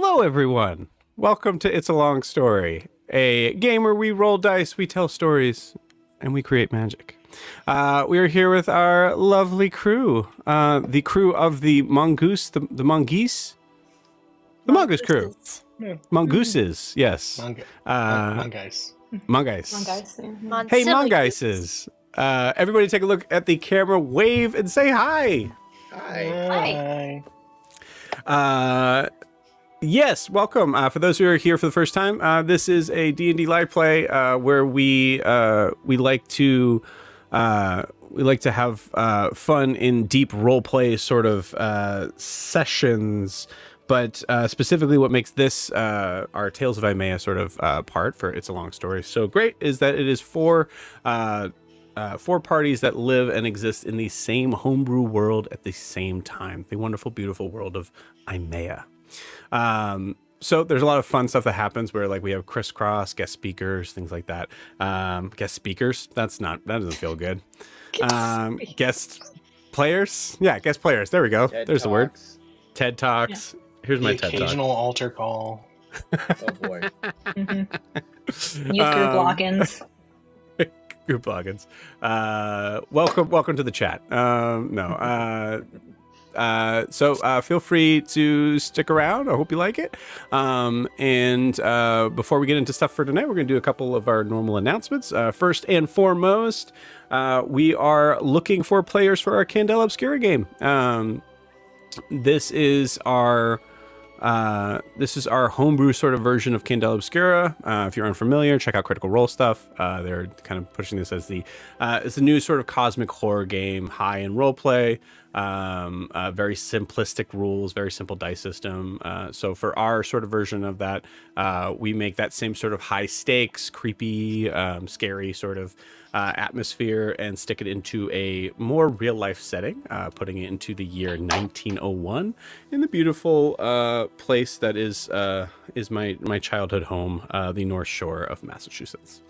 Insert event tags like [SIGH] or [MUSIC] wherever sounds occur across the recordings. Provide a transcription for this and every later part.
Hello, everyone. Welcome to It's a Long Story, a game where we roll dice, we tell stories, and we create magic. Uh, we are here with our lovely crew, uh, the crew of the mongoose, the, the mongoose, the mongoose crew, Yeah. mongooses. Yes, Manga. uh, Mongais. mongoose. Mongoose. Mon- Hey, silly mongouses. Uh, everybody, take a look at the camera, wave, and say hi. Hi. Uh, yes, welcome. Uh, for those who are here for the first time, uh, this is a D&D live play uh, where we uh, we like to uh, we like to have uh, fun in deep role play sort of sessions. But specifically, what makes this our Tales of Imea sort of part for It's a Long Story so great is that it is for uh, four parties that live and exist in the same homebrew world at the same time. The wonderful, beautiful world of Imea. Um, so there's a lot of fun stuff that happens where like we have crisscross guest speakers, things like that. Um, guest speakers. That's not. That doesn't feel good. Um, guest players. Yeah, guest players. There we go. TED There's the word. TED talks. Here's The my TED talk. occasional altar call. [LAUGHS] Oh boy. Youth group Um, logins. [LAUGHS] group logins. Uh, welcome, welcome to the chat. Um, no, uh, uh, so uh, feel free to stick around. I hope you like it. Um, and uh, before we get into stuff for tonight, we're going to do a couple of our normal announcements. Uh, first and foremost, uh, we are looking for players for our Candela Obscura game. Um, this is our uh, this is our homebrew sort of version of Candela Obscura. Uh, if you're unfamiliar, check out Critical Role stuff. Uh, they're kind of pushing this as the uh, it's a new sort of cosmic horror game, high in roleplay, um, uh, very simplistic rules, very simple dice system. Uh, so for our sort of version of that, uh, we make that same sort of high stakes, creepy, um, scary sort of uh, atmosphere and stick it into a more real life setting, uh, putting it into the year 1901 in the beautiful uh, place that is is my my childhood home, the North Shore of Massachusetts.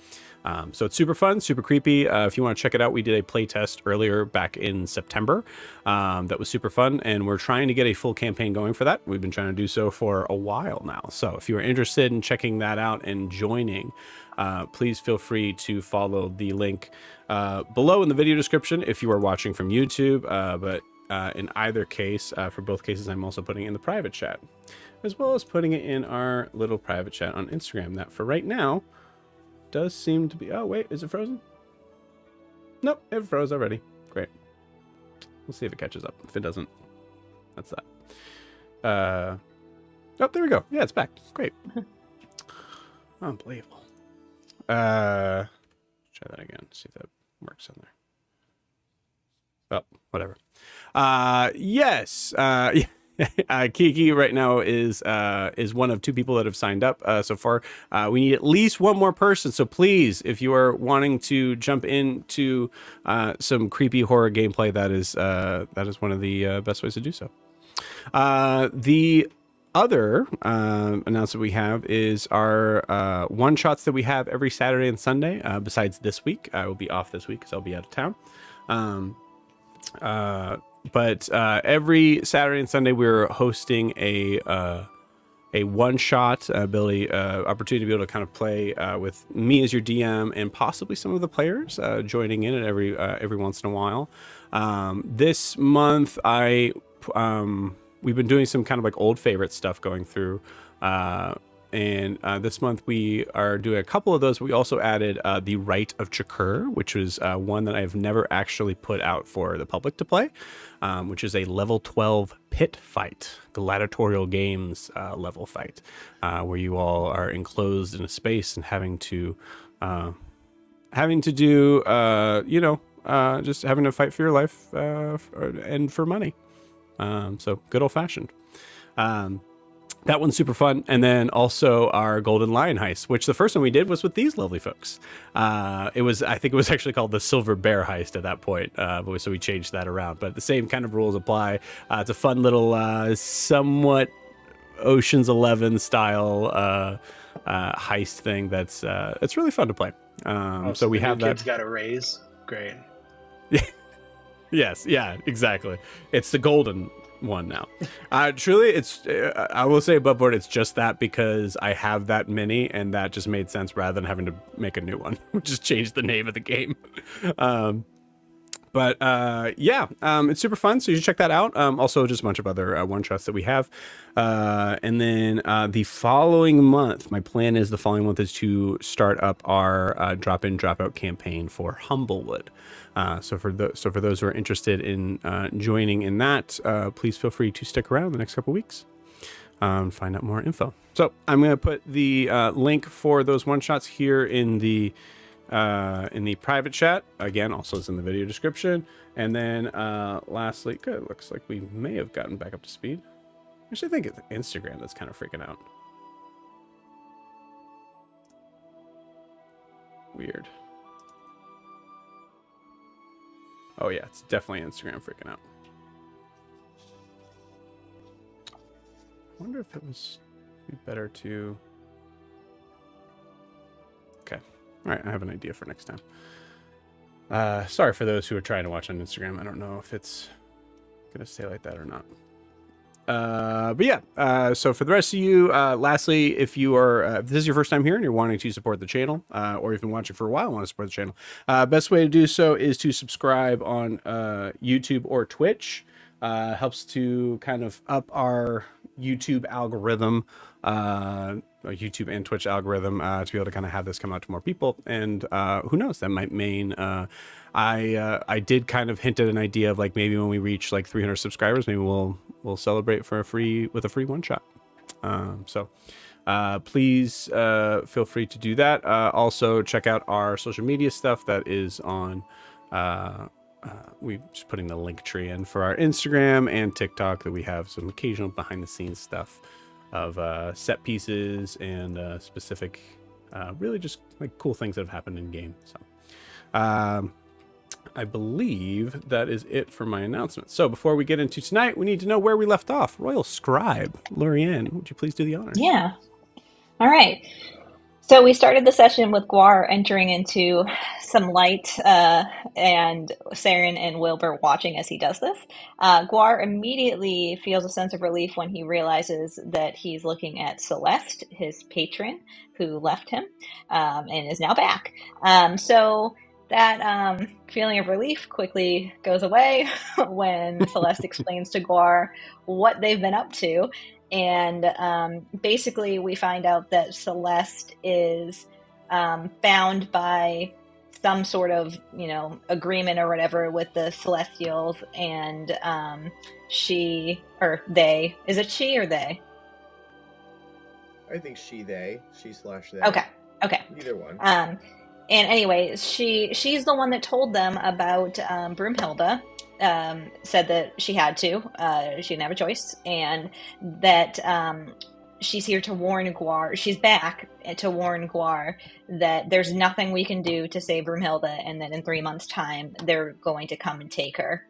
Um, so it's super fun, super creepy. Uh, if you want to check it out, we did a playtest earlier back in September. Um, that was super fun, and we're trying to get a full campaign going for that. We've been trying to do so for a while now. So if you are interested in checking that out and joining, uh, please feel free to follow the link uh, below in the video description if you are watching from YouTube. Uh, but uh, in either case, uh, for both cases, I'm also putting it in the private chat, as well as putting it in our little private chat on Instagram. That for right now does seem to be. Oh wait, is it frozen? Nope, it froze already. Great. We'll see if it catches up. If it doesn't, that's that. Uh, oh, there we go. Yeah, it's back. Great. [LAUGHS] Unbelievable. Uh, try that again. See if that works on there. Oh, whatever. Uh, yes. Uh, [LAUGHS] [LAUGHS] uh, Kiki right now is uh, is one of two people that have signed up uh, so far. Uh, we need at least one more person. So please, if you are wanting to jump into uh, some creepy horror gameplay, that is uh, that is one of the best ways to do so. The other uh, announcement we have is our uh, one shots that we have every Saturday and Sunday. Uh, besides this week, I will be off this week because I'll be out of town. Um, but uh, every Saturday and Sunday, we're hosting a uh, a one shot ability uh, opportunity to be able to kind of play uh, with me as your DM and possibly some of the players uh, joining in at every uh, every once in a while. Um, this month, I um, we've been doing some kind of like old favorite stuff going through. Uh, and uh, this month we are doing a couple of those. We also added uh, the Rite of Chakur, which was uh, one that I've never actually put out for the public to play, um, which is a level 12 pit fight, gladiatorial games uh, level fight, uh, where you all are enclosed in a space and having to uh, having to do, you know, just having to fight for your life and for money. Um, so good old fashioned. Um, that one's super fun. And then also our Golden Lion Heist, which the first one we did was with these lovely folks. Uh, it was, I think it was [LAUGHS] actually called the Silver Bear Heist at that point. Uh, but so we changed that around. But the same kind of rules apply. Uh, it's a fun little, uh, somewhat Ocean's Eleven style uh, uh, heist thing. That's uh, it's really fun to play. Um, Oh, so we the have that. Kids got a raise. Great. [LAUGHS] Yes, yeah, exactly. It's the golden one now. Uh, truly, it's uh, I will say above board. It's just that because I have that mini, and that just made sense rather than having to make a new one. [LAUGHS] just change the name of the game. [LAUGHS] um, but uh, yeah, um, it's super fun. So you should check that out. Um, also, just a bunch of other uh, one shots that we have. Uh, and then uh, the following month, my plan is the following month is to start up our uh, drop in, drop out campaign for Humblewood. Uh, so for the, so for those who are interested in joining in that, please feel free to stick around the next couple weeks. Um, find out more info. So I'm going to put the link for those one shots here in the uh, in the private chat. Again, also is in the video description. And then uh, lastly, good. Looks like we may have gotten back up to speed. Actually, I think it's Instagram that's kind of freaking out. Weird. Oh yeah, it's definitely Instagram freaking out. I wonder if it was better to All right, I have an idea for next time. Uh, sorry for those who are trying to watch on Instagram. I don't know if it's gonna stay like that or not. Uh, but yeah, uh, so for the rest of you, uh, lastly, if you are, uh, if this is your first time here and you're wanting to support the channel, uh, or you've been watching for a while and want to support the channel, uh, best way to do so is to subscribe on YouTube or Twitch. Helps to kind of up our YouTube algorithm YouTube and Twitch algorithm uh, to be able to kind of have this come out to more people. And uh, who knows, that might mean uh, I uh, I did kind of hint at an idea of like maybe when we reach like 300 subscribers, maybe we'll we'll celebrate for a free with a free one shot. Um, so. Uh, please uh, feel free to do that. Also, check out our social media stuff that is on. Uh, we're just putting the link tree in for our Instagram and TikTok that we have some occasional behind the scenes stuff of uh, set pieces and uh, specific, uh, really just like cool things that have happened in game. So, um, I believe that is it for my announcement. So before we get into tonight, we need to know where we left off. Royal Scribe, Lorianne, would you please do the honors? Yeah. All right. So we started the session with Guar entering into some light uh, and Saren and Wilbur watching as he does this. Uh, Guar immediately feels a sense of relief when he realizes that he's looking at Celeste, his patron, who left him um, and is now back. Um, so that um, feeling of relief quickly goes away [LAUGHS] when Celeste [LAUGHS] explains to Guar what they've been up to and um, basically we find out that Celeste is um, bound by some sort of you know agreement or whatever with the Celestials, and um, she or they is it she or they? I think she they she slash they. Okay, okay, either one. Um, and anyway, she she's the one that told them about um, Broomhilda um, said that she had to, uh, she didn't have a choice, and that um, she's here to warn Guar. She's back to warn Guar that there's nothing we can do to save Broomhilda, and that in three months' time they're going to come and take her.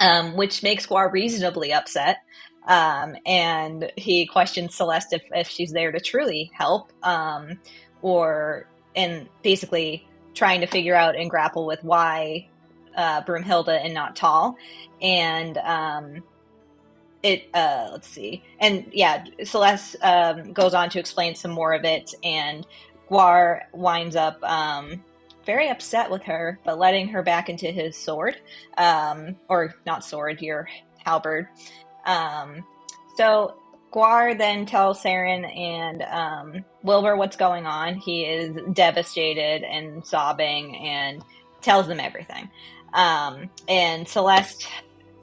Um, which makes Guar reasonably upset. Um, and he questions Celeste if, if she's there to truly help, um, or and basically trying to figure out and grapple with why uh, Broomhilda and not Tall, and um, it uh, let's see, and yeah, Celeste um, goes on to explain some more of it, and Guar winds up um, very upset with her, but letting her back into his sword, um, or not sword, your halberd. Um, so Guar then tells Saren and um, Wilbur what's going on. He is devastated and sobbing and tells them everything. Um, and Celeste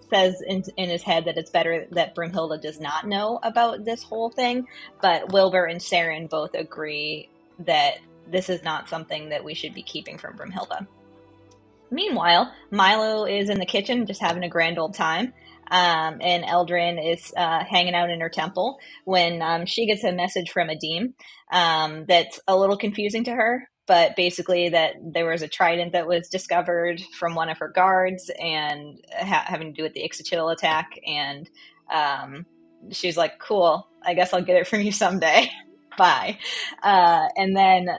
says in, in his head that it's better that Broomhilda does not know about this whole thing, but Wilbur and Saren both agree that this is not something that we should be keeping from Broomhilda. Meanwhile, Milo is in the kitchen just having a grand old time. Um, and Eldrin is uh, hanging out in her temple when um, she gets a message from Adim um, that's a little confusing to her but basically that there was a trident that was discovered from one of her guards and ha- having to do with the Ixochitl attack. And um, she's like, cool, I guess I'll get it from you someday. [LAUGHS] Bye. Uh, and then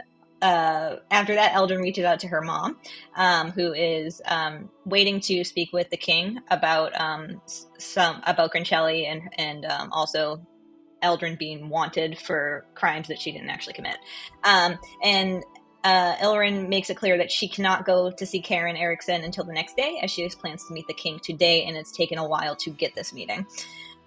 uh, after that, Eldrin reaches out to her mom, um, who is um, waiting to speak with the king about um, some about and and um, also Eldrin being wanted for crimes that she didn't actually commit. Um, and uh, Eldrin makes it clear that she cannot go to see Karen Erickson until the next day, as she has plans to meet the king today, and it's taken a while to get this meeting.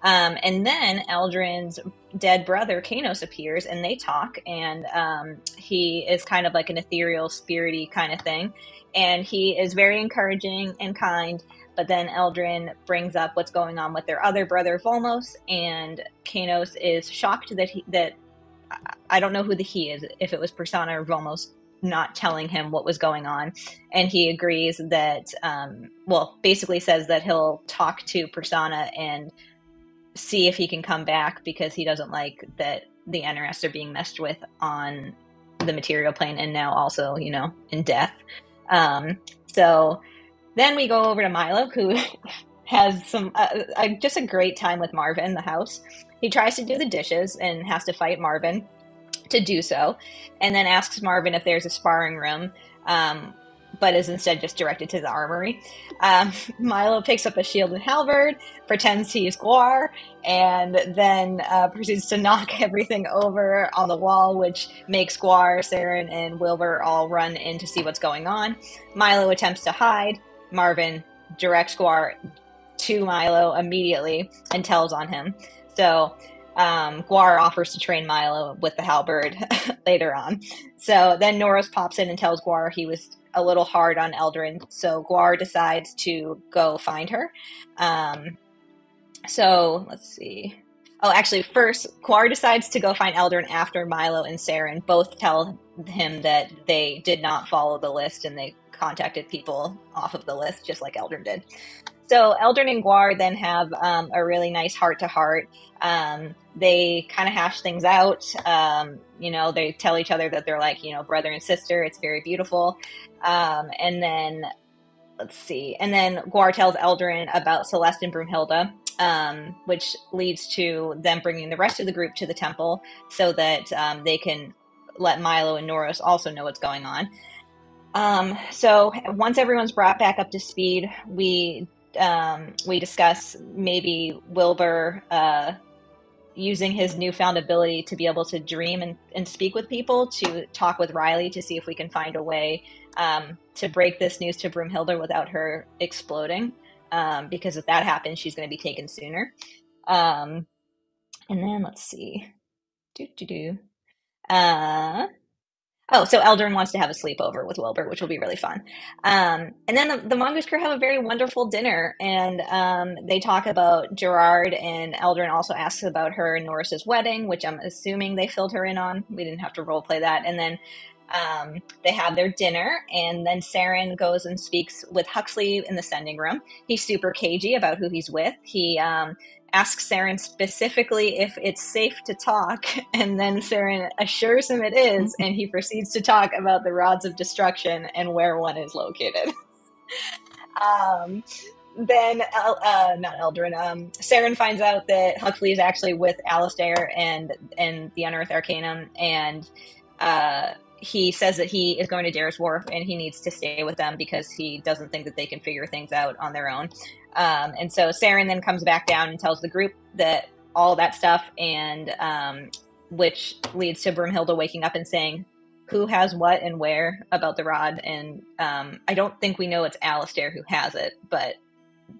Um, and then Eldrin's dead brother, Kanos, appears and they talk. And um, he is kind of like an ethereal, spirity kind of thing. And he is very encouraging and kind. But then Eldrin brings up what's going on with their other brother, Volmos. And Kanos is shocked that he, that I don't know who the he is, if it was Persana or Volmos not telling him what was going on. And he agrees that, um, well, basically says that he'll talk to Persana and see if he can come back because he doesn't like that the NRS are being messed with on the material plane and now also, you know, in death. Um, so then we go over to Milo, who [LAUGHS] has some uh, uh, just a great time with Marvin in the house. He tries to do the dishes and has to fight Marvin to do so, and then asks Marvin if there's a sparring room. Um, but is instead just directed to the armory. Um, [LAUGHS] Milo picks up a shield and halberd, pretends he's Guar, and then uh, proceeds to [LAUGHS] knock everything over on the wall, which makes Guar, Saren, and Wilbur all run in to see what's going on. Milo attempts to hide. Marvin directs Guar to Milo immediately and tells on him. So um, Guar offers to train Milo with the halberd [LAUGHS] later on. So then Norris pops in and tells Guar he was a little hard on Eldrin, so Guar decides to go find her. Um, so let's see. Oh, actually, first, Guar decides to go find Eldrin after Milo and Saren both tell him that they did not follow the list and they contacted people off of the list, just like Eldrin did. So Eldrin and Guar then have um, a really nice heart to heart. They kind of hash things out. Um, you know, they tell each other that they're like, you know, brother and sister. It's very beautiful. Um, and then, let's see. And then Guar tells Eldrin about Celeste and Broomhilda, um, which leads to them bringing the rest of the group to the temple so that um, they can let Milo and Norris also know what's going on. Um, so once everyone's brought back up to speed, we um, we discuss maybe Wilbur uh, using his newfound ability to be able to dream and, and speak with people to talk with Riley to see if we can find a way um, to break this news to Broomhilda without her exploding. Um, because if that happens, she's going to be taken sooner. Um, and then let's see. Do, do, do. Uh, Oh, so Eldrin wants to have a sleepover with Wilbur, which will be really fun. Um, and then the, the Mongoose crew have a very wonderful dinner, and um, they talk about Gerard, and Eldrin also asks about her and Norris's wedding, which I'm assuming they filled her in on. We didn't have to role play that. And then um, they have their dinner, and then Saren goes and speaks with Huxley in the sending room. He's super cagey about who he's with. He um, asks Saren specifically if it's safe to talk, [LAUGHS] and then Saren assures him it is, and he proceeds to talk about the rods of destruction and where one is located. [LAUGHS] um, then, uh, not Eldrin, um, Saren finds out that Huxley is actually with Alistair and and the Unearthed Arcanum, and uh, he says that he is going to Darris Wharf and he needs to stay with them because he doesn't think that they can figure things out on their own. Um, and so Saren then comes back down and tells the group that all that stuff, and um, which leads to Broomhilda waking up and saying who has what and where about the rod. And um, I don't think we know it's Alistair who has it, but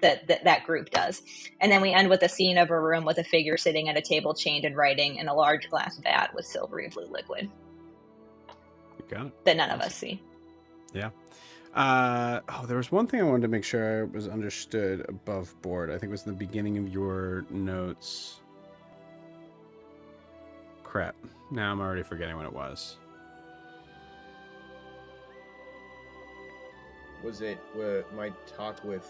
that, that that group does. And then we end with a scene of a room with a figure sitting at a table, chained and writing in a large glass vat with silvery blue liquid. Got it. That none of us see. Yeah. Uh, oh, there was one thing I wanted to make sure I was understood above board. I think it was in the beginning of your notes. Crap. Now I'm already forgetting what it was. Was it uh, my talk with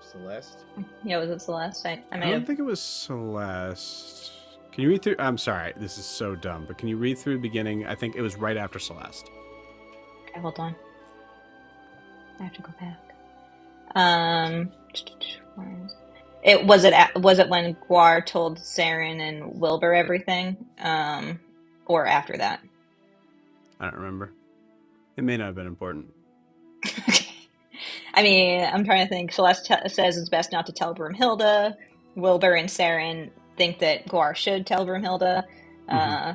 Celeste? Yeah, was it Celeste? I, I, I don't have... think it was Celeste. Can you read through? I'm sorry, this is so dumb, but can you read through the beginning? I think it was right after Celeste. Okay, hold on. I have to go back. Um, it was it was it when Guar told Saren and Wilbur everything, um, or after that? I don't remember. It may not have been important. [LAUGHS] I mean, I'm trying to think. Celeste t- says it's best not to tell Broomhilda. Wilbur and Saren think that Guar should tell Broomhilda. Uh,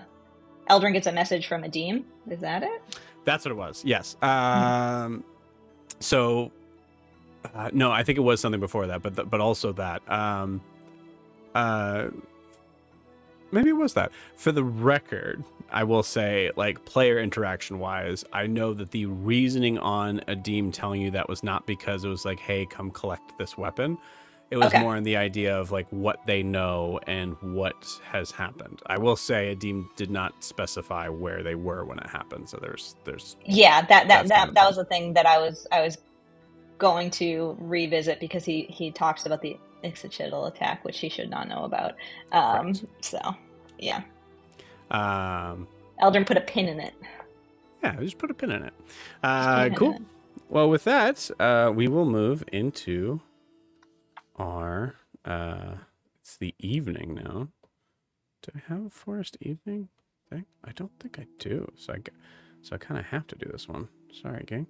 Eldrin gets a message from Adim. Is that it? That's what it was. Yes. Um, so, uh, no, I think it was something before that, but th- but also that. Um, uh, maybe it was that. For the record, I will say, like player interaction wise, I know that the reasoning on Adim telling you that was not because it was like, "Hey, come collect this weapon." It was Okay. more in the idea of like what they know and what has happened. I will say Adim did not specify where they were when it happened, so there's there's Yeah, that that that, that was the thing that I was I was going to revisit because he he talks about the Ixochitl attack, which he should not know about. Um, Correct. so yeah, um Eldrin put a pin in it. yeah, just put a pin in it. Uh, pin in cool. it. Well, with that, uh, we will move into our. Uh, it's the evening now. Do I have a forest evening thing? I don't think I do. So I, so I kind of have to do this one. Sorry, gang.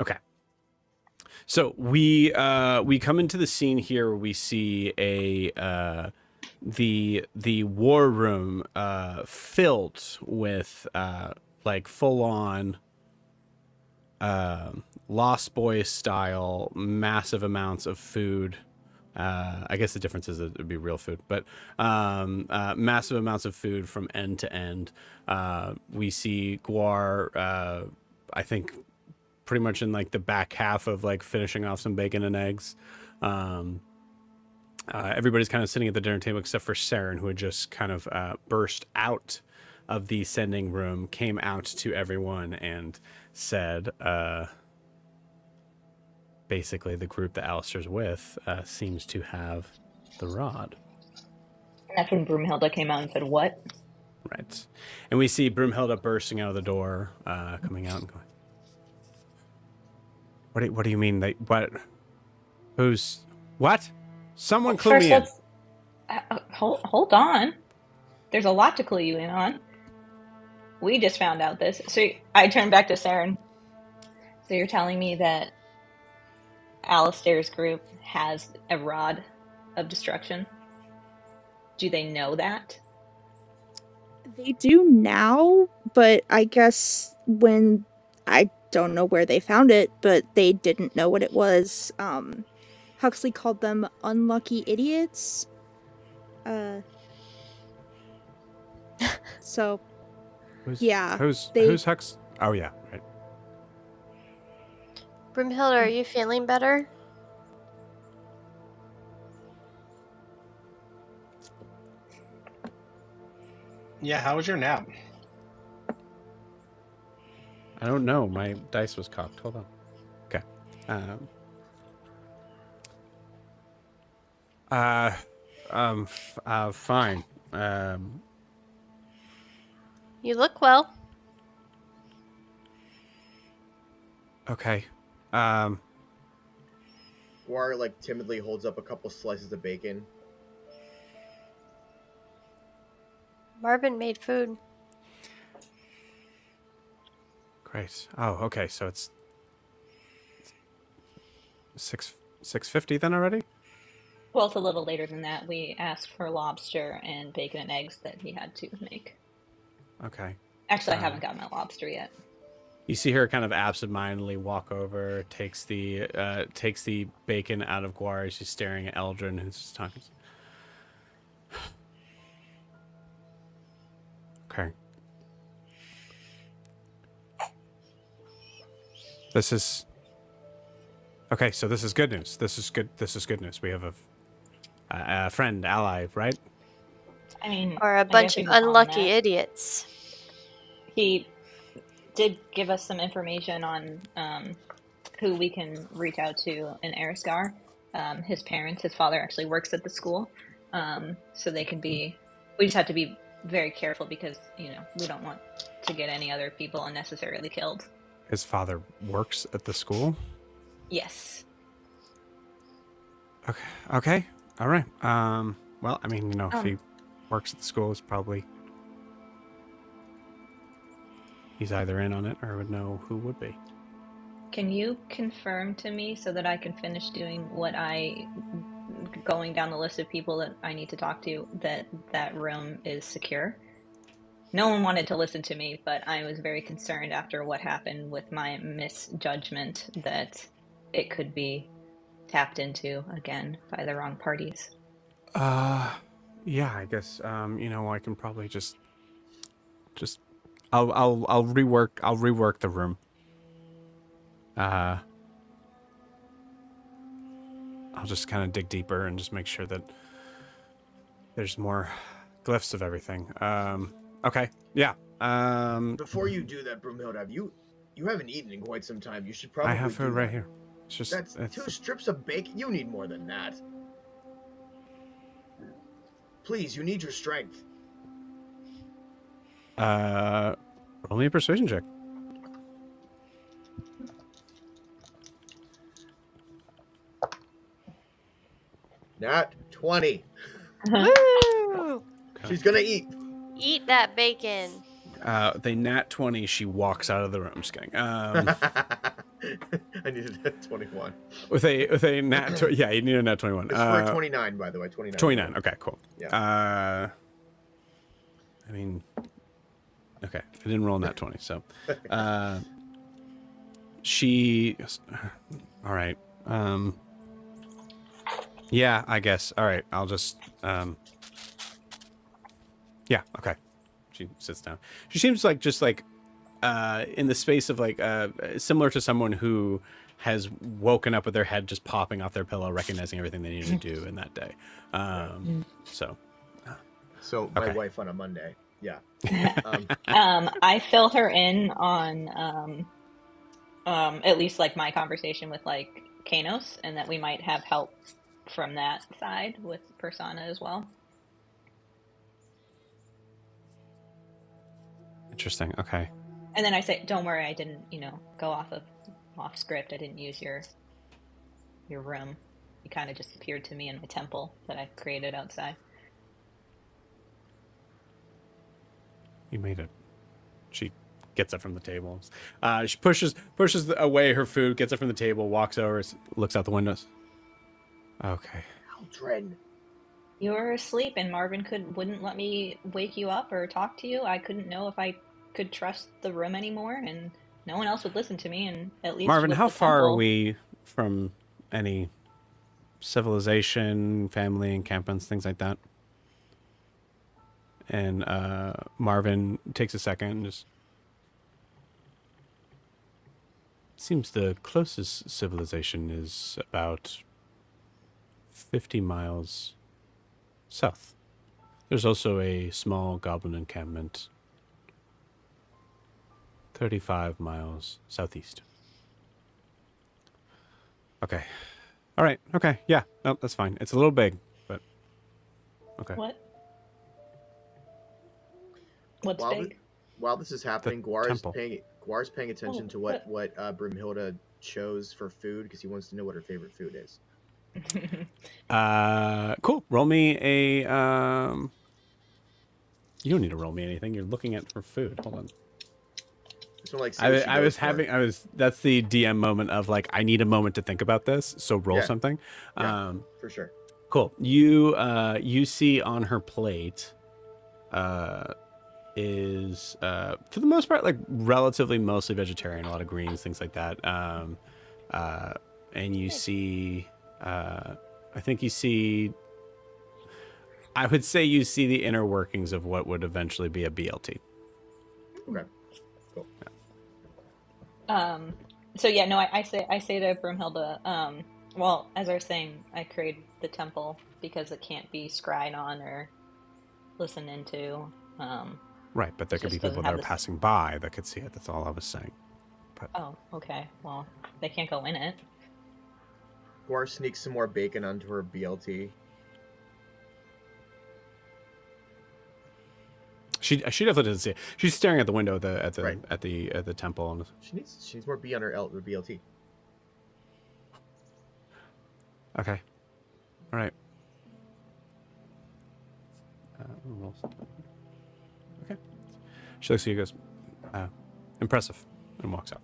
Okay. So we uh, we come into the scene here we see a uh, the the war room uh, filled with uh, like full on um Lost Boys style massive amounts of food. Uh, I guess the difference is it would be real food, but um, uh, massive amounts of food from end to end. Uh, we see Guar, uh, I think, pretty much in like the back half of like finishing off some bacon and eggs. Um, uh, everybody's kind of sitting at the dinner table except for Saren, who had just kind of uh, burst out of the sending room, came out to everyone, and said, uh, basically, the group that Alistair's with uh, seems to have the rod. And that's when Broomhilda came out and said, "What?" Right. And we see Broomhilda bursting out of the door, uh, coming out and going, What do, what do you mean? They, what? Who's. What? Someone clue First, me in. let's uh, uh, hold hold on. There's a lot to clue you in on. We just found out this. So I turn back to Saren. So you're telling me that Alistair's group has a rod of destruction? Do they know that? They do now, but I guess when I don't know where they found it, but they didn't know what it was. Um, Huxley called them unlucky idiots. Uh, so Who's, yeah, Who's, they- who's Hux? Oh, yeah, right. Broomhilda, are you feeling better? Yeah, how was your nap? I don't know. My dice was cocked. Hold on. Okay. Um, uh, um, f- uh, fine. Um, You look well. okay. Um, Guar like timidly holds up a couple slices of bacon. Marvin made food. great. Oh, okay. So it's six six fifty then already. Well, it's a little later than that. We asked for lobster and bacon and eggs that he had to make. Okay. Actually, I Uh, haven't got my lobster yet. You see her kind of absentmindedly walk over, takes the uh, takes the bacon out of Guar. She's staring at Eldrin, who's just talking. [SIGHS] Okay. This is okay. So this is good news. This is good. This is good news. We have a, a, a friend, ally, right? I mean, Or a bunch of can call him unlucky idiots. He did give us some information on um, who we can reach out to in Ariskar. Um, his parents, his father actually works at the school, um, so they can be. We just have to be very careful because you know we don't want to get any other people unnecessarily killed. His father works at the school. Yes. Okay. Okay. All right. Um. Well, I mean, you know, if Um. he works at the school, it's probably he's either in on it or would know who would be. Can you confirm to me so that I can finish doing what I going down the list of people that I need to talk to that that room is secure? No one wanted to listen to me, but I was very concerned after what happened with my misjudgment that it could be tapped into again by the wrong parties. Uh, yeah. I guess. Um. You know, I can probably just, just, I'll, I'll, I'll rework. I'll rework the room. Uh. I'll just kind of dig deeper and just make sure that there's more glyphs of everything. Um. Okay. Yeah. Um. Before you do that, Broomhild, have you you haven't eaten in quite some time. You should probably I have food right here. It's just. That's it's, two strips of bacon. You need more than that. Please, you need your strength. Uh. Roll me a persuasion check. Nat twenty. Woo! Okay. She's gonna eat. Eat that bacon. Uh, they nat 20, she walks out of the room. Just kidding. Um, [LAUGHS] [LAUGHS] I needed a twenty-one. with a with a nat, tw- yeah, you need a nat 21. It's Uh, for twenty-nine, by the way. Twenty-nine. 29. Okay, cool. Yeah. Uh, I mean, okay, I didn't roll nat 20, so [LAUGHS] uh, she. All right. Um, yeah, I guess. All right, I'll just. Um, yeah. Okay. She sits down. She seems like just like uh, in the space of like uh, similar to someone who has woken up with their head just popping off their pillow, recognizing everything they need to do in that day. Um, so So my Okay. wife on a Monday. Yeah. [LAUGHS] Um, um, I fill her in on um, um, at least like my conversation with like Kanos, and that we might have help from that side with Persona as well. interesting. Okay. And then I say, "Don't worry, I didn't, you know, go off of off script. I didn't use your your room. You kind of just appeared to me in my temple that I created outside." You made it. She gets it from the table. Uh, she pushes pushes away her food, gets it from the table, walks over, looks out the windows. Okay. Eldrin. You were asleep, and Marvin could wouldn't let me wake you up or talk to you. I couldn't know if I could trust the room anymore, and no one else would listen to me. And at least Marvin, how far are we from any civilization, family encampments, things like that? And uh, Marvin takes a second and just. Seems the closest civilization is about 50 miles south. There's also a small goblin encampment 35 miles southeast. Okay. All right. Okay. Yeah. No, that's fine. It's a little big, but okay. What? What's While, big? thi- while this is happening, Guar is temple. paying Guar's paying attention Oh, to what what uh, Brimhilda chose for food because he wants to know what her favorite food is. [LAUGHS] Uh, cool. Roll me a um. You don't need to roll me anything. You're looking at for food. Hold on. Just wanna, like, see I, what she I was goes for. having. I was. That's the DM moment of like I need a moment to think about this. So roll Yeah. something. Yeah. Um. for sure. Cool. You uh you see on her plate uh is uh for the most part like relatively mostly vegetarian, a lot of greens, things like that. Um uh and you see uh I think you see I would say you see the inner workings of what would eventually be a BLT. Okay. Cool. Um. So yeah, no, I, I say I say to Broomhilda. Um. Well, as I was saying, I created the temple because it can't be scried on or listened into. Um. Right, but there could be people that are this- passing by that could see it. That's all I was saying. But... Oh, okay. Well, they can't go in it. Guar sneaks some more bacon onto her BLT. She she definitely doesn't see it. She's staring at the window at the at the Right. at the at the temple and She needs she needs more B on her, L, her BLT. Okay. All right. we'll- okay. She looks at you, goes, uh, "Impressive," and walks out,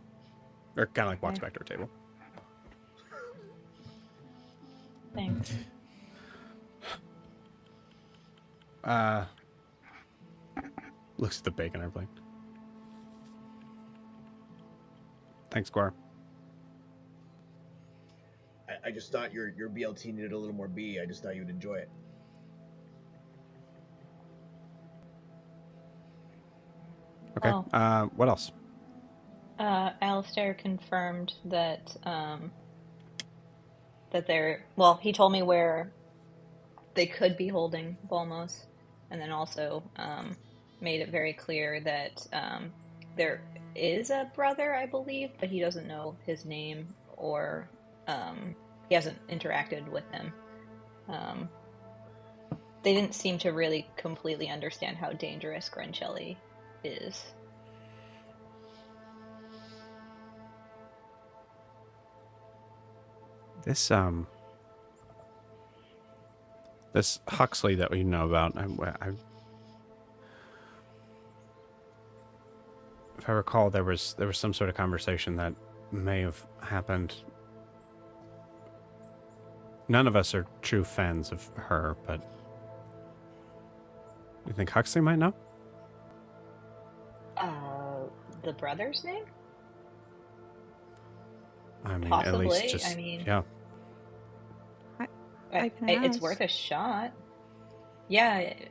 or kind of like walks Okay. back to her table. Thanks. Uh, looks at the bacon airplane. Thanks, Squire. I, I just thought your your BLT needed a little more B. I just thought you'd enjoy it. Okay. Oh. Uh, what else? Uh, Alistair confirmed that um, that they're well. He told me where they could be holding Volmos, and then also um, made it very clear that um, there is a brother, I believe, but he doesn't know his name or um, he hasn't interacted with him. Um, they didn't seem to really completely understand how dangerous Grancelli is. This um. This Huxley that we know about, I, I, if I recall, there was there was some sort of conversation that may have happened. None of us are true fans of her, but you think Huxley might know? Uh, the brother's name? I mean, Possibly. at least just I mean, yeah. I I- can I- it's worth a shot. Yeah, I-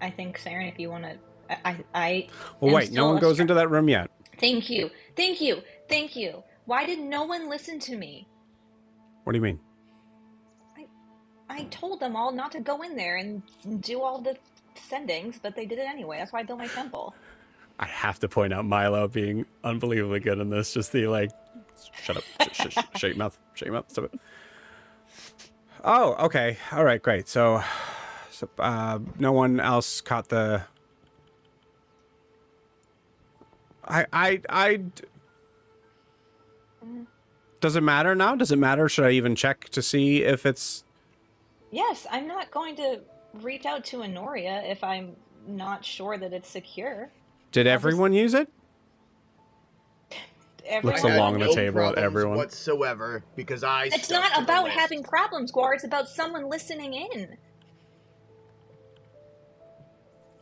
I think Saren, if you want to, I, I, Well, wait, no one goes into that room yet. thank you, thank you, thank you. Why did no one listen to me? What do you mean? I I told them all not to go in there and do all the sendings, but they did it anyway. That's why I built my temple. I have to point out Milo being unbelievably good in this. Just the like, shut up, sh- sh- [LAUGHS] shut your mouth, shut your mouth, stop it. Oh, okay, all right, great. So, so uh, no one else caught the. I, I, I. d- Does it matter now? Does it matter? Should I even check to see if it's? Yes, I'm not going to reach out to Honoria if I'm not sure that it's secure. Did I'll just- everyone use it? [LAUGHS] Everyone, Looks along the table at everyone. whatsoever because I. It's not about list. having problems, Guar. It's about someone listening in.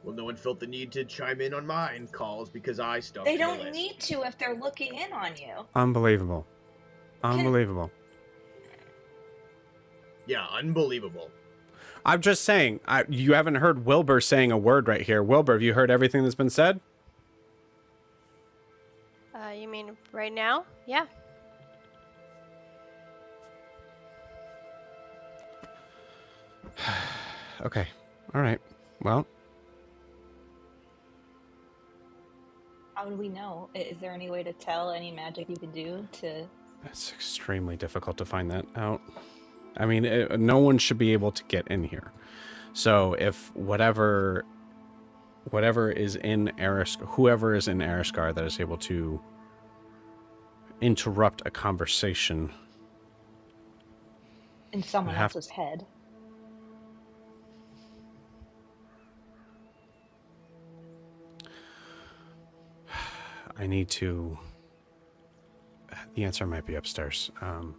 Well, no one felt the need to chime in on mine calls because I stuck. They don't list. need to if they're looking in on you. Unbelievable, unbelievable. Yeah, unbelievable. I'm just saying, I, you haven't heard Wilbur saying a word right here. Wilbur, have you heard everything that's been said? Uh, you mean right now? Yeah. [SIGHS] Okay. All right. Well, How do we know? Is there any way to tell any magic you can do to? it's extremely difficult to find that out. I mean, it, no one should be able to get in here. So if whatever, whatever is in Eris, whoever is in Ariskar that is able to interrupt a conversation, In someone else's head. I need to. The answer might be upstairs. Um,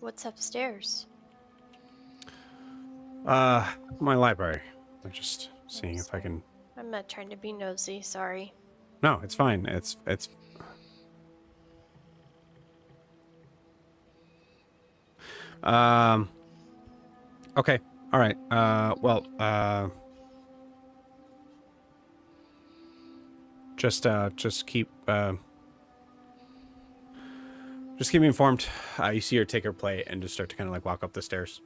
What's upstairs? uh, my library. I'm just seeing if I can. I'm not trying to be nosy, sorry. No, it's fine. It's it's. Um. Okay. All right. Uh. Well. Uh. Just uh. Just keep uh. Just keep me informed. Uh, you see her take her plate and just start to kind of like walk up the stairs.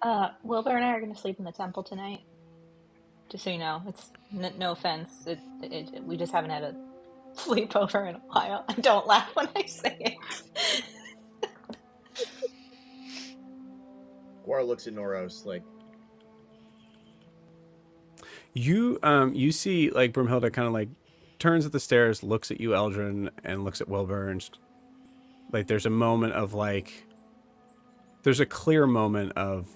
Uh, Wilbur and I are going to sleep in the temple tonight. Just so you know, it's n- no offense. It, it, it- we just haven't had a [LAUGHS] sleepover in a while. Don't laugh when I say it. Guar looks at Norris like, You um you see like Broomhilda kind of like turns at the stairs, looks at you, Eldrin, and looks at Wilbur, and like there's a moment of like there's a clear moment of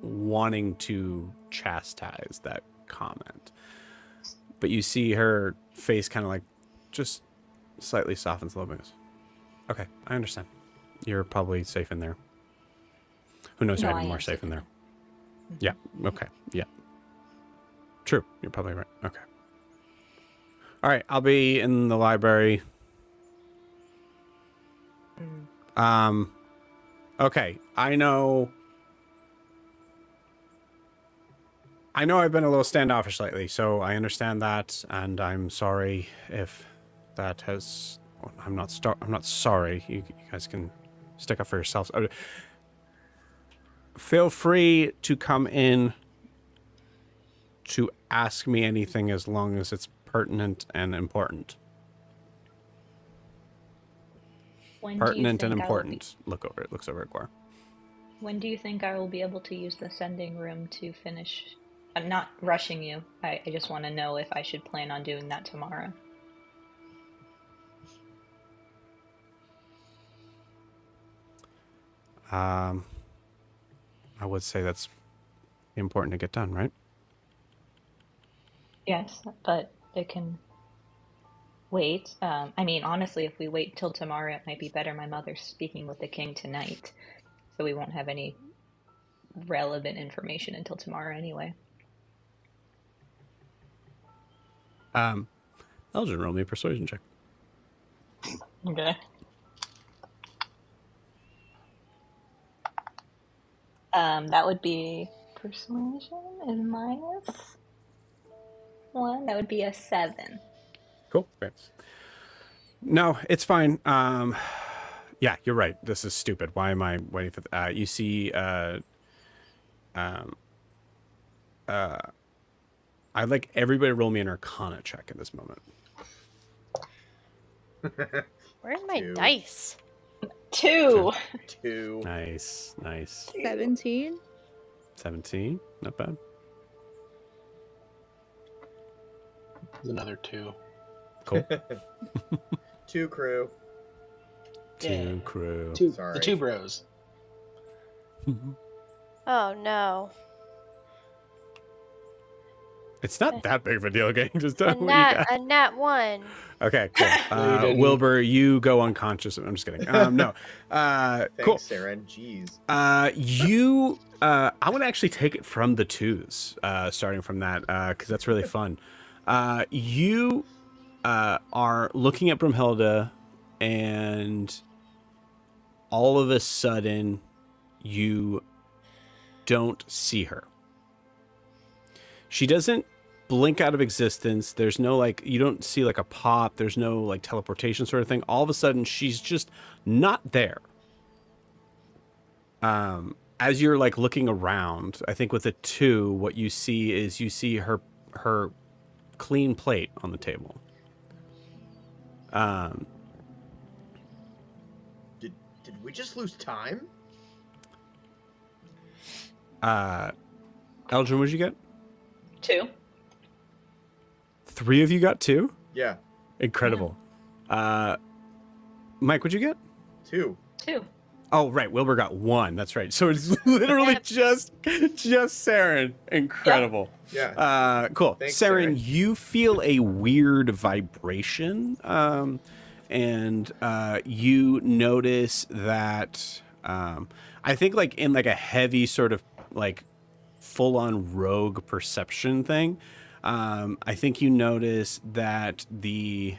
wanting to chastise that comment. But you see her face kind of like just slightly softens a little bit. Okay, I understand. You're probably safe in there. Who knows? No, you're I more safe in there. Yeah. Okay. Yeah. True. You're probably right. Okay. All right. I'll be in the library. Mm. Um. Okay. I know. I know I've been a little standoffish lately, so I understand that, and I'm sorry if that has. I'm not. Star- I'm not sorry. You, you guys can stick up for yourselves. Uh, Feel free to come in to ask me anything as long as it's pertinent and important. When Pertinent and think I will be- important. Look over it. Looks over at Guar. when do you think I will be able to use the sending room to finish? I'm not rushing you. I, I just want to know if I should plan on doing that tomorrow. Um, I would say that's important to get done, right? Yes, but it can wait. Um, I mean, honestly, if we wait till tomorrow, it might be better. My mother's speaking with the king tonight, so we won't have any relevant information until tomorrow anyway. Um, Elgin, roll me a persuasion check. Okay. Um, that would be persuasion is minus one. That would be a seven. Cool. Thanks. No, it's fine. Um, yeah, you're right. This is stupid. Why am I waiting for? Th- uh, you see, uh, um, uh, I'd like everybody to roll me an Arcana check at this moment. [LAUGHS] Where's my Two. dice? Two. Two. Nice, nice. 17? Seventeen, not bad. Another two. Cool. [LAUGHS] [LAUGHS] Two crew. Two Yeah. crew. Two. Sorry. The two bros. Oh no. It's not that big of a deal getting [LAUGHS] just A done. when nat, [LAUGHS] a nat one. Okay, cool. [LAUGHS] Uh. Wilbur, you go unconscious. I'm just kidding. Um, no. Uh, Thanks, cool. Saren. Jeez. Uh, you, uh, I'm gonna actually take it from the twos, uh, starting from that, because that's really fun. Uh, you, uh, are looking at Brumhilda, and all of a sudden, you don't see her. She doesn't blink out of existence. There's no like you don't see like a pop. There's no like teleportation sort of thing. All of a sudden, she's just not there um as you're like looking around i think with a two what you see is you see her her clean plate on the table um Did did we just lose time? uh Eldrin, what'd you get Two. Three of you got two Yeah. incredible uh mike what'd you get Two. Two. oh right wilbur got one that's right so it's [LAUGHS] literally Yep. just just Saren. incredible Yeah. Uh, cool. Thanks, Saren, Saren. you feel a weird vibration, um, and uh, you notice that um, I think like in like a heavy sort of like full on rogue perception thing. Um, I think you notice that the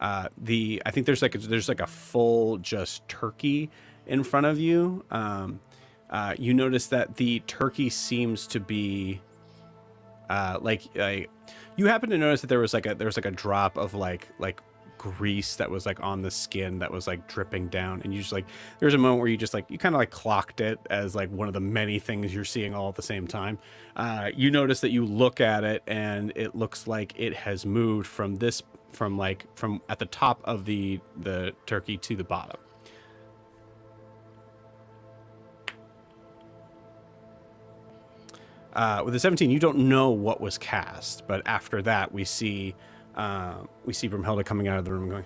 uh, the I think there's like a, there's like a full just turkey in front of you. Um, uh, you notice that the turkey seems to be uh, like like you happen to notice that there was like a there was like a drop of like like grease that was like on the skin that was like dripping down and you just like there's a moment where you just like you kind of like clocked it as like one of the many things you're seeing all at the same time. Uh, you notice that you look at it and it looks like it has moved from this from like from at the top of the the turkey to the bottom. Uh, with the 17 you don't know what was cast but after that we see uh, we see Brumhilda coming out of the room and going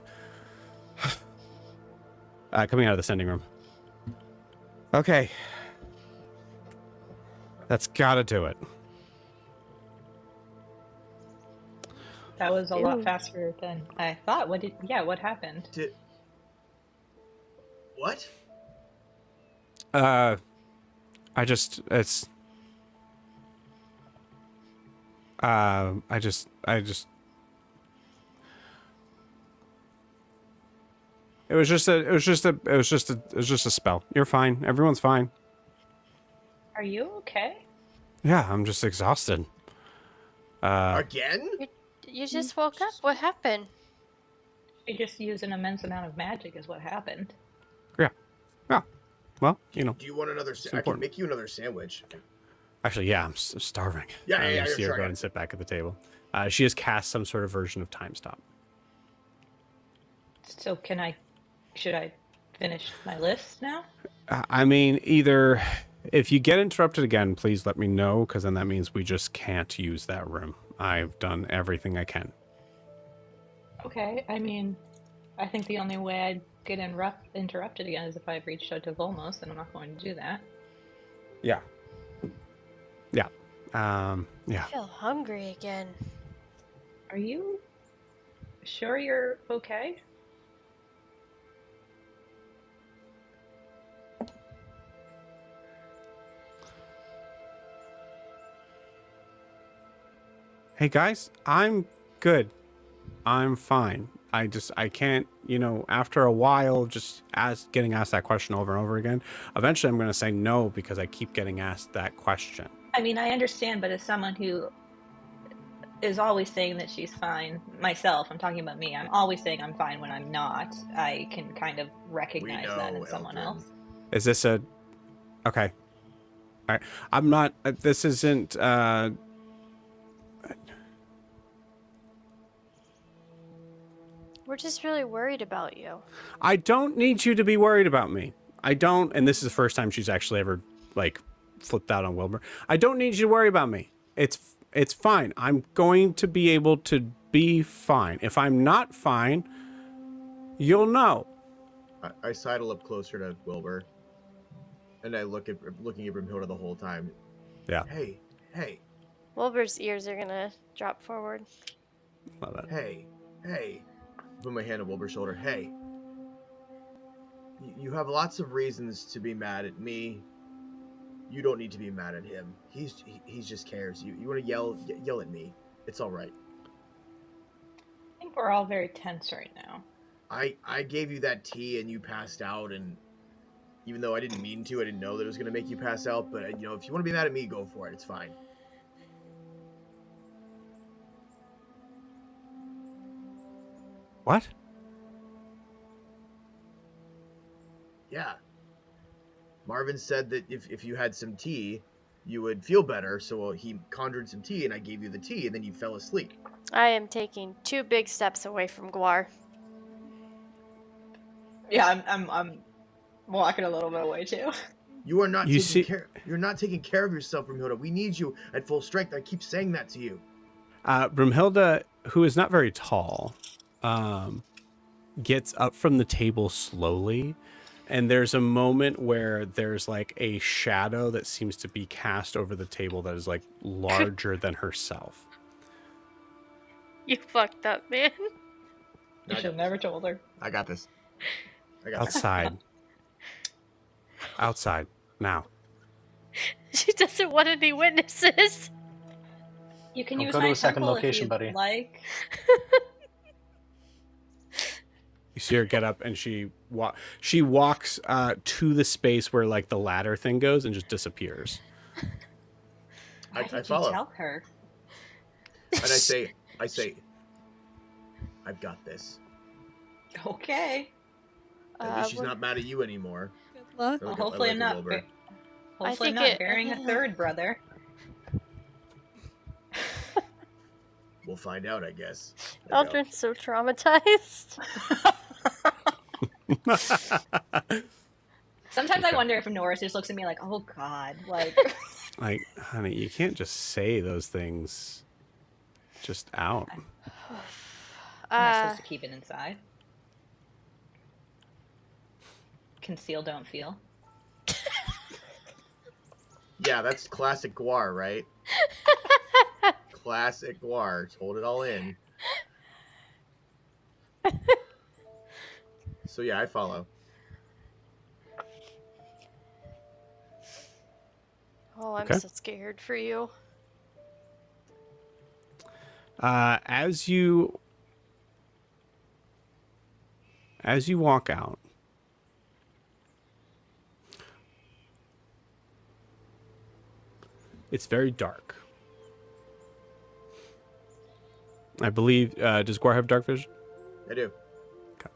[SIGHS] uh, coming out of the sending room Okay. That's gotta do it. That was a lot faster than I thought. What did? Yeah, what happened? Did... What? Uh, I just it's. Uh, I just I just. It was just a. It was just a. It was just a. It was just a spell. You're fine. Everyone's fine. Are you okay? Yeah, I'm just exhausted. Uh, Again? You just woke up. What happened? She just used an immense amount of magic, is what happened. Yeah. Yeah. Well, you know. Do you want another? Sa- I can make you another sandwich. Actually, yeah, I'm starving. Yeah, yeah, you yeah, see you're her go sure, ahead yeah. and sit back at the table. Uh, she has cast some sort of version of time stop. So can I? Should I finish my list now? Uh, I mean, either if you get interrupted again, please let me know, because then that means we just can't use that room. I've done everything I can. Okay. I mean, I think the only way I'd get interrupt, interrupted again is if I've reached out to Volmos, and I'm not going to do that. Yeah. Yeah. Um. Yeah. I feel hungry again. Are you sure you're okay? Hey guys, I'm good. I'm fine. I just I can't, you know, after a while just ask getting asked that question over and over again, eventually I'm going to say no because I keep getting asked that question. I mean, I understand, but as someone who is always saying that she's fine, myself, I'm talking about me, I'm always saying I'm fine when I'm not. I can kind of recognize know, that in someone Eldrin. else. Is this a Okay. All right. I'm not uh, this isn't uh We're just really worried about you. I don't need you to be worried about me. I don't, and this is the first time she's actually ever like flipped out on Wilbur. I don't need you to worry about me. It's it's fine. I'm going to be able to be fine. If I'm not fine, you'll know. I, I sidle up closer to Wilbur, and I look at looking at Brimhilda the whole time. Yeah. Hey, hey, Wilbur's ears are gonna drop forward. Love that. hey, hey. Put my hand on Wilbur's shoulder. Hey. You, have lots of reasons to be mad at me. You don't need to be mad at him. He's he, he just cares. You you want to yell ye- yell at me. It's all right. I think we're all very tense right now. I I gave you that tea and you passed out and even though I didn't mean to, I didn't know that it was gonna make you pass out. But you know, if you want to be mad at me, go for it. It's fine. What? Yeah. Marvin said that if if you had some tea, you would feel better. So uh, he conjured some tea, and I gave you the tea, and then you fell asleep. I am taking two big steps away from Guar. Yeah, I'm, I'm, I'm walking a little bit away too. You are not You taking see- care. You're not taking care of yourself, Brumhilda. We need you at full strength. I keep saying that to you. Uh, Brumhilda, who is not very tall, um, gets up from the table slowly. And there's a moment where there's like a shadow that seems to be cast over the table that is like larger [LAUGHS] than herself. You fucked up, man. You should have never told her. I got this. I got this. Outside. Outside. Now. [LAUGHS] She doesn't want any witnesses. You can Don't use go to my a second location, if you'd buddy. Like, [LAUGHS] You see her get up and she wa- she walks uh, to the space where like the ladder thing goes and just disappears. [LAUGHS] I, why did I you follow. tell her? And I say, I [LAUGHS] say, I've got this. Okay. At Uh, least she's we're- not mad at you anymore. Good luck. Well, look at- I hopefully I'm not. Wilbur. Ba- hopefully I'm think not it- bearing a [LAUGHS] third brother. We'll find out, I guess. There you. Eldrin's so traumatized. [LAUGHS] Sometimes I wonder if Norris just looks at me like, "Oh God!" Like, [LAUGHS] like, honey, you can't just say those things just out. am I [SIGHS] Uh, supposed to keep it inside? Conceal, don't feel. [LAUGHS] Yeah, that's classic Guar, right? Classic Guar. Hold it all in. so yeah, I follow. Oh, I'm Okay. so scared for you. Uh, as you as you walk out, it's very dark. I believe. Uh, does Guar have dark vision? I do. Okay.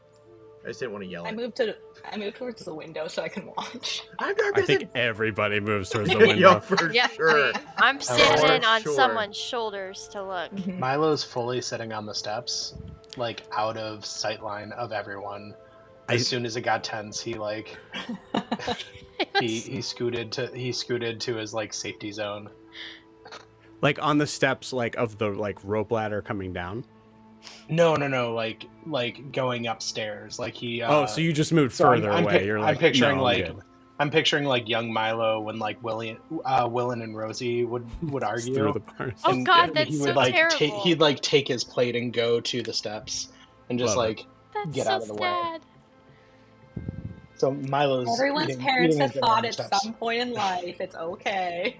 I just didn't want to yell. I moved to I moved towards the window so I can watch. [LAUGHS] I'm dark I think everybody moves towards [LAUGHS] the Yo, window. for Yeah, I sure. I'm standing on sure. someone's shoulders to look. Mhm. Milo's fully sitting on the steps, like out of sight line of everyone. As I- soon as it got tense, he like [LAUGHS] he, he scooted to he scooted to his like safety zone. Like on the steps, like of the like rope ladder coming down. No, no, no, like like going upstairs. Like he. Uh, oh, so you just moved so I'm- further I'm away. pic- You're I'm like, picturing, "No, I'm like, good." I'm picturing like young Milo when like William, uh, Willin and Rosie would [LAUGHS] would It's argue. through the bars. Oh, and God, he that's would so like take terrible. he'd like take his plate and go to the steps and just Love it. like That's Get so out of the way. sad. so Milo's Everyone's eating- parents eating have his dinner on thought the at steps. some point in life it's okay.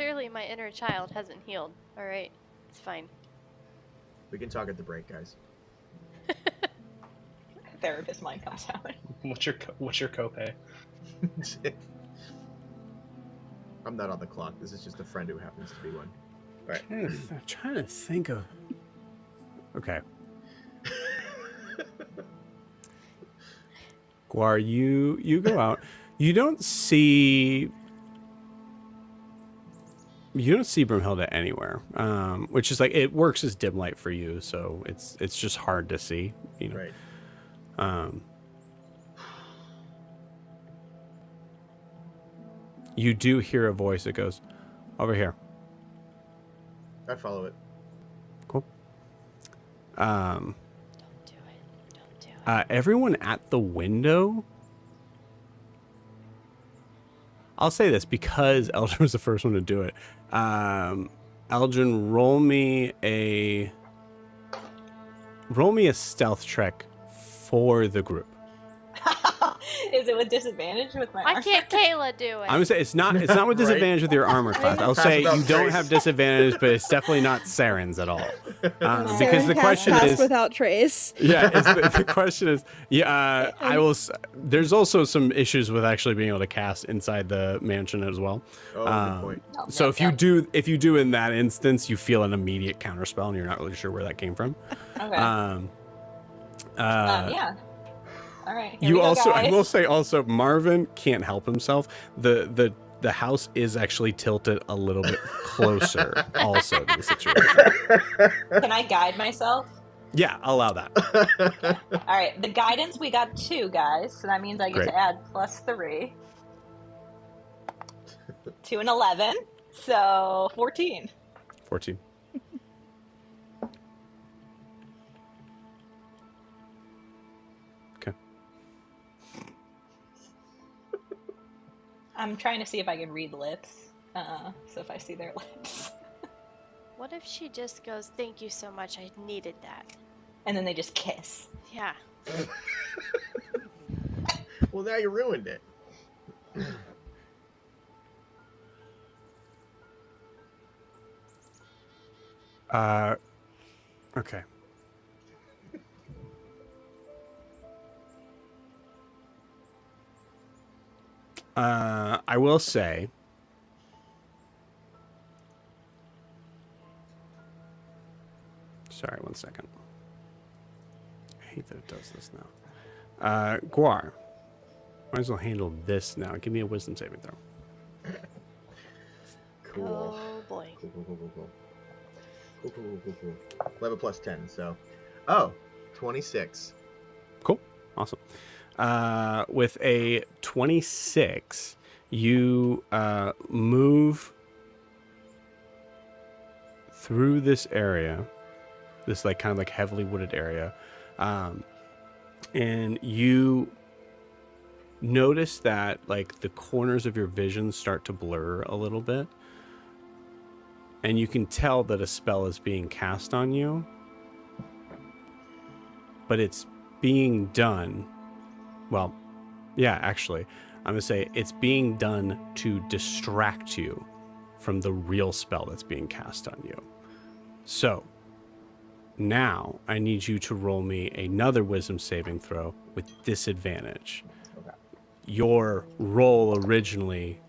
Clearly, my inner child hasn't healed. All right, it's fine. We can talk at the break, guys. [LAUGHS] Therapist mind comes out. [LAUGHS] What's your co- what's your copay? [LAUGHS] I'm not on the clock. This is just a friend who happens to be one. trying to th- I'm trying to think of. Okay. Guar, you you go out. You don't see. You don't see Broomhilda anywhere, um, which is like it works as dim light for you, so it's it's just hard to see. You know. Right. Um, you do hear a voice that goes, "Over here." I follow it. Cool. Um, Don't do it. Don't do it. uh, everyone at the window. I'll say this because Eldrin [LAUGHS] was the first one to do it. Um, roll me a roll me a stealth check for the group. [LAUGHS] Is it with disadvantage with my Why armor? can't Kayla do it? I'm gonna say it's not it's not with [LAUGHS] Right. disadvantage with your armor class. I'll say you don't have disadvantage, but it's definitely not Saren's at all. [LAUGHS] Um, Saren because the question is, without trace. yeah, it's the, the question is, yeah, uh, I will. There's also some issues with actually being able to cast inside the mansion as well. Oh, Um, good point. No, So no, if you do, if you do in that instance, you feel an immediate counterspell, and you're not really sure where that came from. Okay. Um, uh, um, yeah. All right. you go, also, I will say, also Marvin can't help himself. The the the house is actually tilted a little bit closer, [LAUGHS] also to the situation. Can I guide myself? Yeah, I'll allow that. [LAUGHS] All right. The guidance we got two guys, so that means I get Great. to add plus three. Two and eleven, so fourteen. Fourteen. I'm trying to see if I can read lips. Uh, so if I see their [LAUGHS] lips, What if she just goes, "Thank you so much. I needed that." and then they just kiss. Yeah. [LAUGHS] well, now you ruined it. Uh, okay. Uh, I will say. Sorry, one second. I hate that it does this now. Uh, Guar, might as well handle this now. Give me a wisdom saving throw. [LAUGHS] Cool. Oh boy. Cool, cool, cool, cool, cool. Cool, cool, cool, cool, cool. 11 plus 10, so. Oh, 26. Cool. Awesome. Uh, with a 26, you uh, move through this area, this like kind of like heavily wooded area, um, and you notice that like the corners of your vision start to blur a little bit. And you can tell that a spell is being cast on you. But it's being done. Well, yeah, actually, I'm going to say it's being done to distract you from the real spell that's being cast on you. So, now I need you to roll me another wisdom saving throw with disadvantage. Okay. Your roll originally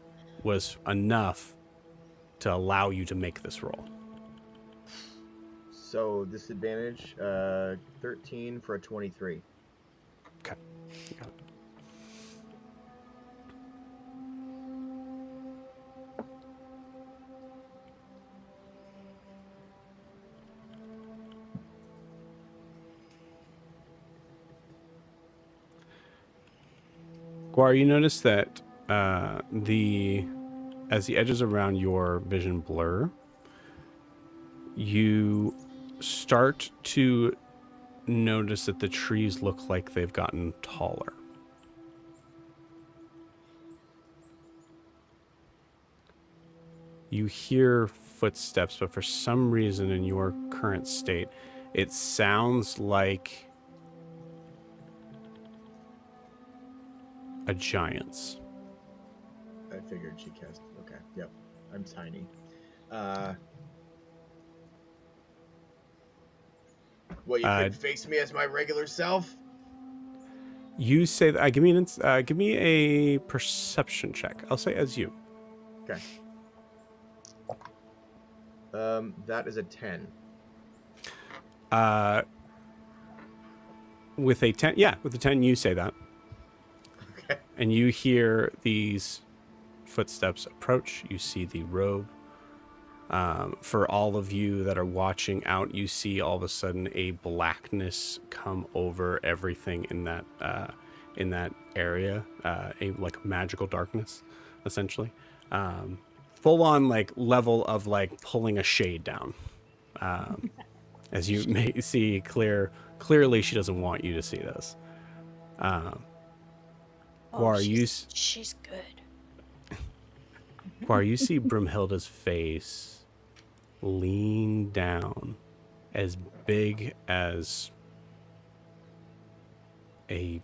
was enough to allow you to make this roll. So disadvantage, uh, 13 for a 23. Guar, you notice that uh, the as the edges around your vision blur, you start to notice that the trees look like they've gotten taller. You hear footsteps, but for some reason in your current state, it sounds like a giant's. I figured she cast. Okay. Yep. I'm tiny. Uh. You Uh, could face me as my regular self? You say that. Uh, give me an. Uh, give me a perception check. I'll say as you. Okay. Um, that is a ten. Uh, with a ten, yeah, with a ten, you say that, Okay. and you hear these footsteps approach. You see the robe. Um, for all of you that are watching out, you see all of a sudden a blackness come over everything in that uh, in that area, uh, a like magical darkness, essentially. Um, full on like level of like pulling a shade down. Um, [LAUGHS] as you may see clear clearly she doesn't want you to see this. Um, Guar, you she's, good. Guar, you see Brimhilda's face lean down as big as a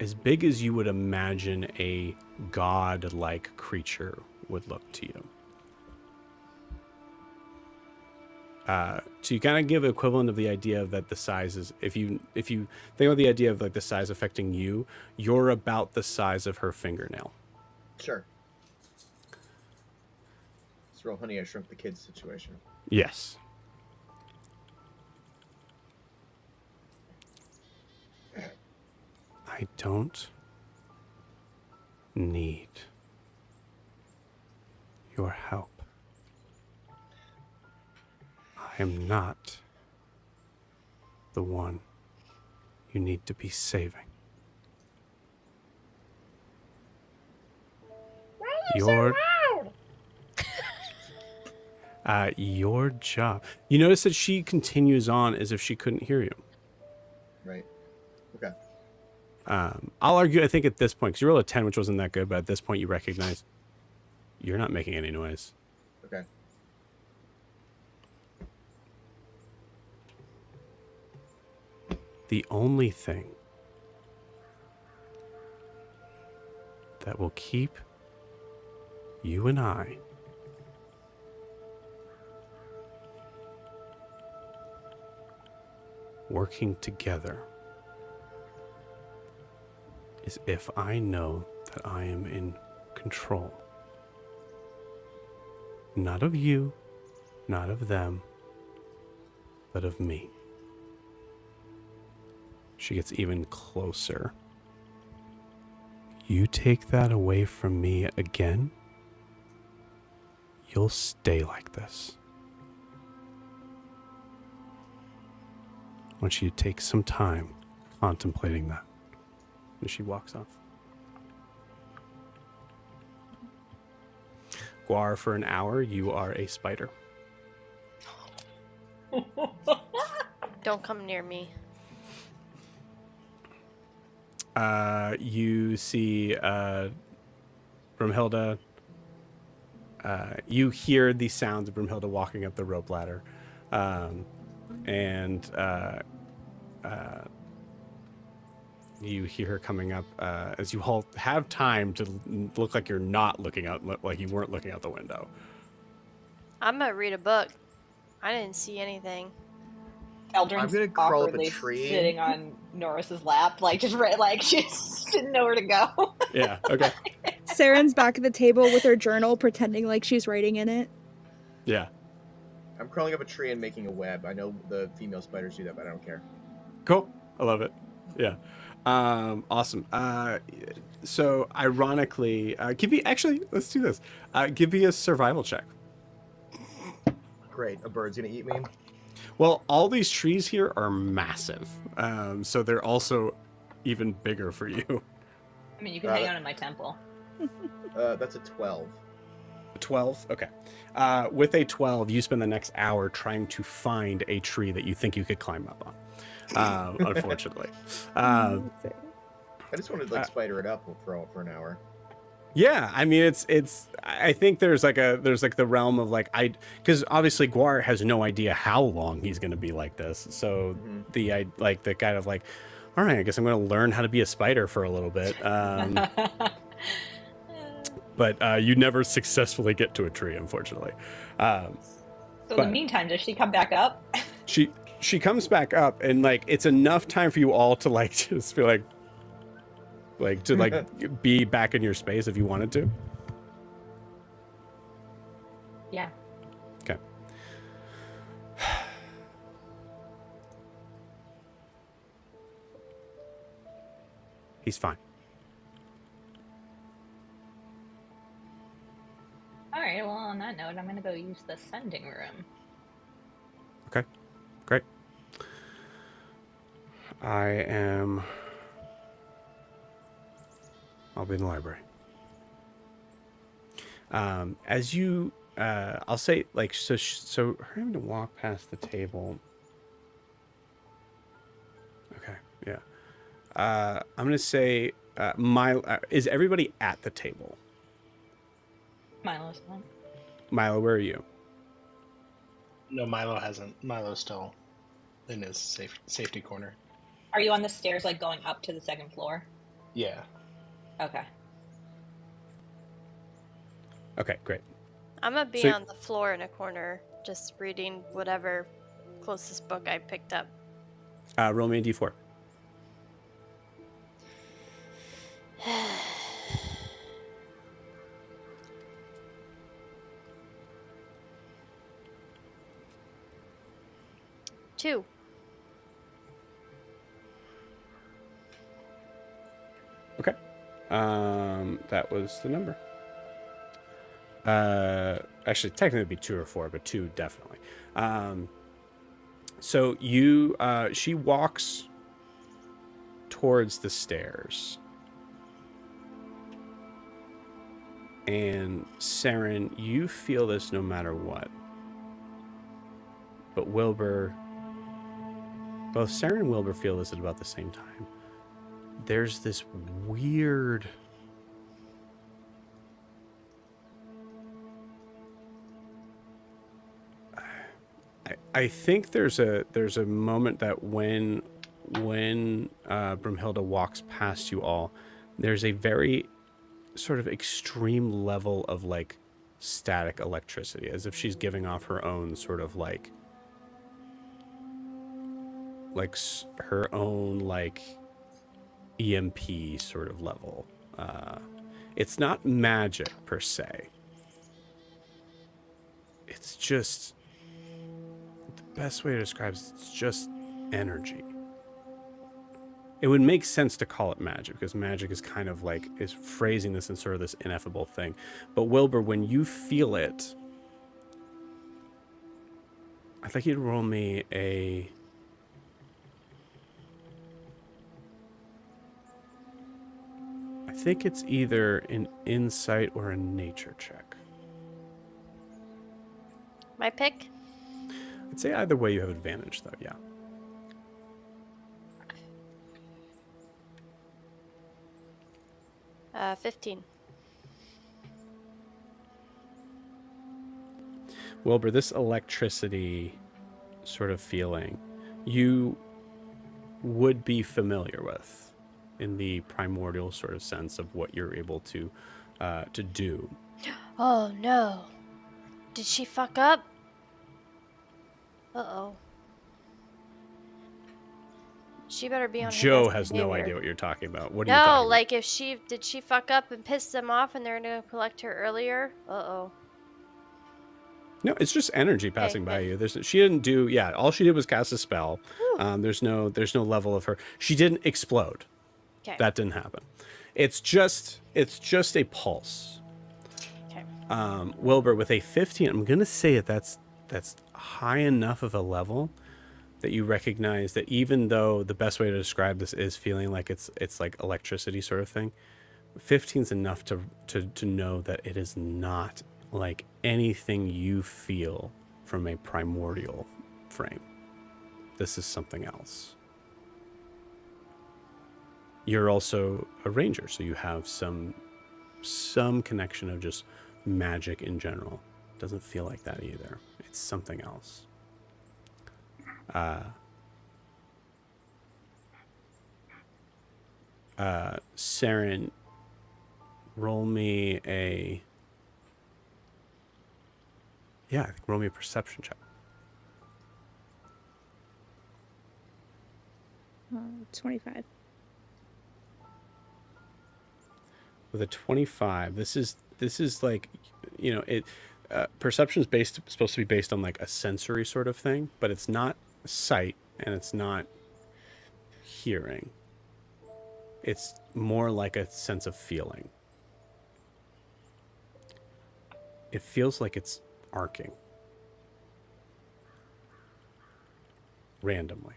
as big as you would imagine a god-like creature would look to you. Uh, to you kind of give equivalent of the idea of that the size is if you if you think about the idea of like the size affecting you, you're about the size of her fingernail. Sure. It's real honey, I shrunk the kids situation. Yes. I don't need your help. I am not the one you need to be saving. Your uh, your job. You notice that she continues on as if she couldn't hear you. Right. Okay. Um, I'll argue, I think, at this point, because you rolled a 10, which wasn't that good, but at this point, you recognize you're not making any noise. Okay. The only thing that will keep you and I working together is if I know that I am in control. Not of you, not of them, but of me. She gets even closer. You take that away from me again, you'll stay like this. Want you to take some time contemplating that. And she walks off. Guar, for an hour, you are a spider. [LAUGHS] Don't come near me. uh, you see uh, Brumhilda. Uh, you hear the sounds of Brumhilda walking up the rope ladder, um, and uh, you hear her coming up uh, as you all have time to look like you're not looking out, like you weren't looking out the window. I'm gonna read a book. I didn't see anything. Eldrin's gonna crawl up a awkwardly tree. sitting on Norris's lap, like just right, like [LAUGHS] she just didn't know where to go. [LAUGHS] Yeah. Okay. Saren's back at the table with her journal, pretending like she's writing in it. Yeah. I'm crawling up a tree and making a web. I know the female spiders do that, but I don't care. Cool. I love it. Yeah. Um, awesome. Uh, so ironically, uh, give me actually let's do this. Uh, give me a survival check. Great, a bird's gonna eat me. Well, all these trees here are massive, um, so they're also even bigger for you. I mean, you can hang out in my temple. Uh, that's a 12. 12 okay uh, with a 12 you spend the next hour trying to find a tree that you think you could climb up on um, [LAUGHS] unfortunately um, I just wanted to like Uh, spider it up for for an hour. yeah i mean it's it's i think there's like a there's like the realm of like i because obviously guar has no idea how long he's going to be like this so Mhm. the i like the kind of like all right i guess i'm going to learn how to be a spider for a little bit um, [LAUGHS] but uh, you never successfully get to a tree unfortunately um, so in the meantime, does she come back up? she she comes back up and like it's enough time for you all to like [LAUGHS] just feel like like to like [LAUGHS] be back in your space if you wanted to yeah. okay [SIGHS] he's fine All right. Well, on that note, I'm gonna go use the sending room. okay i am i'll be in the library um as you uh i'll say like so sh- so her having to walk past the table okay yeah uh i'm gonna say uh my uh, is everybody at the table Milo's one. milo where are you No, Milo hasn't. Milo's still in his safe safety corner. Are you on the stairs, like going up to the second floor? Yeah. Okay. okay great I'm gonna be So- on the floor in a corner, just reading whatever closest book I picked up. uh roll me a d4 [SIGHS] Two. Okay. Um, that was the number. Uh, actually, technically it'd be two or four, but two definitely. Um, so you, uh, she walks towards the stairs. And Saren, you feel this no matter what. But Wilbur, both Saren and Wilbur feel this at about the same time there's this weird I, I think there's a there's a moment that when when uh, Brumhilda walks past you all, there's a very sort of extreme level of like static electricity, as if she's giving off her own sort of like like her own like EMP sort of level. Uh, it's not magic per se. It's just the best way to describe it, it's just energy. It would make sense to call it magic because magic is kind of like is phrasing this in sort of this ineffable thing. But Wilbur, when you feel it, I'd like you to roll me a I think it's either an insight or a nature check. My pick? I'd say either way you have advantage though, yeah. Uh, 15. Wilbur, this electricity sort of feeling, you would be familiar with in the primordial sort of sense of what you're able to uh, to do. Oh no. Did she fuck up? Uh oh. She better be on. Joe has no idea what you're talking about. What are you No, talking like if she did she fuck up and piss them off and they're gonna collect her earlier? Uh oh. No, it's just energy passing by okay. you. There's she didn't do yeah. All she did was cast a spell. Um, there's no there's no level of her. She didn't explode. Okay. That didn't happen. It's just it's just a pulse. Okay. Um, Wilbur with a 15. I'm gonna say that that's that's high enough of a level that you recognize that even though the best way to describe this is feeling like it's it's like electricity sort of thing, 15 is enough to to to know that it is not like anything you feel from a primordial frame. This is something else. You're also a ranger, so you have some some connection of just magic in general. Doesn't feel like that either. It's something else. Uh, uh, Saren, roll me a. Yeah, I think roll me a perception check. Uh, 25. With a 25 this is this is like you know it uh, perception is based supposed to be based on like a sensory sort of thing but it's not sight and it's not hearing. It's more like a sense of feeling. It feels like it's arcing. Randomly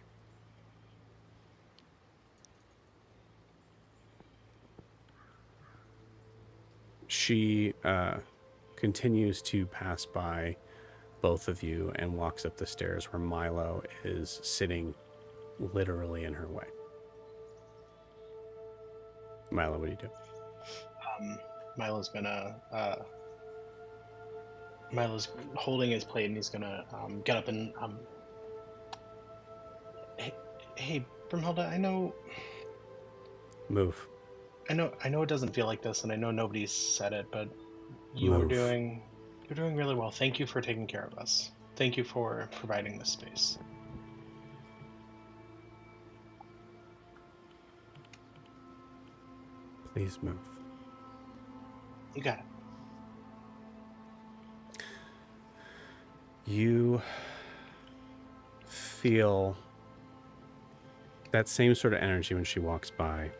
she uh, continues to pass by both of you and walks up the stairs where Milo is sitting literally in her way. Milo, what do you do? Um, Milo's gonna. Uh, Milo's holding his plate and he's gonna um, get up and. Um, hey, hey, Brimhilda, I know, Move. I know, I know it doesn't feel like this, and I know nobody's said it, but you are doing, you're doing really well. Thank you for taking care of us. Thank you for providing this space. Please move. You got it. You feel that same sort of energy when she walks by.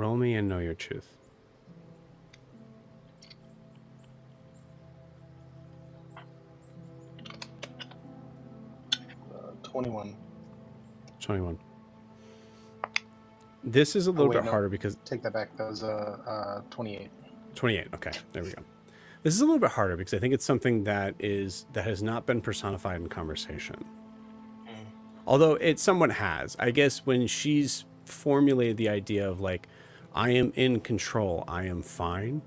Roll me and know your truth. Uh, Twenty-one. 21. This is a little wait, bit no. harder because Take that back. That was uh, uh, twenty-eight. 28 okay there we go this is a little bit harder because i think it's something that is that has not been personified in conversation although it somewhat has i guess when she's formulated the idea of like i am in control. I am fine.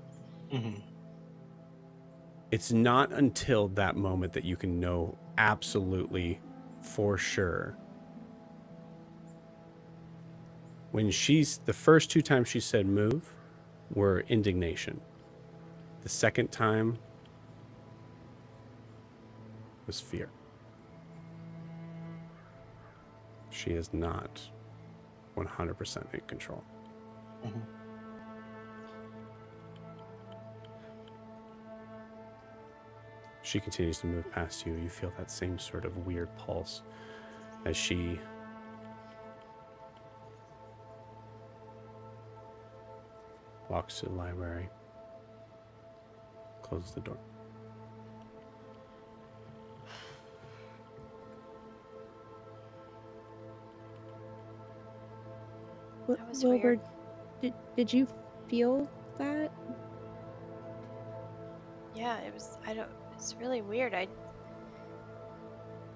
Mm-hmm. it's not until that moment that you can know absolutely for sure. When she's the first two times she said move were indignation. The second time was fear. She is not 100% in control. Mm-hmm. She continues to move past you. You feel that same sort of weird pulse as she walks to the library, closes the door. Wi- That was Wilbur, weird. Did, did you feel that? Yeah, it was. I don't. It's really weird. I.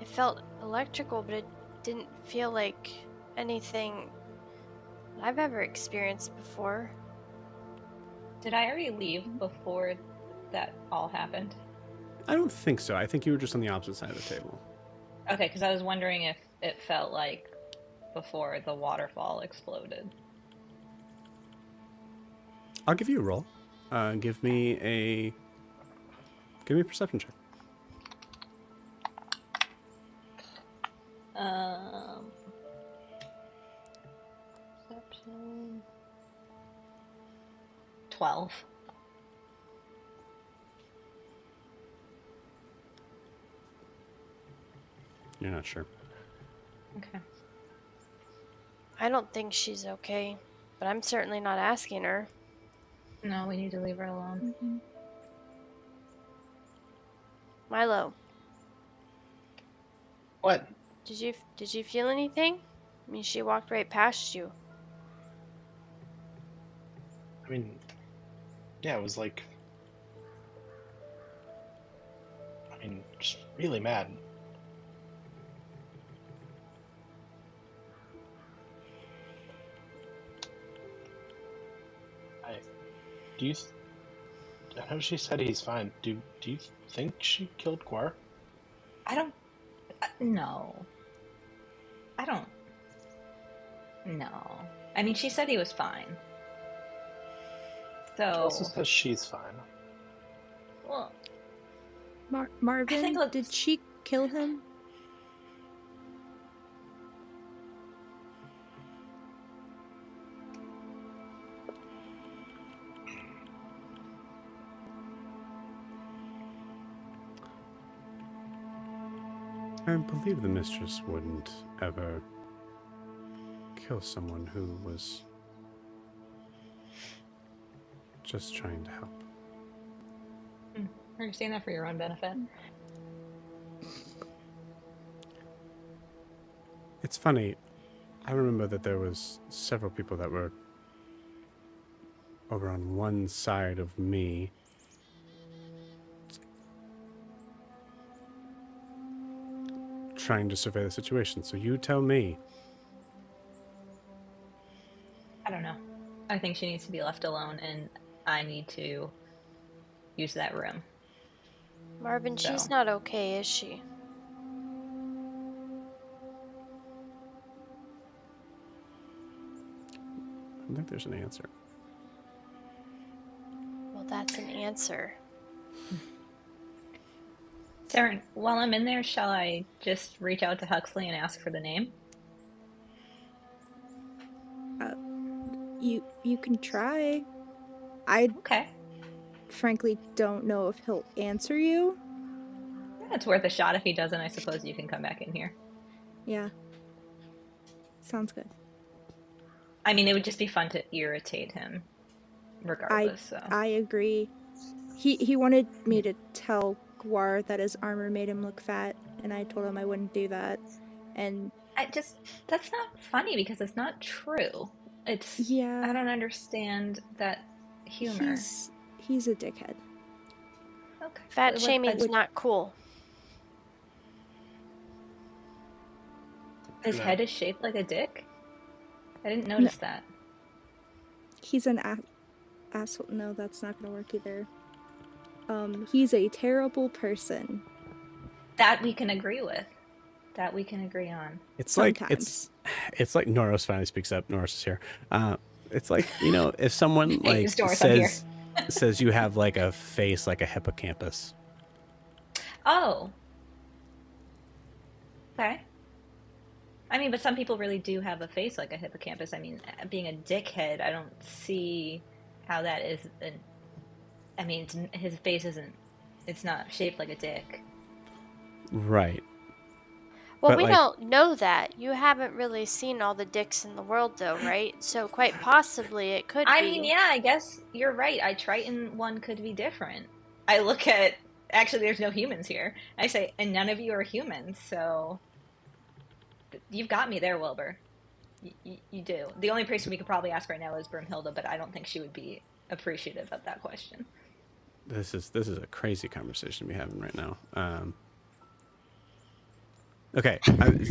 It felt electrical, but it didn't feel like anything I've ever experienced before. Did I already leave before that all happened? I don't think so. I think you were just on the opposite side of the table. Okay, because I was wondering if it felt like before the waterfall exploded. I'll give you a roll. Uh, give me a give me a perception check. Um, perception. Twelve. You're not sure. Okay. I don't think she's okay, but I'm certainly not asking her. No, we need to leave her alone. Mhm. Milo, What? did you did you feel anything? I mean, she walked right past you. I mean, yeah, it was like. I mean, just really mad. Do you. th- I know she said he's fine. Do Do you think she killed Guar? I don't. Uh, no. I don't. No. I mean, she said he was fine. She So, also says she's fine. well, Mar- Marvin, let's- did she kill him? I believe the mistress wouldn't ever kill someone who was just trying to help. are you saying that for your own benefit? It's funny. I remember that there was several people that were over on one side of me. Trying to survey the situation. So you tell me. I don't know. I think she needs to be left alone, and I need to use that room. Marvin, she's not okay, is she? I don't think there's an answer. Well, that's an answer. [LAUGHS] Saren, while I'm in there, shall I just reach out to Huxley and ask for the name? Uh, you you can try. I Okay. frankly don't know if he'll answer you. Yeah, it's worth a shot. If he doesn't, I suppose you can come back in here. Yeah. Sounds good. I mean, it would just be fun to irritate him, regardless. so. I agree. He he wanted me to tell Guar that his armor made him look fat, and I told him I wouldn't do that. And I just that's not funny because it's not true. It's yeah, I don't understand that humor. he's he's a dickhead. Okay. Fat What- shaming's what- not cool. His No. head is shaped like a dick. I didn't notice that. He's an a- asshole. No, that's not gonna work either. Um, he's a terrible person. That we can agree with. That we can agree on. It's like it's it's like Norris finally speaks up. Norris is here. Uh, it's like you know if someone [LAUGHS] like Miss Doris, I'm here. says [LAUGHS] says you have like a face like a hippocampus. Oh. Okay. I mean, but some people really do have a face like a hippocampus. I mean, being a dickhead, I don't see how that is. An, I mean, it's, his face isn't. It's not shaped like a dick. Right. Well, But, we like- don't know that. You haven't really seen all the dicks in the world, though, right? So quite possibly it could I be. mean, yeah, I guess you're right. I Triton one could be different. I look at actually, there's no humans here. I say, and none of you are humans, so you've got me there, Wilbur. You, you, you do. The only person we could probably ask right now is Brimhilda, but I don't think she would be appreciative of that question. This is this is a crazy conversation to be having right now. Um, okay. I,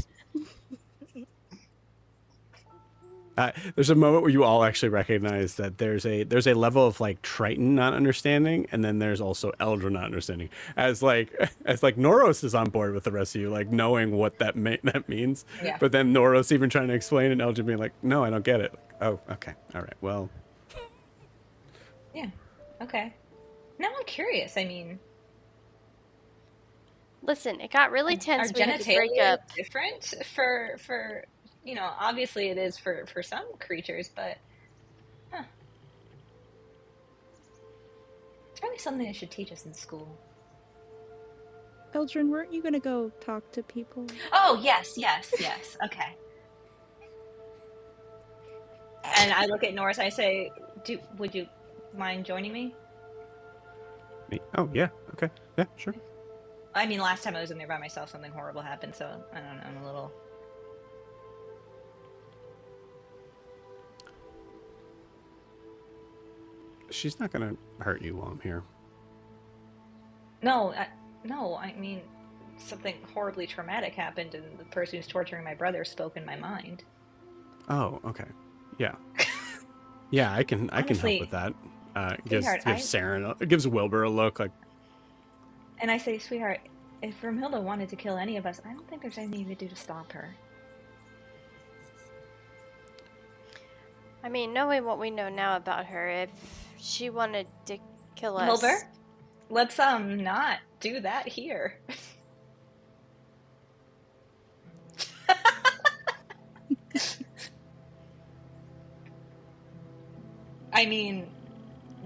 uh, there's a moment where you all actually recognize that there's a there's a level of like Triton not understanding, and then there's also Eldra not understanding. As like [LAUGHS] as like Norris is on board with the rest of you, like knowing what that ma- that means. Yeah. But then Norris even trying to explain, and Eldra being like, "No, I don't get it." Like, oh, okay, all right, well, Yeah. Okay. Now I'm curious. I mean, Listen, it got really are tense. We had to break genitalia up. different for for you know? Obviously, it is for for some creatures, but huh. It's probably something they should teach us in school. Eldrin, weren't you gonna go talk to people? Oh yes, yes, yes. [LAUGHS] Okay. And I look at Norris. I say, "Do would you mind joining me?" Me- oh yeah, okay, yeah, sure. I mean, last time I was in there by myself, something horrible happened. So I don't know. I'm a little. She's not gonna hurt you while I'm here. No, I, no. I mean, something horribly traumatic happened, and the person who's torturing my brother spoke in my mind. Oh, okay. Yeah. Yeah, I can I can help with that. Uh gives sweetheart, gives I- Saren gives Wilbur a look like And I say, sweetheart, if Romilda wanted to kill any of us, I don't think there's anything you could do to stop her. I mean, knowing what we know now about her, if she wanted to kill us, Wilbur, let's um not do that here. [LAUGHS] I mean,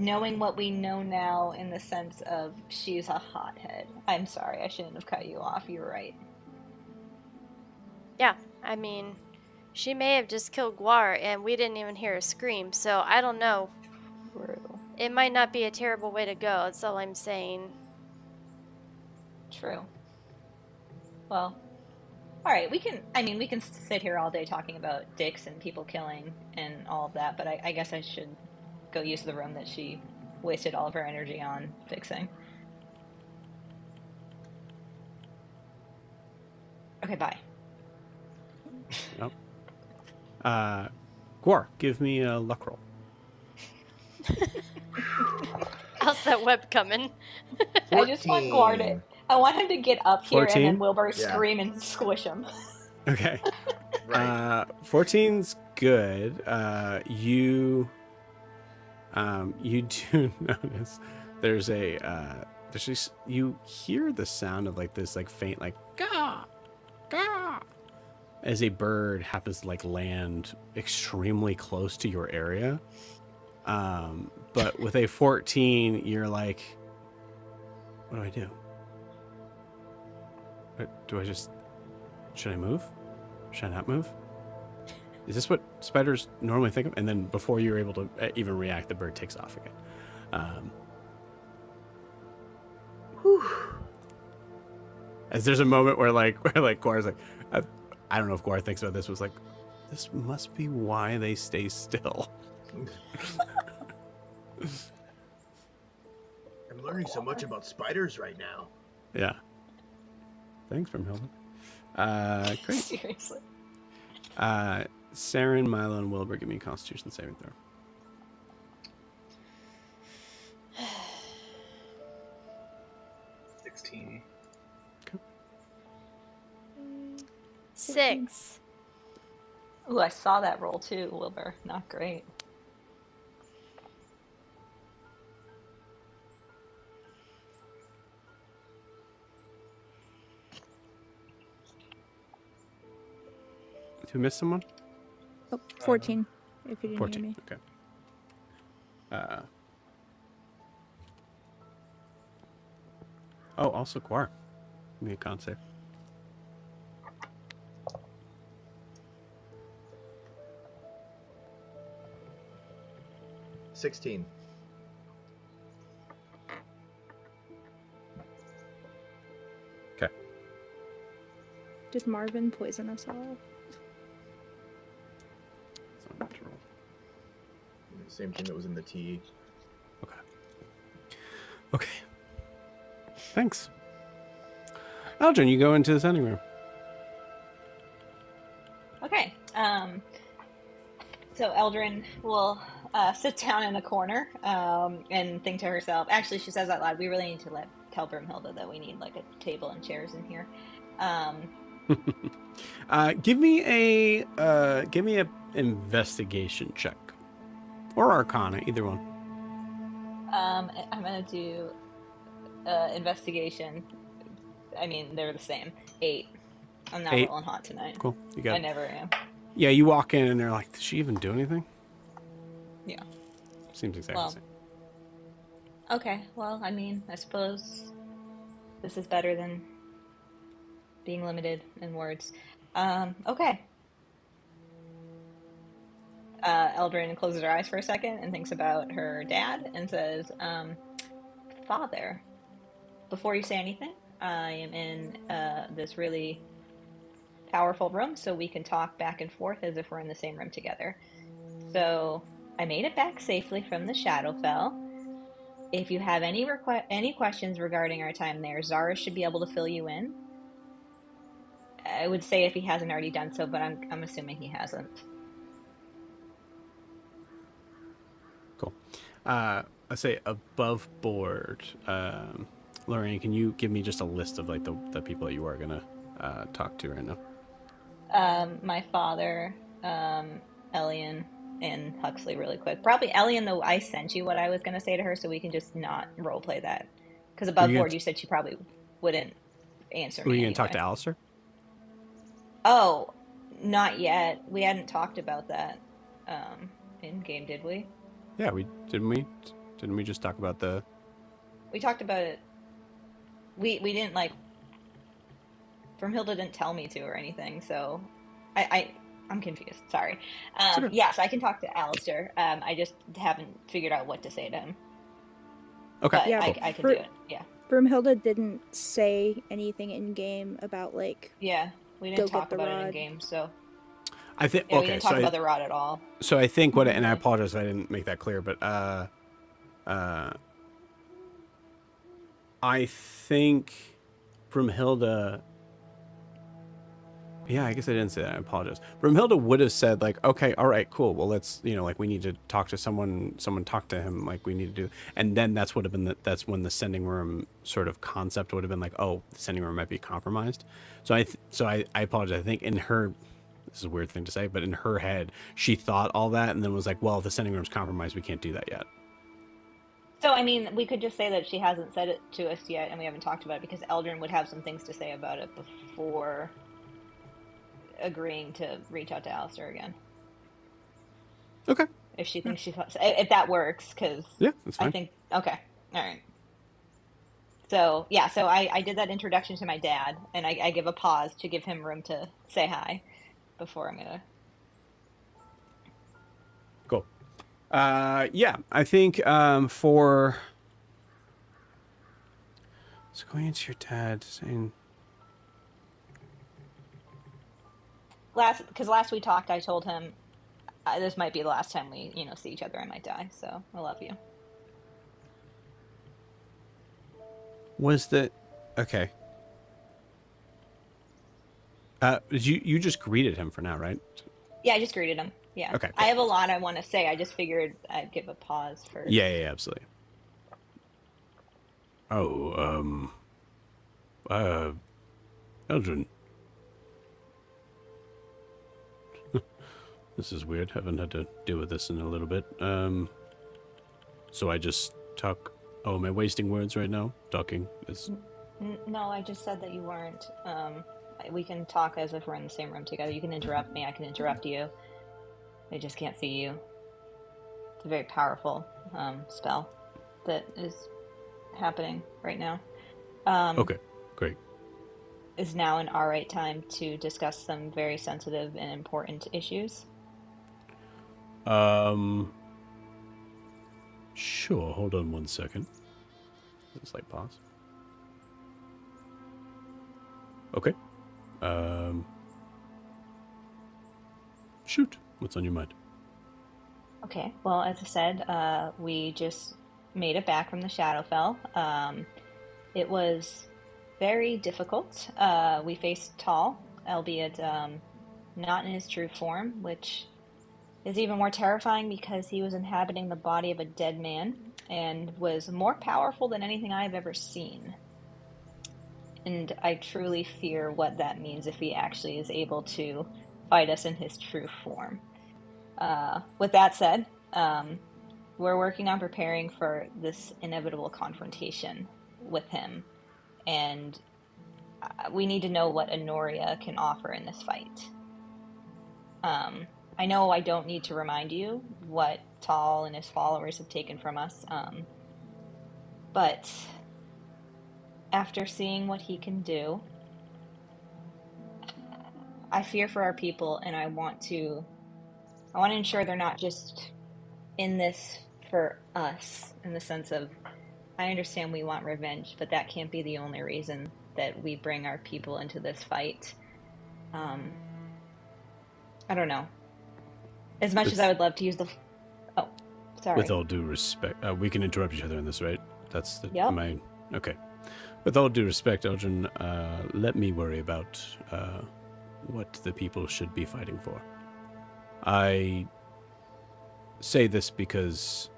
knowing what we know now in the sense of she's a hothead. I'm sorry, I shouldn't have cut you off. You're right. yeah, I mean, she may have just killed Guar and we didn't even hear a scream. So I don't know. True. It might not be a terrible way to go. That's all I'm saying. True. Well, all right. We can. I mean, we can sit here all day talking about dicks and people killing and all of that. But I, I guess I should go use the room that she wasted all of her energy on fixing. Okay. Bye. Nope. uh Guar, give me a luck roll. [LAUGHS] How's that web coming? [LAUGHS] I just want Guard. I want him to get up here and then Wilbur Yeah. scream and [LAUGHS] squish him. Okay. Right. Uh 14's good. Uh you um you do [LAUGHS] notice there's a uh there's just you hear the sound of like this like faint like gah gah as a bird happens to like land extremely close to your area. Um but with a 14 you're like what do I do? Do I just should I move? Should I not move? Is this what spiders normally think of? And then before you're able to uh, even react, the bird takes off again. Um, as there's a moment where like [LAUGHS] where like Guar's like, I, I don't know if Guar thinks about this was like, this must be why they stay still. [LAUGHS] I'm learning so much about spiders right now. Yeah. Thanks, from Hilda. Uh, great. [LAUGHS] Seriously. Uh, Saren, Milo, and Wilbur, give me a Constitution saving throw. [SIGHS] Sixteen. Six. Ooh, I saw that roll too, Wilbur. Not great. Did we miss someone? Oh, 14, if you didn't hear 14. me. Okay. Uh, oh, also Guar. Give me a con save. Sixteen. Did Marvin poison us all? Same thing that was in the tea. Okay. Okay. Thanks. Eldrin, you go into the sending room. Okay. Um, so Eldrin will uh, sit down in a corner um, and think to herself. Actually, she says out loud, "We really need to let tell Broomhilda that we need like a table and chairs in here." Um, [LAUGHS] uh, give me a uh, give me a investigation check or Arcana, either one. um, I'm gonna do uh, investigation. I mean, they're the same. Eight. I'm not Eight. rolling hot tonight. Cool. You got. I got. never am. Yeah, you walk in and they're like, "Did she even do anything?" Yeah. Seems exactly Well, the same. Okay. Well, I mean, I suppose this is better than being limited in words. Um, okay. Uh, Eldrin closes her eyes for a second and thinks about her dad and says, um, Father, before you say anything, I am in uh, this really powerful room so we can talk back and forth as if we're in the same room together. So I made it back safely from the Shadowfell. If you have any requ- any questions regarding our time there, Zara should be able to fill you in. I would say if he hasn't already done so, but I'm I'm assuming he hasn't. Uh, I say above board. Um, Lorraine, can you give me just a list of like the, the people that you are gonna uh, talk to right now? Um, my father, um, Elian, and Huxley really quick. Probably Elian, though. I sent you what I was going to say to her, so we can just not role play that. Because above you gonna board, you said she probably wouldn't answer Were you gonna talk to. Alistair? Oh, not yet. We hadn't talked about that um, in game, did we? Yeah, we didn't we didn't we just talk about the We talked about it. We we didn't like. From didn't tell me to or anything, so I, I I'm confused. Sorry. Um, okay. Yes, I can talk to Alistair. Um, I just haven't figured out what to say to him. Okay. But Yeah, I, cool. I can For- do it. Yeah, Broomhilda didn't say anything in game about like yeah. We didn't talk the about it in game, so I think yeah, we okay, didn't so talk I, about the rod at all. so I think what and I Mhm. apologize if I didn't make that clear, but uh uh I think Brumhilda yeah, I guess I didn't say that. I apologize. Brumhilda would have said like, okay, all right, cool. Well, let's you know, like we need to talk to someone. Someone talk to him. Like we need to do, and then that's would have been the, that's when the sending room sort of concept would have been like, oh, the sending room might be compromised. So I th- so I, I apologize. I think in her this is a weird thing to say, but in her head, she thought all that and then was like, well, if the sending room's compromised, we can't do that yet. So I mean, we could just say that she hasn't said it to us yet, and we haven't talked about it because Eldrin would have some things to say about it before agreeing to reach out to Alistair again. Okay. If she thinks she if that works, because Yeah, that's fine. I think okay, all right. So yeah, so I, I did that introduction to my dad, and I, I give a pause to give him room to say hi before I'm gonna. Cool. Uh, yeah, I think um, for so going into your dad saying, Last because last we talked, I told him uh, this might be the last time we you know see each other. I might die, so I love you. was that okay? Uh, did you you just greeted him for now, right? Yeah, I just greeted him. Yeah. Okay, I have a lot I want to say. I just figured I'd give a pause for. Yeah, yeah, yeah, absolutely. Oh, um, uh, Eldrin. [LAUGHS] this is weird. Haven't had to deal with this in a little bit. Um, so I just talk. Oh, am I wasting words right now? Talking is No, I just said that you weren't. Um, we can talk as if we're in the same room together. You can interrupt me. I can interrupt you. I just can't see you. It's a very powerful um, spell that is happening right now. Um, okay. Great. Is now an all right time to discuss some very sensitive and important issues. Um. Sure. Hold on one second. Slight pause. Okay. Um. Shoot. What's on your mind? Okay. Well, as I said, uh, we just made it back from the Shadowfell. Um, It was very difficult. Uh, we faced Tal, albeit um, not in his true form, which is even more terrifying because he was inhabiting the body of a dead man and was more powerful than anything I've ever seen. And I truly fear what that means if he actually is able to fight us in his true form. Uh, with that said, um, we're working on preparing for this inevitable confrontation with him, and uh, we need to know what Honoria can offer in this fight. Um, I know I don't need to remind you what Tal and his followers have taken from us, um, but after seeing what he can do, I fear for our people, and I want to, I want to ensure they're not just in this for us, in the sense of, I understand we want revenge, but that can't be the only reason that we bring our people into this fight. Um, I don't know. As much With- as I would love to use the, oh, sorry. With all due respect, uh, we can interrupt each other in this, right? That's the Yep. my okay. With all due respect, Eldrin, uh, let me worry about uh, what the people should be fighting for. I say this because,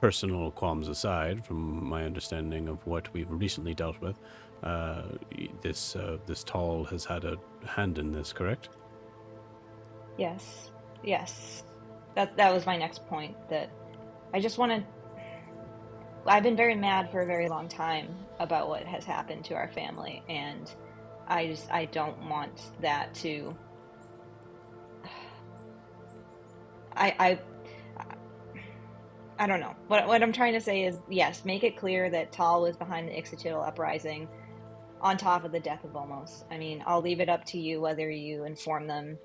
personal qualms aside, from my understanding of what we've recently dealt with, uh, this uh, this Tal has had a hand in this, correct? Yes, yes. That that was my next point. That I just want to. I've been very mad for a very long time about what has happened to our family, and I just I don't want that to. [SIGHS] I I. I don't know. What, what I'm trying to say is, yes, make it clear that Tal was behind the Ixochitl uprising, on top of the death of Omos. I mean, I'll leave it up to you whether you inform them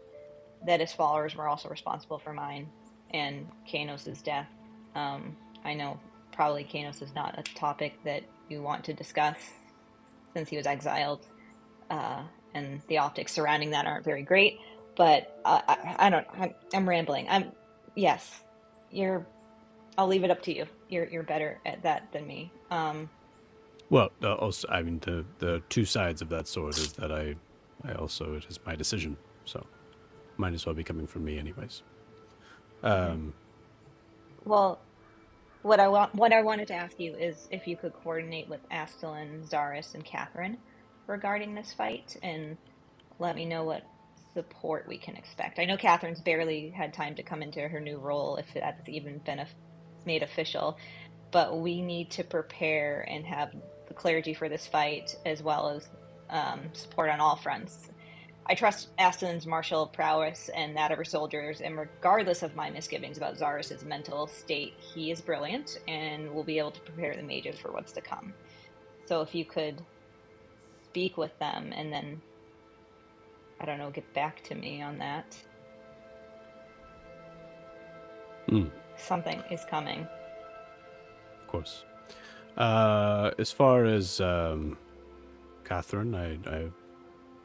that his followers were also responsible for mine and Kanos' death. Um, I know probably Kanos is not a topic that you want to discuss since he was exiled, uh, and the optics surrounding that aren't very great. But uh, I, I don't. I'm, I'm rambling. I'm yes, you're. I'll leave it up to you. You're you're better at that than me. Um, Well, uh, also, I mean, the the two sides of that sword is that I, I also it is my decision, so might as well be coming from me, anyways. Um, Well, what I want, what I wanted to ask you is if you could coordinate with Astelin, Zaris, and Catherine regarding this fight, and let me know what support we can expect. I know Catherine's barely had time to come into her new role, if that's even been a, made official, but we need to prepare and have the clergy for this fight, as well as um, support on all fronts. I trust Aston's martial prowess and that of her soldiers, and regardless of my misgivings about Zaris's mental state, he is brilliant and will be able to prepare the mages for what's to come. So if you could speak with them and then, I don't know, get back to me on that. Hmm. Something is coming. of course. Uh, as far as um, Catherine, I, I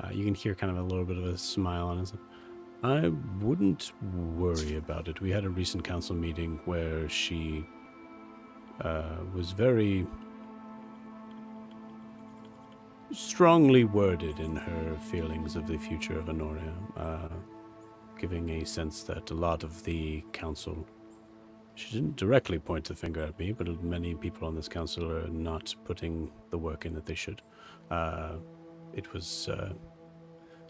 uh, you can hear kind of a little bit of a smile on his. I wouldn't worry about it. We had a recent council meeting where she uh, was very strongly worded in her feelings of the future of Honoria, uh, giving a sense that a lot of the council she didn't directly point the finger at me, but many people on this council are not putting the work in that they should. Uh, it was uh,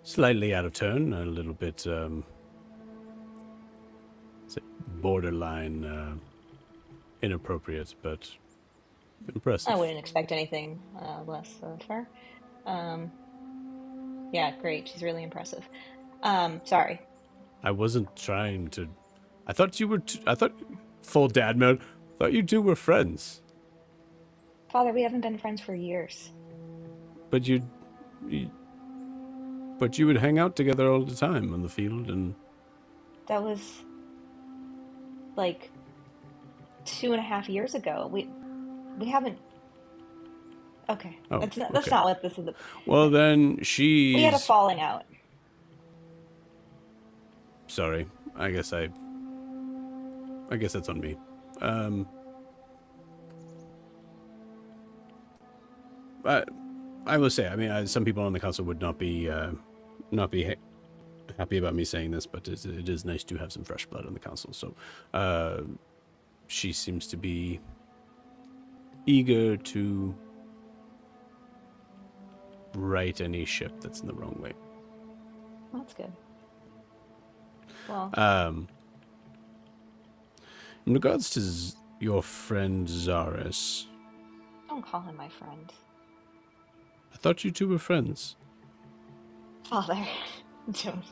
slightly out of turn, a little bit um, borderline uh, inappropriate, but impressive. I wouldn't expect anything uh, less of her. Um, yeah, great. She's really impressive. Um, sorry. I wasn't trying to. I thought you were. T- I thought full dad mode. Thought you two were friends, Father, we haven't been friends for years. but you. But you would hang out together all the time on the field and. That was like two and a half years ago. We we haven't. Okay, Oh, that's not, that's okay. not what this is. Well, then she. We had a falling out. Sorry. I guess I. I guess that's on me. Um. I, I will say, I mean, I, some people on the council would not be, uh, not be ha- happy about me saying this, but it, it is nice to have some fresh blood on the council. So, uh, she seems to be eager to right any ship that's in the wrong way. That's good. Well, Um, in regards to Z- your friend Zaris, don't call him my friend. I thought you two were friends. Father. [LAUGHS] don't.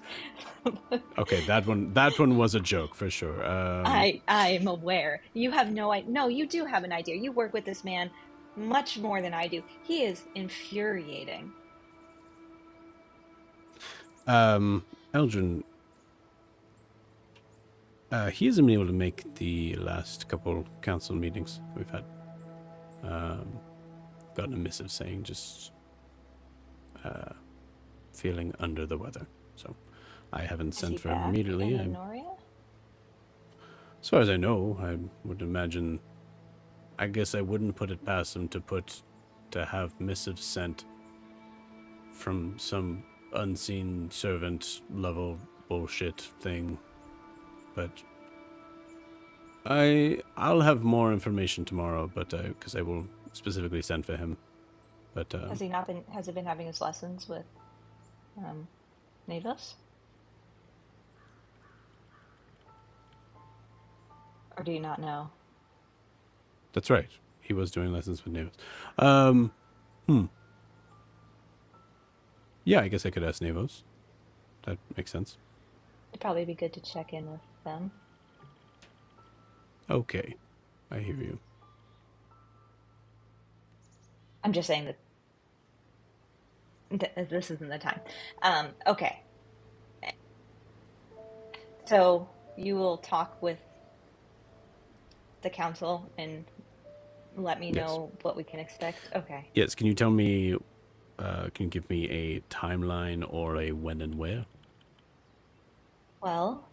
Okay, that one that one was a joke for sure. Um, I I'm aware. You have no idea. No, you do have an idea. You work with this man much more than I do. He is infuriating. Um, Eldrin, uh, he hasn't been able to make the last couple council meetings we've had. Um, gotten a missive saying just uh, feeling under the weather. So I haven't Is sent for him immediately. as far as I know, I would imagine. I guess I wouldn't put it past him to put to have missives sent from some unseen servant level bullshit thing. But I I'll have more information tomorrow, but because I will specifically send for him. But uh, Has he not been? Has he been having his lessons with um? Or do you not know? that's right. He was doing lessons with Navos. Um, hmm. Yeah, I guess I could ask Navos. That makes sense. It'd probably be good to check in with them. Okay, I hear you. I'm just saying that th- this isn't the time. Um, okay. So you will talk with the council and let me Yes. know what we can expect. Okay. Yes, can you tell me? Uh, can you give me a timeline or a when and where? Well,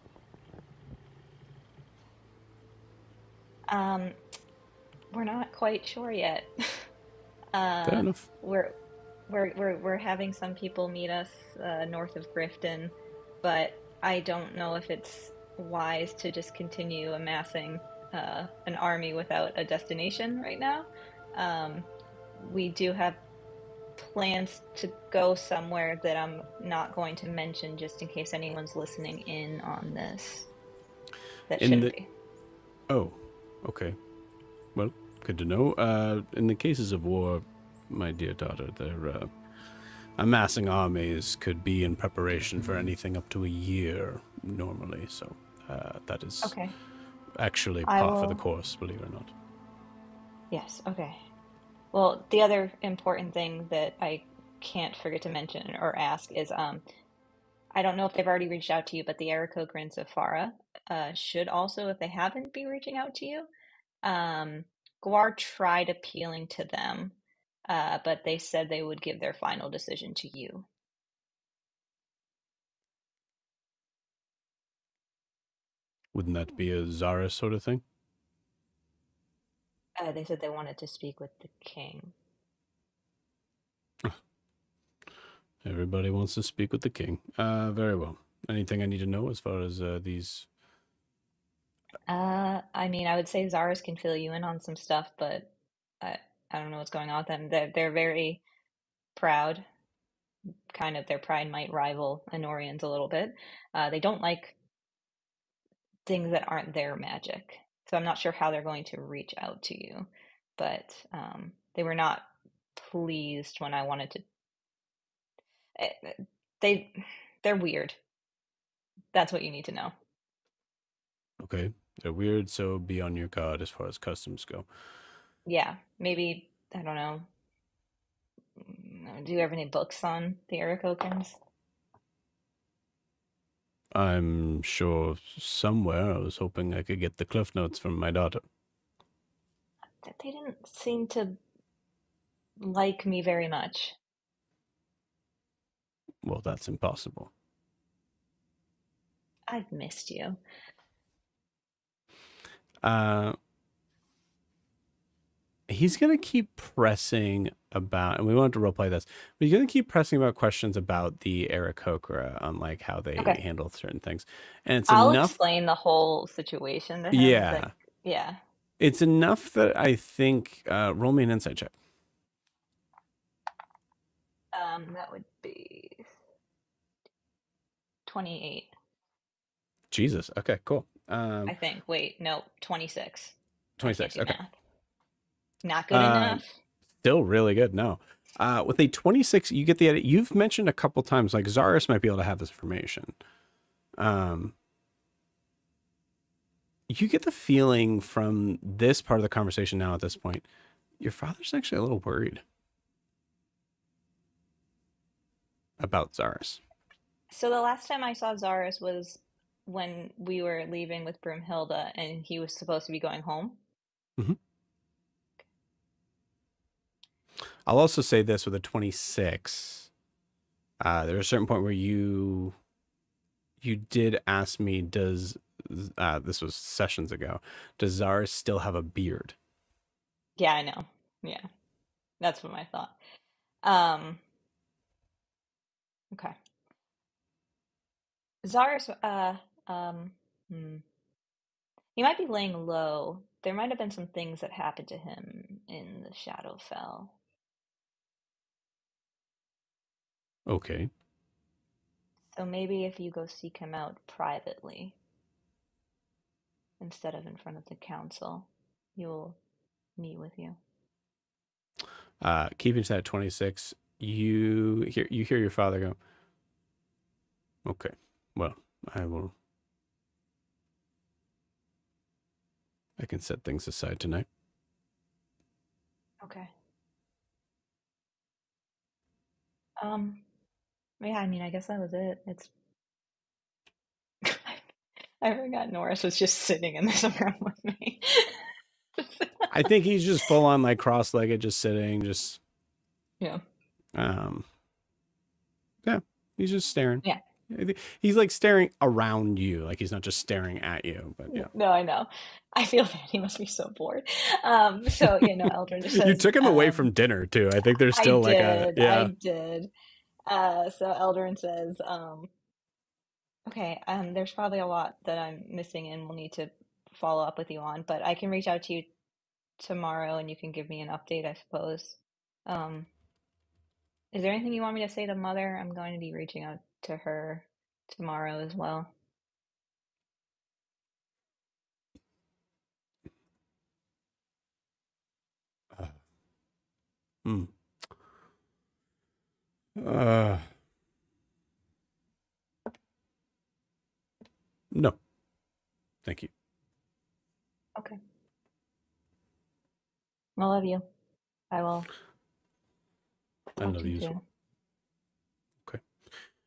um, we're not quite sure yet. uh, [LAUGHS] Fair enough. we're we're we're we're having some people meet us uh, north of Grifton, but I don't know if it's wise to just continue amassing uh, an army without a destination right now. Um, we do have plans to go somewhere that I'm not going to mention, just in case anyone's listening in on this. That In should the- be. Oh, okay. Well, good to know. Uh, in the cases of war, my dear daughter, they're uh, amassing armies could be in preparation for anything up to a year normally. So uh, that is Okay. actually I par for the course, believe it or not. Yes, okay. Well, the other important thing that I can't forget to mention or ask is um I don't know if they've already reached out to you, but the Erico Grants of Farah uh, should also, if they haven't, be reaching out to you. Um, Guar tried appealing to them, uh, but they said they would give their final decision to you. Wouldn't that be a Zaris sort of thing? Uh, they said they wanted to speak with the king. Everybody wants to speak with the king. Uh, very well. Anything I need to know as far as uh, these? Uh, I mean, I would say Zaris can fill you in on some stuff, but I I don't know what's going on with them. They're they're very proud. Kind of their pride might rival Honorians a little bit. Uh, they don't like things that aren't their magic. So I'm not sure how they're going to reach out to you, but um, they were not pleased when I wanted to. eh, They they're weird. That's what you need to know. Okay, they're weird, so be on your guard as far as customs go. Yeah, maybe I don't know. Mm, Do you have any books on the Aracokans? I'm sure somewhere I was hoping I could get the cliff notes from my daughter. They didn't seem to like me very much. Well, that's impossible. I've missed you. Uh, he's gonna keep pressing about, and we want to roleplay this, but he's gonna keep pressing about questions about the Aarakocra on like how they Okay. handle certain things, and it's I'll enough. explain the whole situation to him. Yeah. like- yeah. It's enough that I think uh, roll me an insight check. Um, that would be twenty-eight, Jesus. Okay. Cool. Um, I think. Wait, no, twenty-six. I twenty can't six. do Okay. math. Not good Um, enough. Still really good. No. Uh, with a 26, you get the edit. You've mentioned a couple times, like Zaris might be able to have this information. Um, you get the feeling from this part of the conversation now at this point, your father's actually a little worried about Zaris. So the last time I saw Zaris was when we were leaving with Broomhilda, and he was supposed to be going home. I'll also say this with a 26. Uh, there's a certain point where you you did ask me, does uh, this was sessions ago, does Zaris still have a beard? Yeah, I know. Yeah, that's what I thought. Um, okay. Zaris, uh, um, hmm. He might be laying low. There might have been some things that happened to him in the Shadowfell. Okay. So maybe if you go seek him out privately instead of in front of the council, you'll meet with you. Uh, keeping to that 26, you hear you hear your father go, Okay, well, I will I can set things aside tonight. Okay. Um, yeah, I mean, I guess that was it. It's. [LAUGHS] I forgot Norris was just sitting in this [LAUGHS] room with me. I think he's just full on like cross legged, just sitting, just yeah. um Yeah, he's just staring. Yeah. He's like staring around you, like he's not just staring at you, but yeah. No, I know. I feel bad. He must be so bored. Um, so you know, Eldrin just [LAUGHS] says, you took him away um, from dinner too. I think there's still like a yeah. I did. Uh, so Eldrin says, um, "Okay, um, there's probably a lot that I'm missing, and we'll need to follow up with you on. But I can reach out to you tomorrow, and you can give me an update, I suppose. Um, is there anything you want me to say to Mother? I'm going to be reaching out to her tomorrow as well. Hmm. Uh, no. Thank you. Okay. I love you. I will. I love you as soon. well.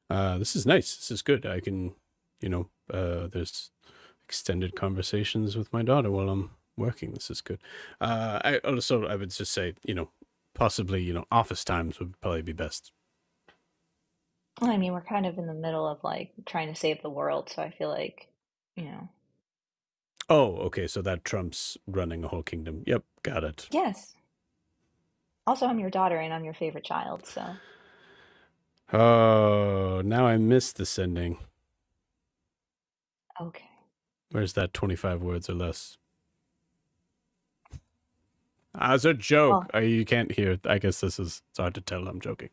Uh, this is nice. This is good. I can, you know, uh, there's extended conversations with my daughter while I'm working. This is good. Uh, I also, I would just say, you know, possibly, you know, office times would probably be best. Well, I mean, we're kind of in the middle of like trying to save the world, so I feel like, you know, Oh, okay. So that trumps running a whole kingdom. Yep, got it. yes. Also, I'm your daughter and I'm your favorite child, so Oh, now I missed the sending. okay. Where's that 25 words or less? As a joke. Uh, you can't hear. I guess this is, it's hard to tell. I'm joking.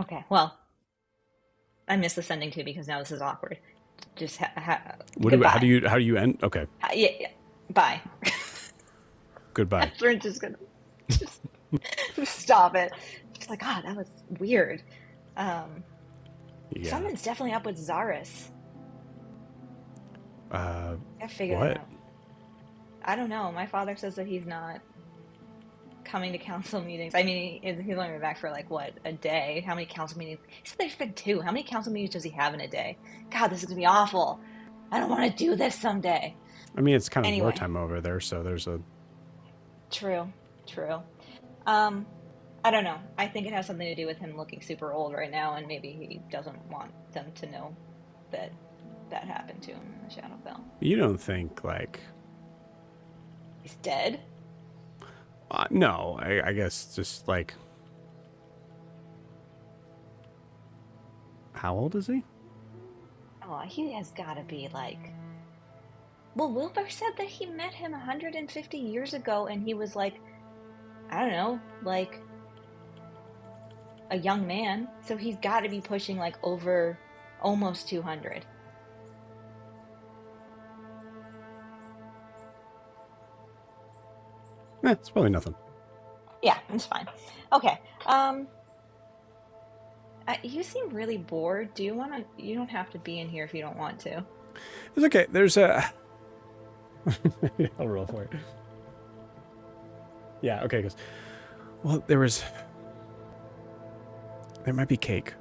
Okay. Well, I missed the sending too because now this is awkward. Just ha- ha- What do, goodbye. how do you, how do you end? Okay. Uh, yeah, yeah. Bye. [LAUGHS] Goodbye. [LAUGHS] We're just gonna just [LAUGHS] stop it. Just like, God, that was weird. Um, Yeah. Something's definitely up with Zaris. Uh, I figured What? it out. I don't know. My father says that he's not coming to council meetings. I mean, he's only been back for like what a day. How many council meetings? He said there's been two. How many council meetings does he have in a day? God, this is gonna be awful. I don't want to do this someday. I mean, it's kind of Anyway. wartime over there, so there's a. True, true. Um, I don't know. I think it has something to do with him looking super old right now, and maybe he doesn't want them to know that that happened to him in the Shadowfell. You don't think like He's dead. Uh, no, I, I guess just like. How old is he? Oh, he has got to be like. Well, Wilbur said that he met him 150 years ago, and he was like, I don't know, like a young man. So he's got to be pushing like over almost 200. Eh, it's probably nothing. Yeah, it's fine. Okay. Um. Uh, you seem really bored. Do you want to? You don't have to be in here if you don't want to. It's okay. There's a. I'll roll for it. Yeah. Okay. Because, well, there was. There might be cake.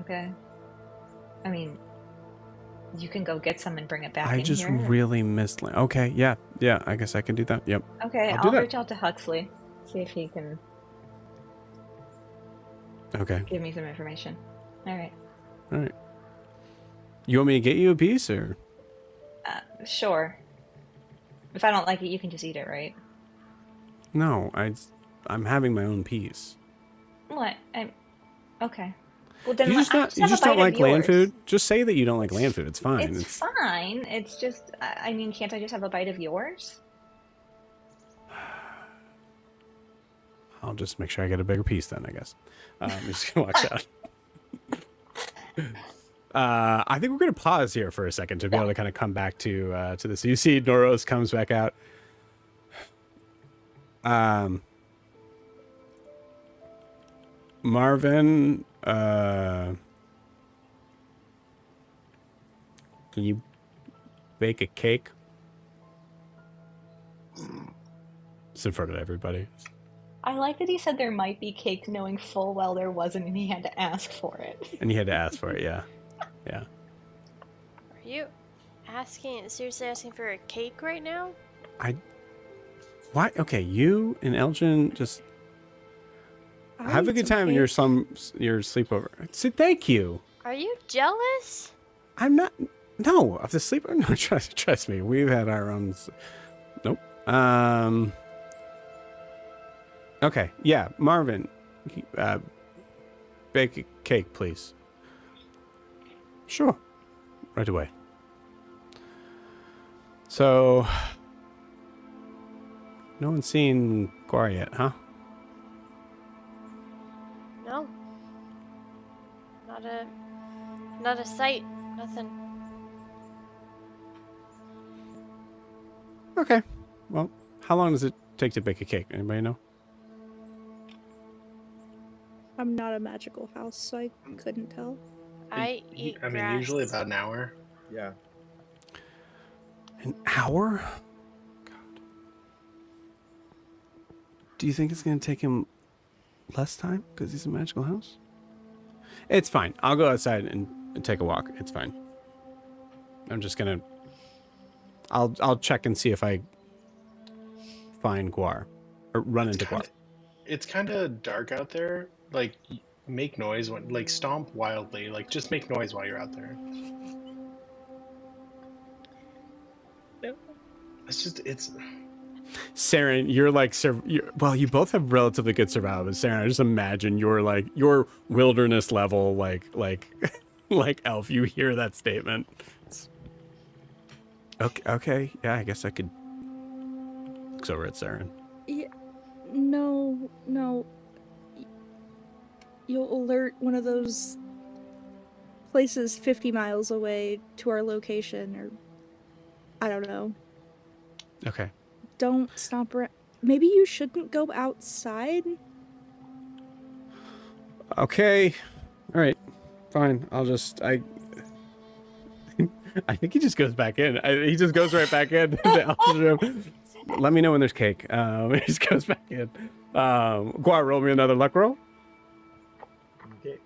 Okay. I mean, you can go get some and bring it back. I in just here. really missed. Lan- Okay. Yeah. Yeah. I guess I can do that. Yep. Okay, I'll I'll, that. reach out to Huxley, see if he can Okay. give me some information. All right. All right. You want me to get you a piece or? Uh, sure. If I don't like it, you can just eat it, right? No. I. I'm having my own piece. What? I'm okay. Well, then You just not. You just don't like land food. Just say that you don't like land food. It's fine. It's, fine. It's just, I mean, can't I just have a bite of yours? [SIGHS] I'll just make sure I get a bigger piece then, I guess. Um, I'm just gonna watch out. [LAUGHS] Uh, I think we're gonna pause here for a second to be able to kind of come back to uh, to this. You see, Norris comes back out. Um, Marvin, uh, can you bake a cake? It's in front of everybody. I like that he said there might be cake, knowing full well there wasn't, and he had to ask for it. And he had to ask for it, yeah. Yeah. Are you asking, seriously asking for a cake right now? I. Why? Okay, you and Eldrin just I have a good time in your some your sleepover. Say thank you. Are you jealous? I'm not. No, of the sleepover. [LAUGHS] No, trust trust me. We've had our own. Nope. Um. Okay. Yeah, Marvin. Uh, bake a cake, please. Sure. Right away. So. No one's seen Guar yet, huh? Not a, not a sight. Nothing. Okay. Well, how long does it take to bake a cake? Anybody know? I'm not a magical house, so I couldn't tell. I Y- eat I mean, grass. usually about an hour. Yeah. An hour? God. Do you think it's going to take him less time because he's a magical house? It's fine. I'll go outside and, and take a walk. It's fine. I'm just going to I'll I'll check and see if I find Guar or run into Guar. Kinda- It's kind of dark out there. Like, make noise when, like, stomp wildly. Like, just make noise while you're out there. It's just, it's. Saren, you're like, sur- you're, well, you both have relatively good survival, but Saren, I just imagine you're like your wilderness level, like, like, [LAUGHS] like elf. You hear that statement. It's- okay, okay, yeah, I guess I could. Looks over at Saren. Yeah, No, no. You'll alert one of those places 50 miles away to our location, or I don't know. Okay. Don't stomp around. Maybe you shouldn't go outside? Okay. All right. Fine. I'll just I. [LAUGHS] I think he just goes back in. I, he just goes right back in [LAUGHS] the [LAUGHS] elf's room. Let me know when there's cake. Um, he just goes back in. Um, Guar, roll me another luck roll. Okay.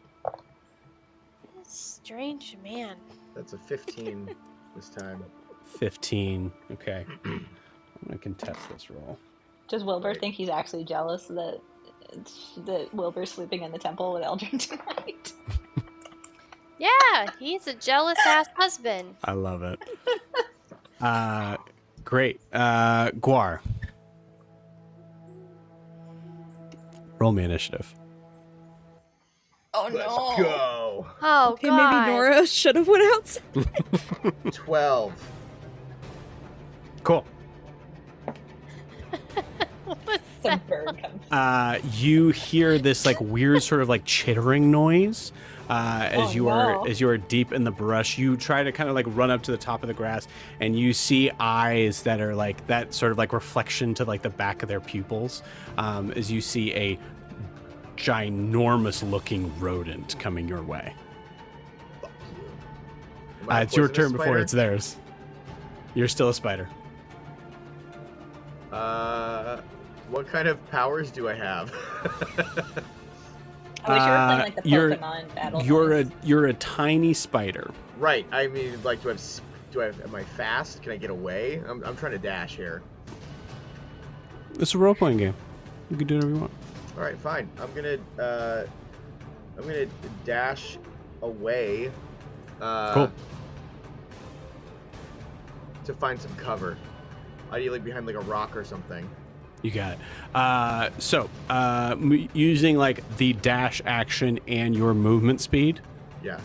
Strange man. That's a 15 this time. 15. Okay. [CLEARS THROAT] I'm going to contest this roll. Does Wilbur think he's actually jealous that that Wilbur's sleeping in the temple with Eldrin [LAUGHS] tonight? Yeah, he's a jealous ass husband. I love it. [LAUGHS] Uh, great. Uh, Guar. Roll me initiative. Oh Let's no! go. Oh Okay, god. maybe Nora [LAUGHS] should have went outside. Twelve. Cool. [LAUGHS] What's Some bird comes. Uh, you hear this like weird sort of like chittering noise uh, as Oh, you are no. as you are deep in the brush. You try to kind of like run up to the top of the grass, and you see eyes that are like that sort of like reflection to like the back of their pupils. Um, as you see a ginormous looking rodent coming your way. Fuck you. Am I Uh, it's your turn before it's theirs. You're still a spider. Uh, what kind of powers do I have? I wish you were Uh, playing like the you're- Pokemon battle. You're a you're a tiny spider. right. I mean, like, do I have? Do I have? Am I fast? Can I get away? I'm, I'm trying to dash here. It's a role playing game. You can do whatever you want. All right, fine. I'm gonna. Uh, I'm gonna dash away. Uh, Cool. To find some cover, ideally behind like a rock or something. You got it. Uh, so, uh, m- using like the dash action and your movement speed, Yeah.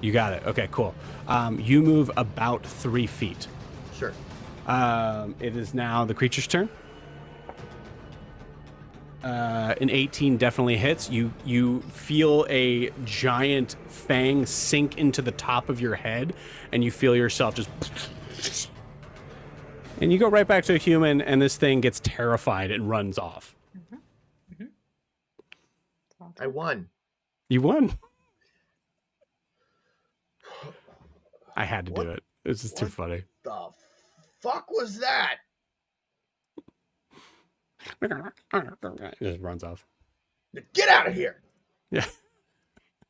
you got it. Okay, cool. Um, you move about three feet. Sure. Um, it is now the creature's turn. Uh, an 18 definitely hits. You you feel a giant fang sink into the top of your head, and you feel yourself just. And you go right back to a human, and this thing gets terrified and runs off. Mm-hmm. Mm-hmm. I won. You won. I had to What- do it. It's just too funny. The fuck was that? It just runs off. Get out of here! Yeah.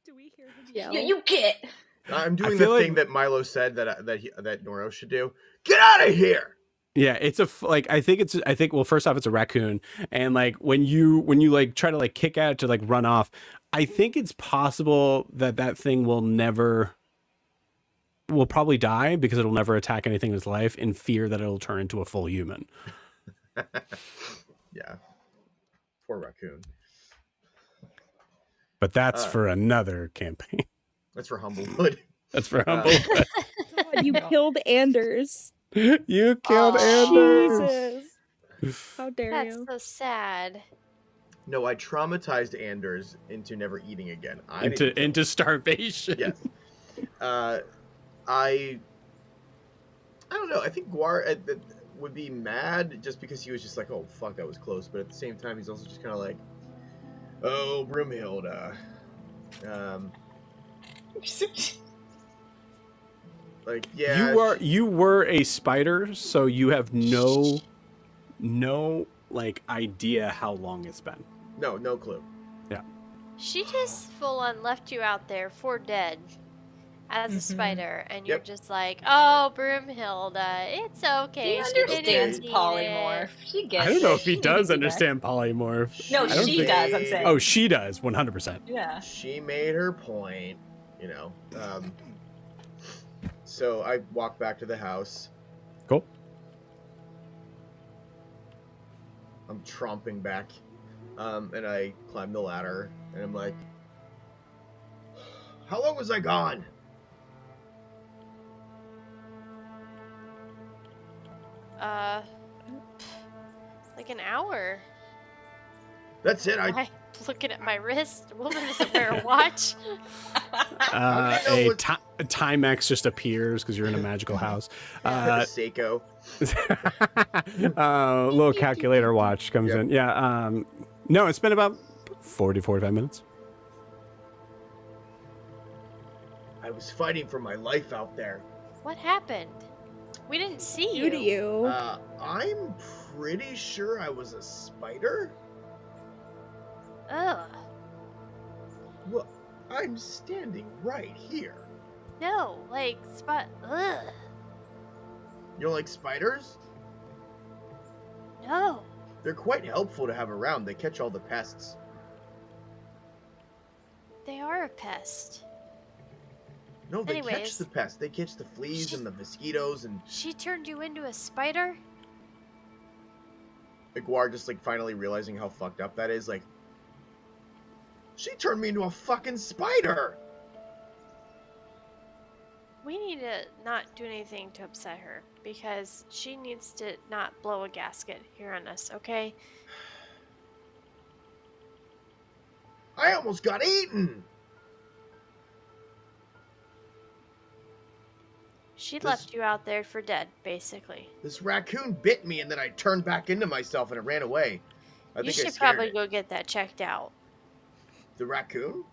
Do we hear him yell? You, you get. I'm doing the like- thing that Milo said that I- that he, that Norris should do. Get out of here! Yeah, it's a f- like I think it's I think well first off it's a raccoon and like when you when you like try to like kick at it to like run off, I think it's possible that that thing will never will probably die because it'll never attack anything in its life in fear that it'll turn into a full human. [LAUGHS] Yeah. Poor raccoon. But that's Uh. for another campaign. That's for Humblewood. [LAUGHS] That's for Uh, humble. God, [LAUGHS] you killed Anders. [LAUGHS] you killed Aw. Anders. Jesus. How [LAUGHS] dare That's you? That's so sad. No, I traumatized Anders into never eating again. I Into into starvation. yes. Uh, I. I don't know. I think Guar uh, would be mad just because he was just like, "Oh fuck, that was close," but at the same time, he's also just kind of like, "Oh, Broomhilda." Um, [LAUGHS] like yeah, you were you were a spider, so you have no no like idea how long it's been. no, no clue. Yeah. She just full on left you out there for dead as a Mhm. spider, and you're Yep. just like, "Oh, Broomhilda, it's okay." He she understands polymorph. She gets I don't know it. if he She does needs to do that. understand polymorph. No, she think- does, I'm saying. Oh, she does, one hundred percent. Yeah. She made her point, you know. Um, so I walk back to the house. Cool. I'm tromping back, um, and I climb the ladder, and I'm like, "How long was I gone?" Uh, like an hour. That's it. I I looking at my wrist. Woman doesn't wear a watch. [LAUGHS] Uh, a, what- ti- a Timex just appears because you're in a magical [LAUGHS] house. uh, Seiko. [LAUGHS] uh, little calculator watch comes Yep. in. Yeah. Um, no, it's been about 40, 45 minutes. I was fighting for my life out there. What happened? We didn't see You you. to you. Uh, I'm pretty sure I was a spider. Ugh. Well, I'm standing right here. No, like spot. Ugh. You don't like spiders? No. They're quite helpful to have around. They catch all the pests. They are a pest. No, they catch the pests. They catch the fleas She- and the mosquitoes and She turned you into a spider? like Guar just like finally realizing how fucked up that is. Like, she turned me into a fucking spider. We need to not do anything to upset her because she needs to not blow a gasket here on us, okay? I almost got eaten. She This- left you out there for dead, basically. This raccoon bit me, and then I turned back into myself, and it ran away. I you should probably it. go get that checked out. The raccoon?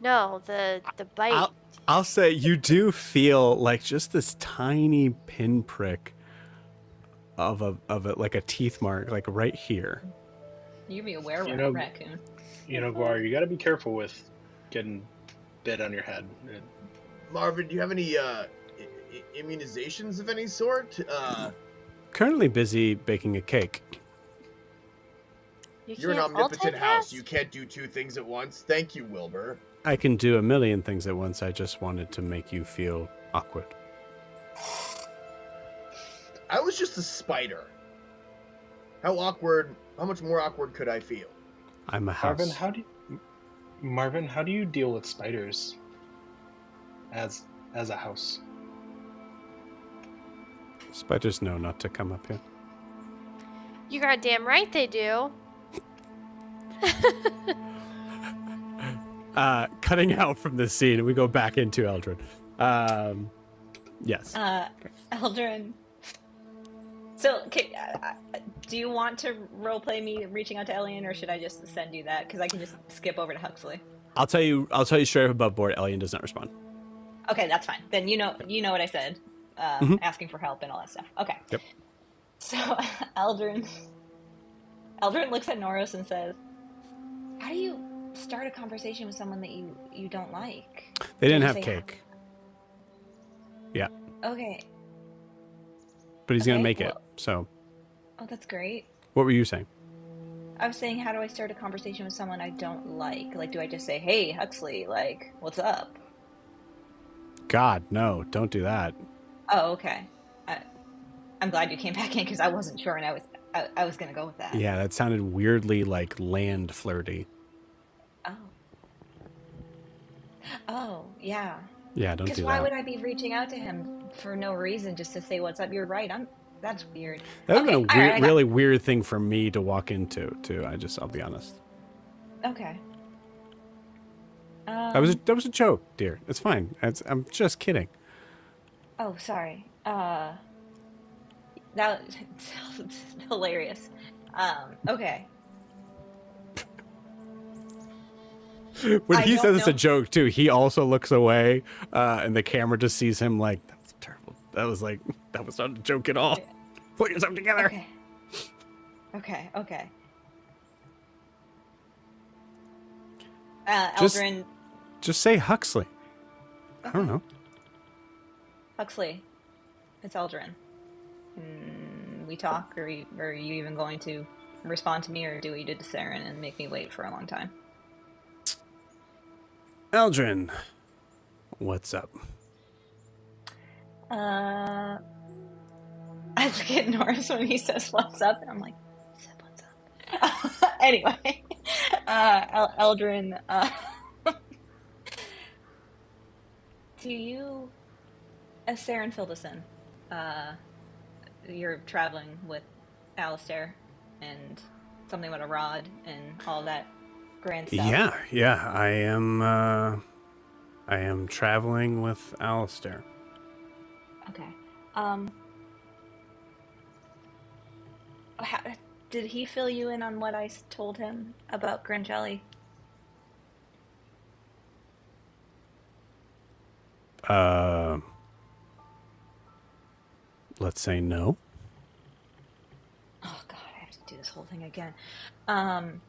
No, the the bite. I'll, I'll say you do feel like just this tiny pinprick of a of a like a teeth mark, like right here. You'd be aware of You know- raccoon. You know, Guar, you got to be careful with getting bit on your head. Marvin, do you have any uh, i- i- immunizations of any sort? Uh, Currently busy baking a cake. You you're an omnipotent house. You can't do two things at once. Thank you, Wilbur. I can do a million things at once. I just wanted to make you feel awkward. I was just a spider. How awkward? How much more awkward could I feel? I'm a house. Marvin, how do you, Marvin, how do you deal with spiders as as a house? Spiders know not to come up here. You goddamn right they do. [LAUGHS] Uh, cutting out from this scene, we go back into Eldrin. Um, yes. Uh, Eldrin. So, okay, uh, uh, do you want to roleplay me reaching out to Elian, or should I just send you that? Because I can just skip over to Huxley. I'll tell you. I'll tell you straight up above board. Elian does not respond. Okay, that's fine. Then you know you know what I said, uh, Mhm. asking for help and all that stuff. Okay. Yep. So [LAUGHS] Eldrin, Eldrin looks at Norris and says, "How do you start a conversation with someone that you you don't like?" They didn't have cake, Okay. but he's gonna Okay, make it. So, Oh, that's great. what were you saying? I was saying, how do I start a conversation with someone I don't like? Like, do I just say, "Hey, Huxley, like, what's up?" God, no! Don't do that. Oh, okay. I, I'm glad you came [LAUGHS] back in because I wasn't sure, and I was I, I was gonna go with that. Yeah, that sounded weirdly like land flirty. Oh. Oh, yeah. Yeah, don't Because do why that. would I be reaching out to him for no reason just to say what's up? You're right. I'm. That's weird. That would have Okay, been a weird, right, got- really weird thing for me to walk into. Too. I just, I'll be honest. Okay. Um, That was a, that was a joke, dear. It's fine. It's, I'm just kidding. Oh, sorry. Uh. That [LAUGHS] hilarious. Um. Okay. When I he says it's a joke too, he also looks away, uh, and the camera just sees him like that was terrible. That was like that was not a joke at all. Put yourself together. Okay. Okay. Okay. Uh, Just- Eldrin Just say Huxley. I don't know. Huxley, it's Eldrin. Mm, we talk, or, you, or are you even going to respond to me, or do what you did to Saren and make me wait for a long time? Eldrin, what's up? Uh, [LAUGHS] I look at Norris when he says "What's up," and I'm like, "He what's up?" [LAUGHS] anyway, [LAUGHS] uh, El- Eldrin, uh, do you, as Saren filled us in, uh, you're traveling with Alistair and something about a rod and all that grand stuff. Yeah, yeah. I am. Uh, I am traveling with Alistair. Okay. Um. How, did he fill you in on what I told him about Grangelli? Uh, let's say no. Oh God, I have to do this whole thing again. Um.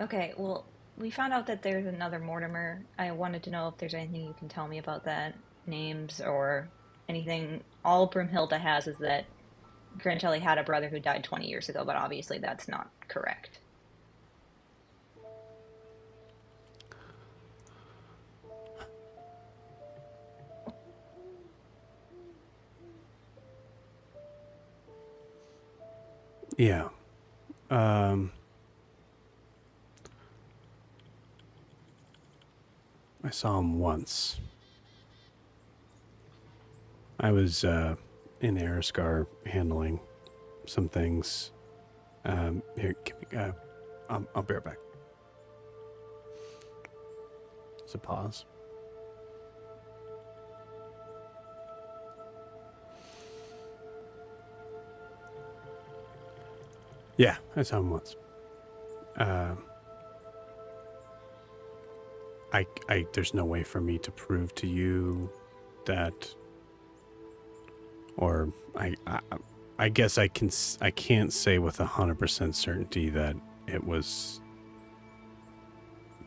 Okay. Well, we found out that there's another Mortimer. I wanted to know if there's anything you can tell me about that, names or anything. All Broomhilda has is that Grantelli had a brother who died 20 years ago, but obviously that's not correct. Yeah. Um, I saw him once. I was uh, in Ariskar handling some things. Um, here, me, uh, I'll, I'll be right back. It's a pause. Yeah, I saw him once. I, I, there's no way for me to prove to you that, or I, I, I guess I can, I can't say with a hundred percent certainty that it was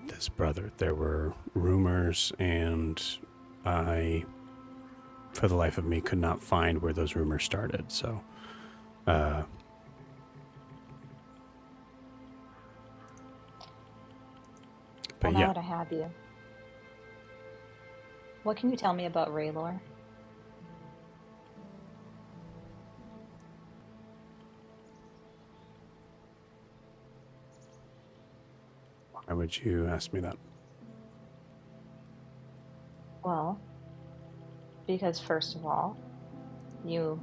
this brother. There were rumors, and I, for the life of me, could not find where those rumors started. So, uh, but Well, now yeah. that I have you, what can you tell me about Raylor? Why would you ask me that? Well, because first of all, you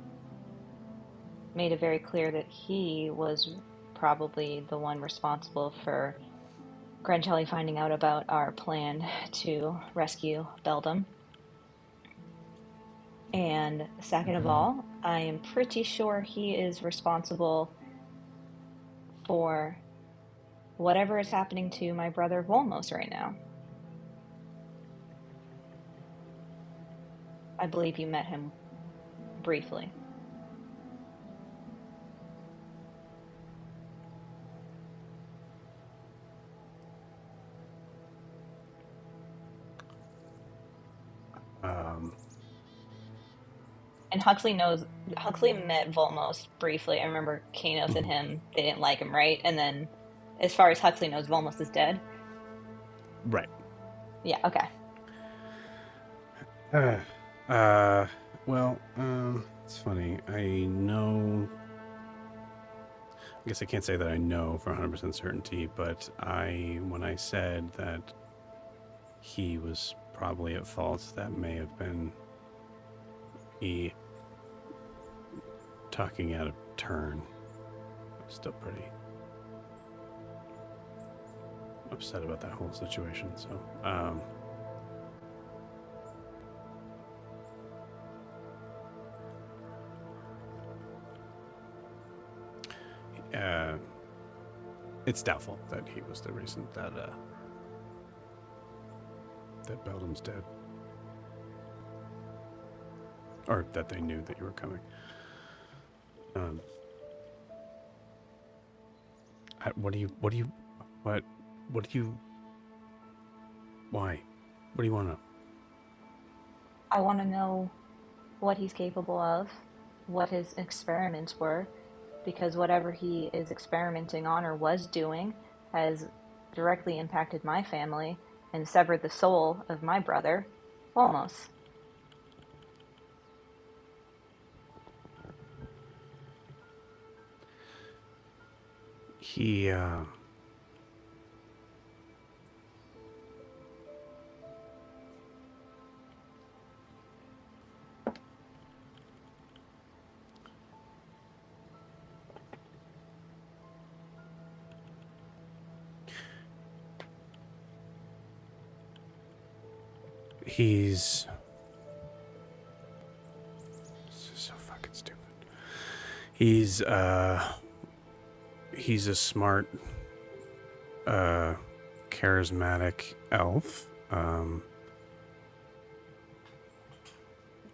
made it very clear that he was probably the one responsible for Grancelli finding out about our plan to rescue Beldam. And second of mm-hmm. all, I am pretty sure he is responsible for whatever is happening to my brother Volmos right now. I believe you met him briefly. And Huxley knows Huxley met Volmos briefly. I remember Kanos and him, they didn't like him, right? And then as far as Huxley knows, Volmos is dead. right. Yeah, okay. Uh, [SIGHS] uh, well, um, it's funny. I know. I guess I can't say that I know for 100% certainty, but I, when I said that he was probably at fault, that may have been me talking out of turn. Still pretty upset about that whole situation, so, um, uh, it's doubtful that he was the reason that uh, that Beldam's dead, or that they knew that you were coming. Um, I, what do you? What do you? What? What do you? Why? What do you want to know? I want to know what he's capable of, what his experiments were, because whatever he is experimenting on or was doing has directly impacted my family and severed the soul of my brother, almost. He. Uh, he's so fucking stupid. He's uh he's a smart uh charismatic elf. Um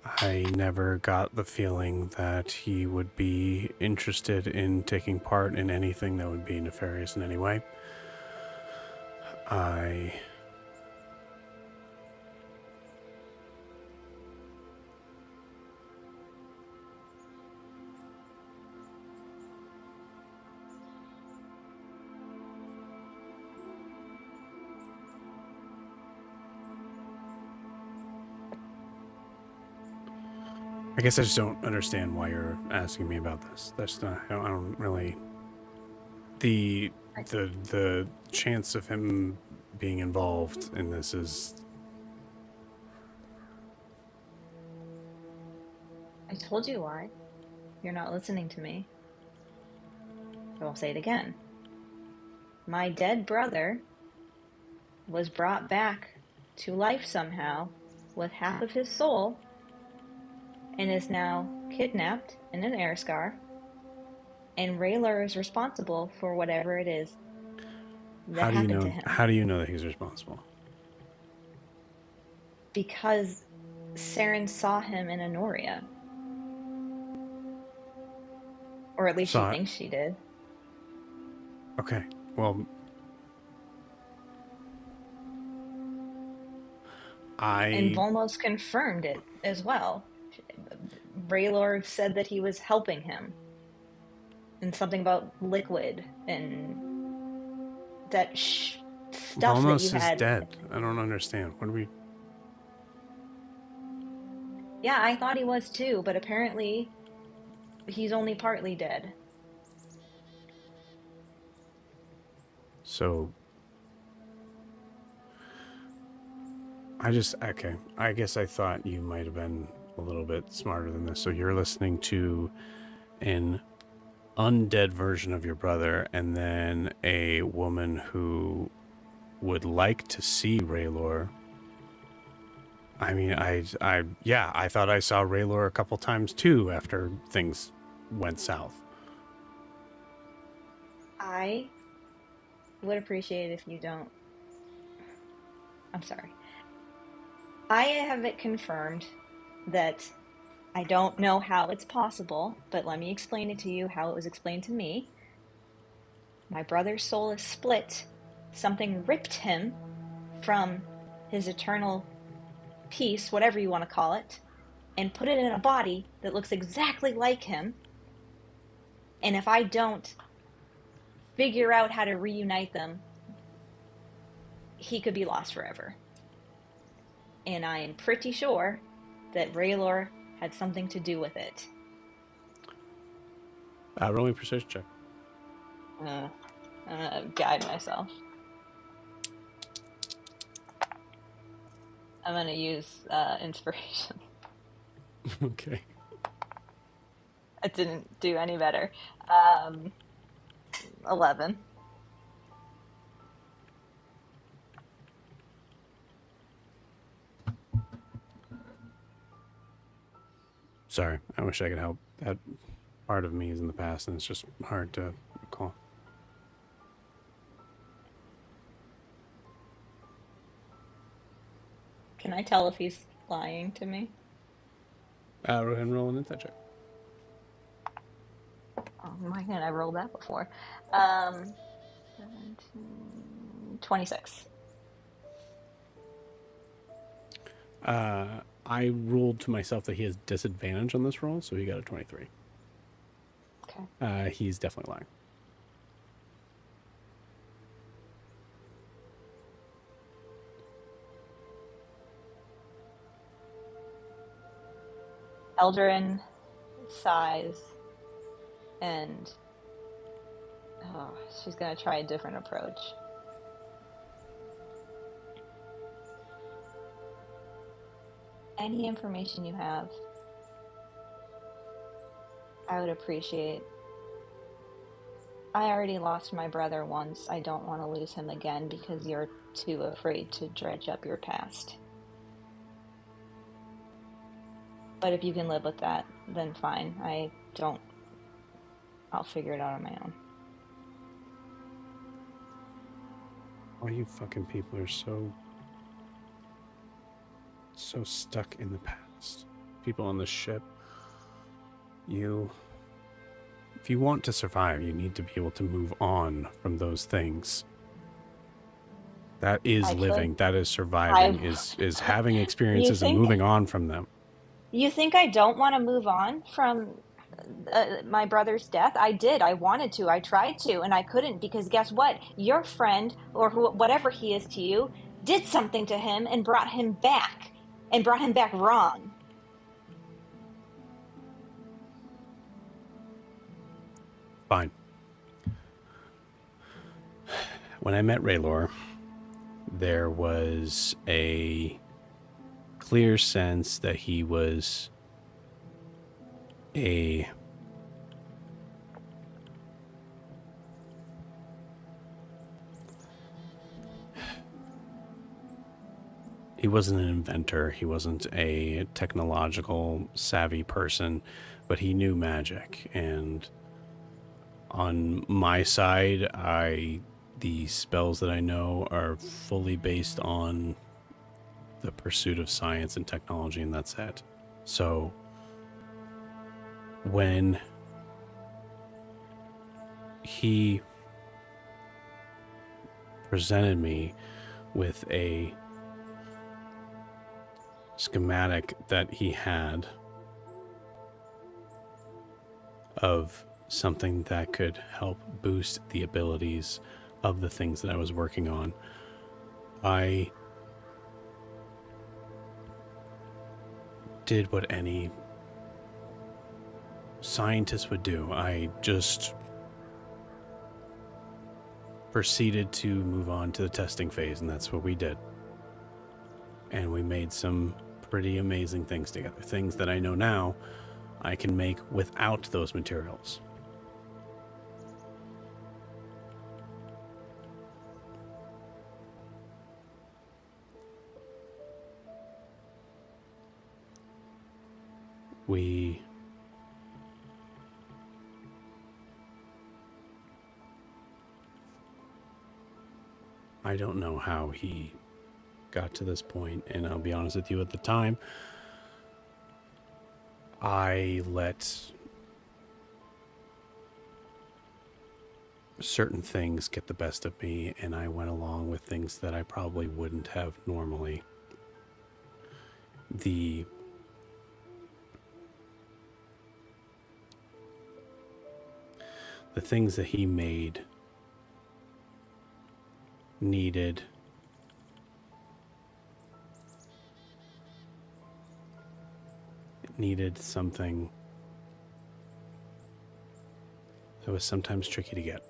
I never got the feeling that he would be interested in taking part in anything that would be nefarious in any way. I I guess I just don't understand why you're asking me about this. That's not. I don't, I don't really. the the the chance of him being involved in this is I told you why. You're not listening to me. I will say it again. My dead brother was brought back to life somehow with half of his soul and is now kidnapped in an Ariskar. And Rayler is responsible for whatever it is that how do you happened know to him. how do you know that he's responsible? because Saren saw him in Anoria. Or at least Saw it. she thinks she did. Okay. Well, I And Volmos confirmed it as well. Raylord said that he was helping him. And something about liquid and that sh- stuff that you had. is dead. I don't understand. What do we? Yeah, I thought he was too, but apparently he's only partly dead. So I just okay. I guess I thought you might have been a little bit smarter than this. So you're listening to an undead version of your brother and then a woman who would like to see Raylor. I mean, I I yeah, I thought I saw Raylor a couple times too after things went south. I would appreciate it if you don't. I'm sorry. I have it confirmed that I don't know how it's possible, but let me explain it to you how it was explained to me. My brother's soul is split. Something ripped him from his eternal peace, whatever you want to call it, and put it in a body that looks exactly like him. And if I don't figure out how to reunite them, he could be lost forever. And I am pretty sure that Raylor had something to do with it. Uh, roll me a persuasion check. Uh, I'm gonna guide myself. I'm gonna use uh, inspiration. [LAUGHS] [LAUGHS] okay. It didn't do any better. Um, 11. Sorry, I wish I could help. That part of me is in the past, and it's just hard to recall. Can I tell if he's lying to me? Uh, go ahead and roll an insight check. Oh my god, I rolled that before. Um, 26. Uh, I ruled to myself that he has disadvantage on this roll, so he got a 23. Okay. Uh, he's definitely lying. Eldrin sighs and oh, she's gonna try a different approach. Any information you have, I would appreciate. I already lost my brother once. I don't want to lose him again because you're too afraid to dredge up your past. But if you can live with that, then fine. I don't. I'll figure it out on my own. All you fucking people are so so stuck in the past. People on the ship. You if you want to survive, you need to be able to move on from those things. That is I could. living. That is surviving. I- Is is [LAUGHS] having experiences and moving on from them. You think I don't want to move on from uh, my brother's death? I did. I wanted to. I tried to, and I couldn't because guess what? Your friend, or who, whatever he is to you, did something to him and brought him back, and brought him back wrong. Fine. when I met Raylor, there was a clear sense that he was a he wasn't an inventor. He wasn't a technological savvy person but he knew magic. And on my side i the spells that i know are fully based on the pursuit of science and technology and that's it. So when he presented me with a schematic that he had of something that could help boost the abilities of the things that I was working on. I did what any scientist would do. I just proceeded to move on to the testing phase, and that's what we did. And we made some pretty amazing things together. Things that I know now I can make without those materials. We I don't know how he got to this point, and I'll be honest with you at the time, I let certain things get the best of me, and I went along with things that I probably wouldn't have normally. The the things that he made needed needed something that was sometimes tricky to get.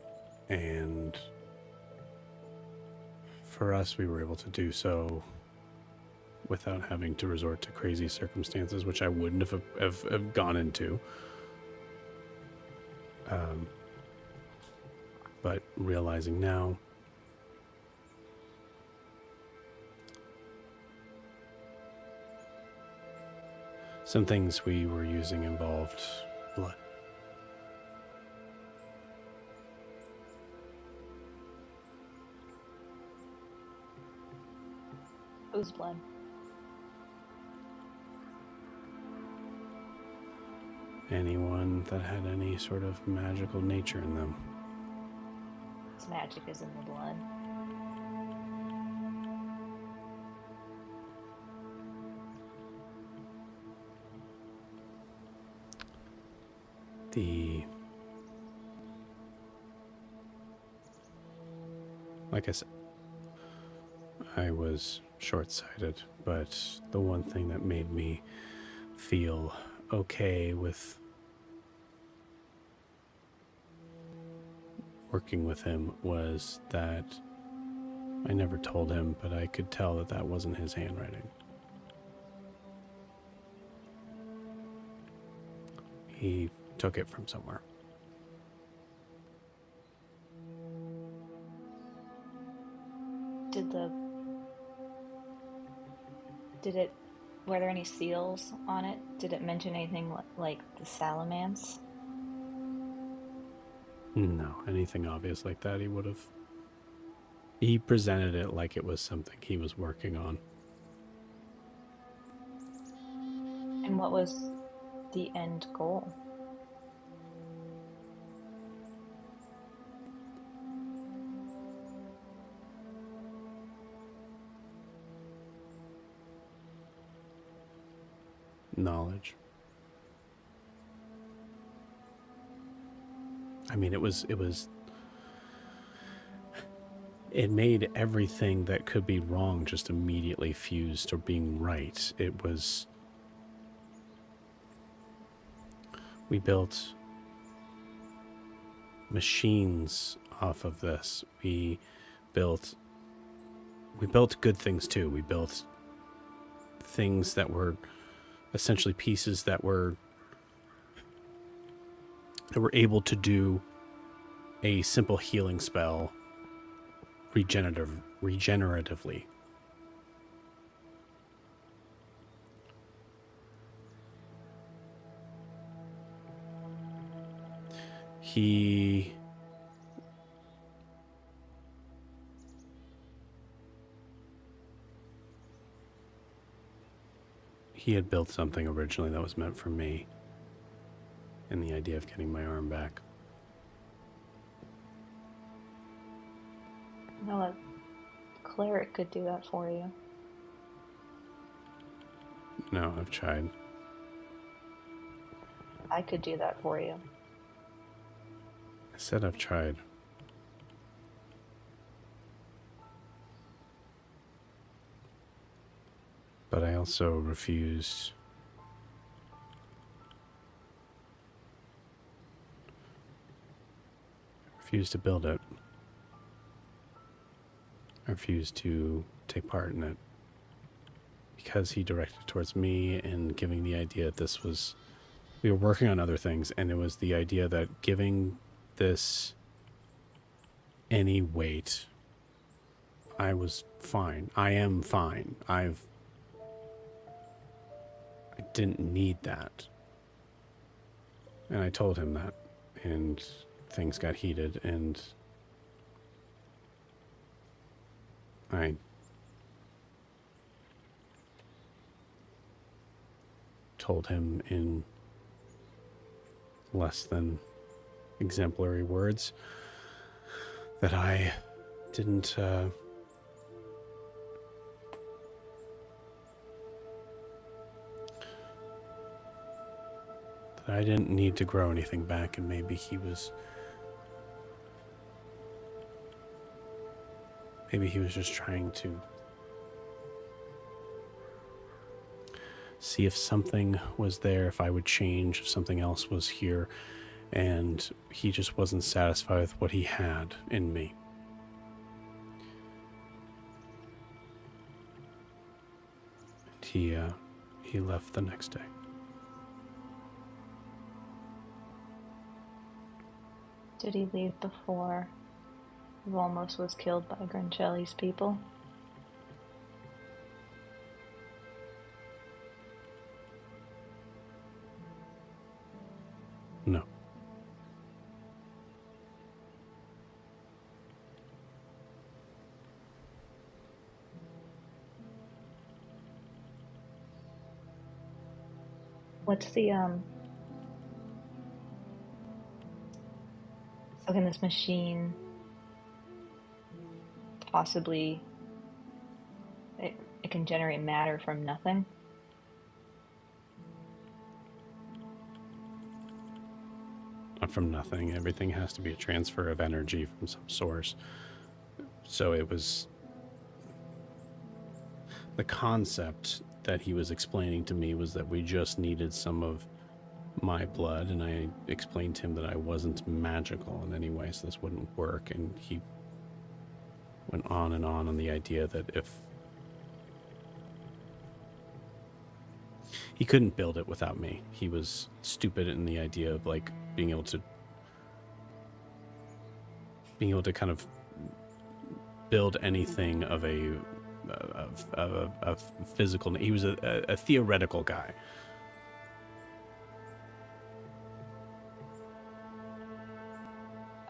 And for us, we were able to do so without having to resort to crazy circumstances, which I wouldn't have, have, have gone into. Um, but realizing now Some things we were using involved blood. Whose blood? Anyone that had any sort of magical nature in them. Magic is in the blood. The like I said, I was short sighted, but the one thing that made me feel okay with working with him was that I never told him, but I could tell that that wasn't his handwriting. He took it from somewhere. Did the did it were there any seals on it? Did it mention anything like the salamance? No, anything obvious like that, he would have. He presented it like it was something he was working on. And what was the end goal? Knowledge. I mean, it was, it was, it made everything that could be wrong just immediately fused to being right. It was, we built machines off of this. We built we built good things too. We built things that were essentially pieces that were that were able to do a simple healing spell regenerative regeneratively. He he had built something originally that was meant for me and the idea of getting my arm back. No, a cleric could do that for you. No, I've tried. I could do that for you. I said I've tried. But I also refused. Refused to build it. I refused to take part in it. Because he directed towards me and giving the idea that this was. We were working on other things, and it was the idea that giving this any weight, I was fine. I am fine. I've I didn't need that. And I told him that. And things got heated, and I. told him in less than exemplary words that I didn't. Uh, I didn't need to grow anything back, and maybe he was. Maybe he was just trying to see if something was there, if I would change, if something else was here, and he just wasn't satisfied with what he had in me. And he, uh, he left the next day. Did he leave before Volmos was killed by Grancelli's people? No. What's the um so can this machine possibly it, it can generate matter from nothing? Not from nothing. Everything has to be a transfer of energy from some source. So it was the concept that he was explaining to me was that we just needed some of my blood and I explained to him that I wasn't magical in any way so this wouldn't work and he went on and on on the idea that if he couldn't build it without me. He was stupid in the idea of like being able to being able to kind of build anything of a of, of, of physical. He was a, a, a theoretical guy.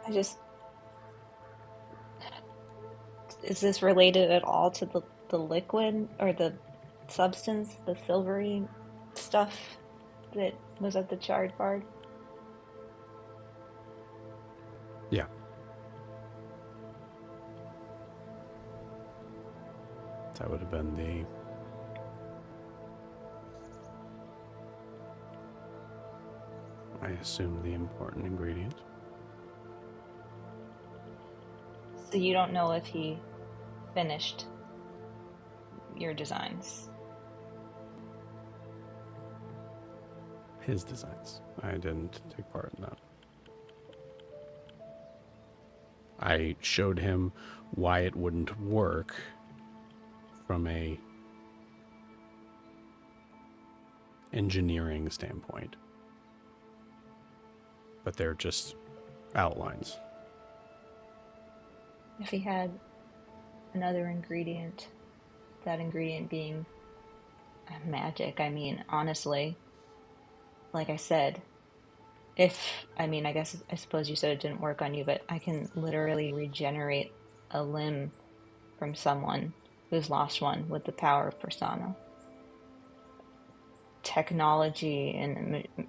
I just is this related at all to the the liquid or the substance, the silvery stuff that was at the charred bard? Yeah. That would have been the. I assume the important ingredient. So you don't know if he finished your designs. His designs. I didn't take part in that. I showed him why it wouldn't work from a engineering standpoint. But they're just outlines. If he had another ingredient, that ingredient being uh, magic, I mean, honestly, like I said, if, I mean, I guess, I suppose you said it didn't work on you, but I can literally regenerate a limb from someone who's lost one with the power of persona. Technology and ma-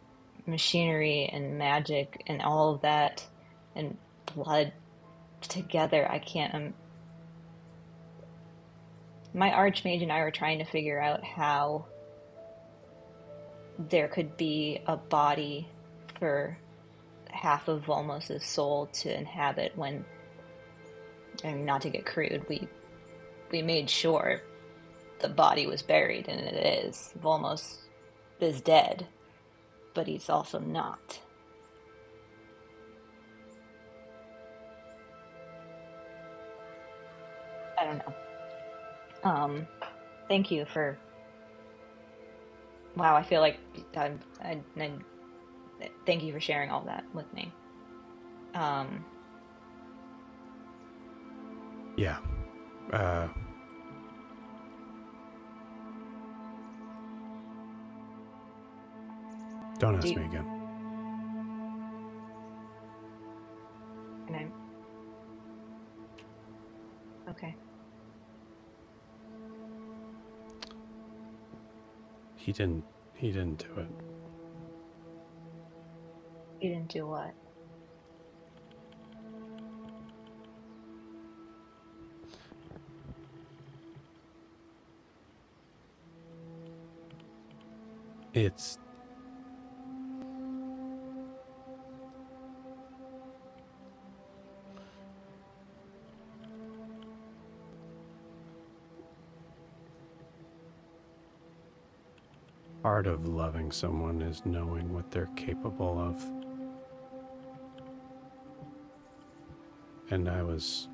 machinery and magic and all of that and blood together, I can't. Um, my archmage and I were trying to figure out how there could be a body for half of Volmos's soul to inhabit when and not to get crude, we we made sure the body was buried and it is. Volmos is dead, but he's also not. Don't know. Um, thank you for. Wow, I feel like I'm. I, I, thank you for sharing all that with me. Um, Yeah. Uh, don't ask Do me again. and I'm. Okay. He didn't. He didn't do it. You didn't do what? It's. Part of loving someone is knowing what they're capable of. And I was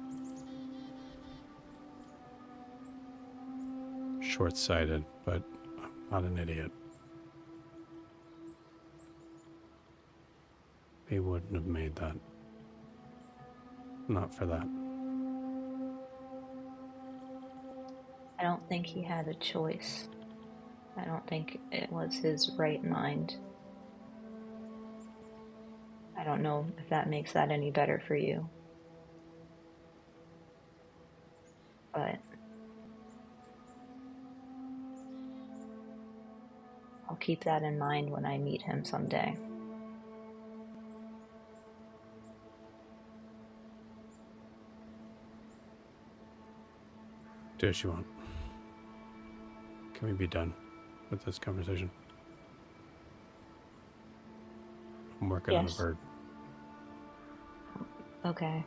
short sighted, but I'm not an idiot. He wouldn't have made that. Not for that. I don't think he had a choice. I don't think it was his right mind. I don't know if that makes that any better for you. But I'll keep that in mind when I meet him someday. Do what you want. Can we be done with this conversation? I'm working on a bird. Okay.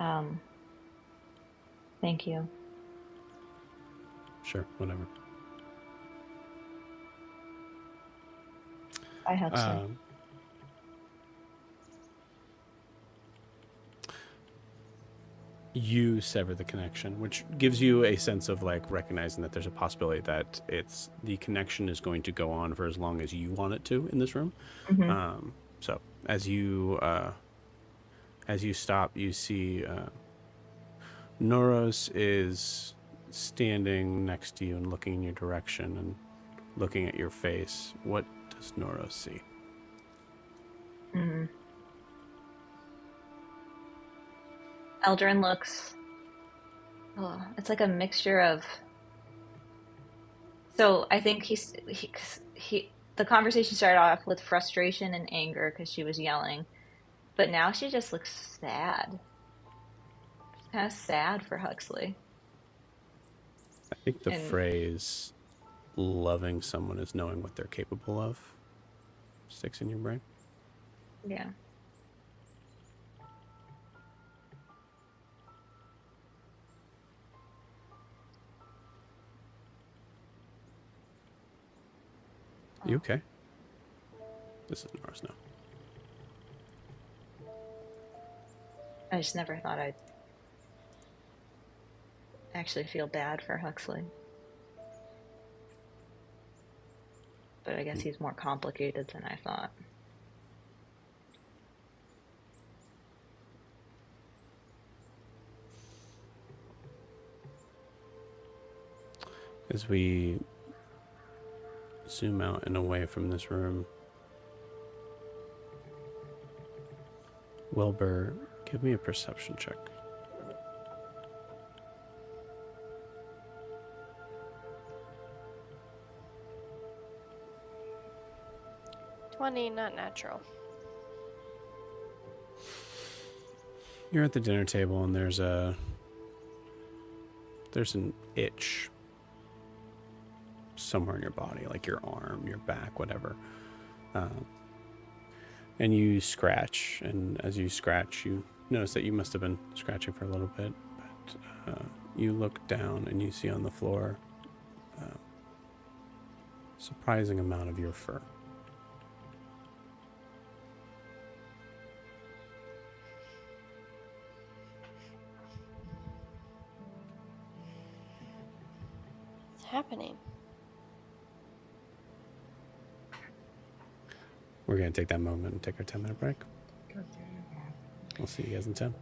Um, thank you. Sure, whatever. I hope so. You sever the connection, which gives you a sense of like recognizing that there's a possibility that it's the connection is going to go on for as long as you want it to in this room. Mhm. Um, so as you uh, as you stop, you see uh, Norris is standing next to you and looking in your direction and looking at your face. What does Norris see? Mhm. Eldrin looks. Oh, it's like a mixture of. So I think he's he, he the conversation started off with frustration and anger because she was yelling, but now she just looks sad. Kind of sad for Huxley. I think the And- phrase loving someone is knowing what they're capable of sticks in your brain. Yeah. You okay? This is Norris now. I just never thought I'd actually feel bad for Huxley. But I guess hmm. he's more complicated than I thought. As we zoom out and away from this room, Wilbur, give me a perception check. Twenty, not natural. You're at the dinner table and there's a there's an itch somewhere in your body, like your arm, your back, whatever. Um, and you scratch, and as you scratch, you notice that you must have been scratching for a little bit. But uh, you look down and you see on the floor uh, surprising amount of your fur. Happening? We're gonna take that moment and take our ten minute break. We'll see you guys in ten.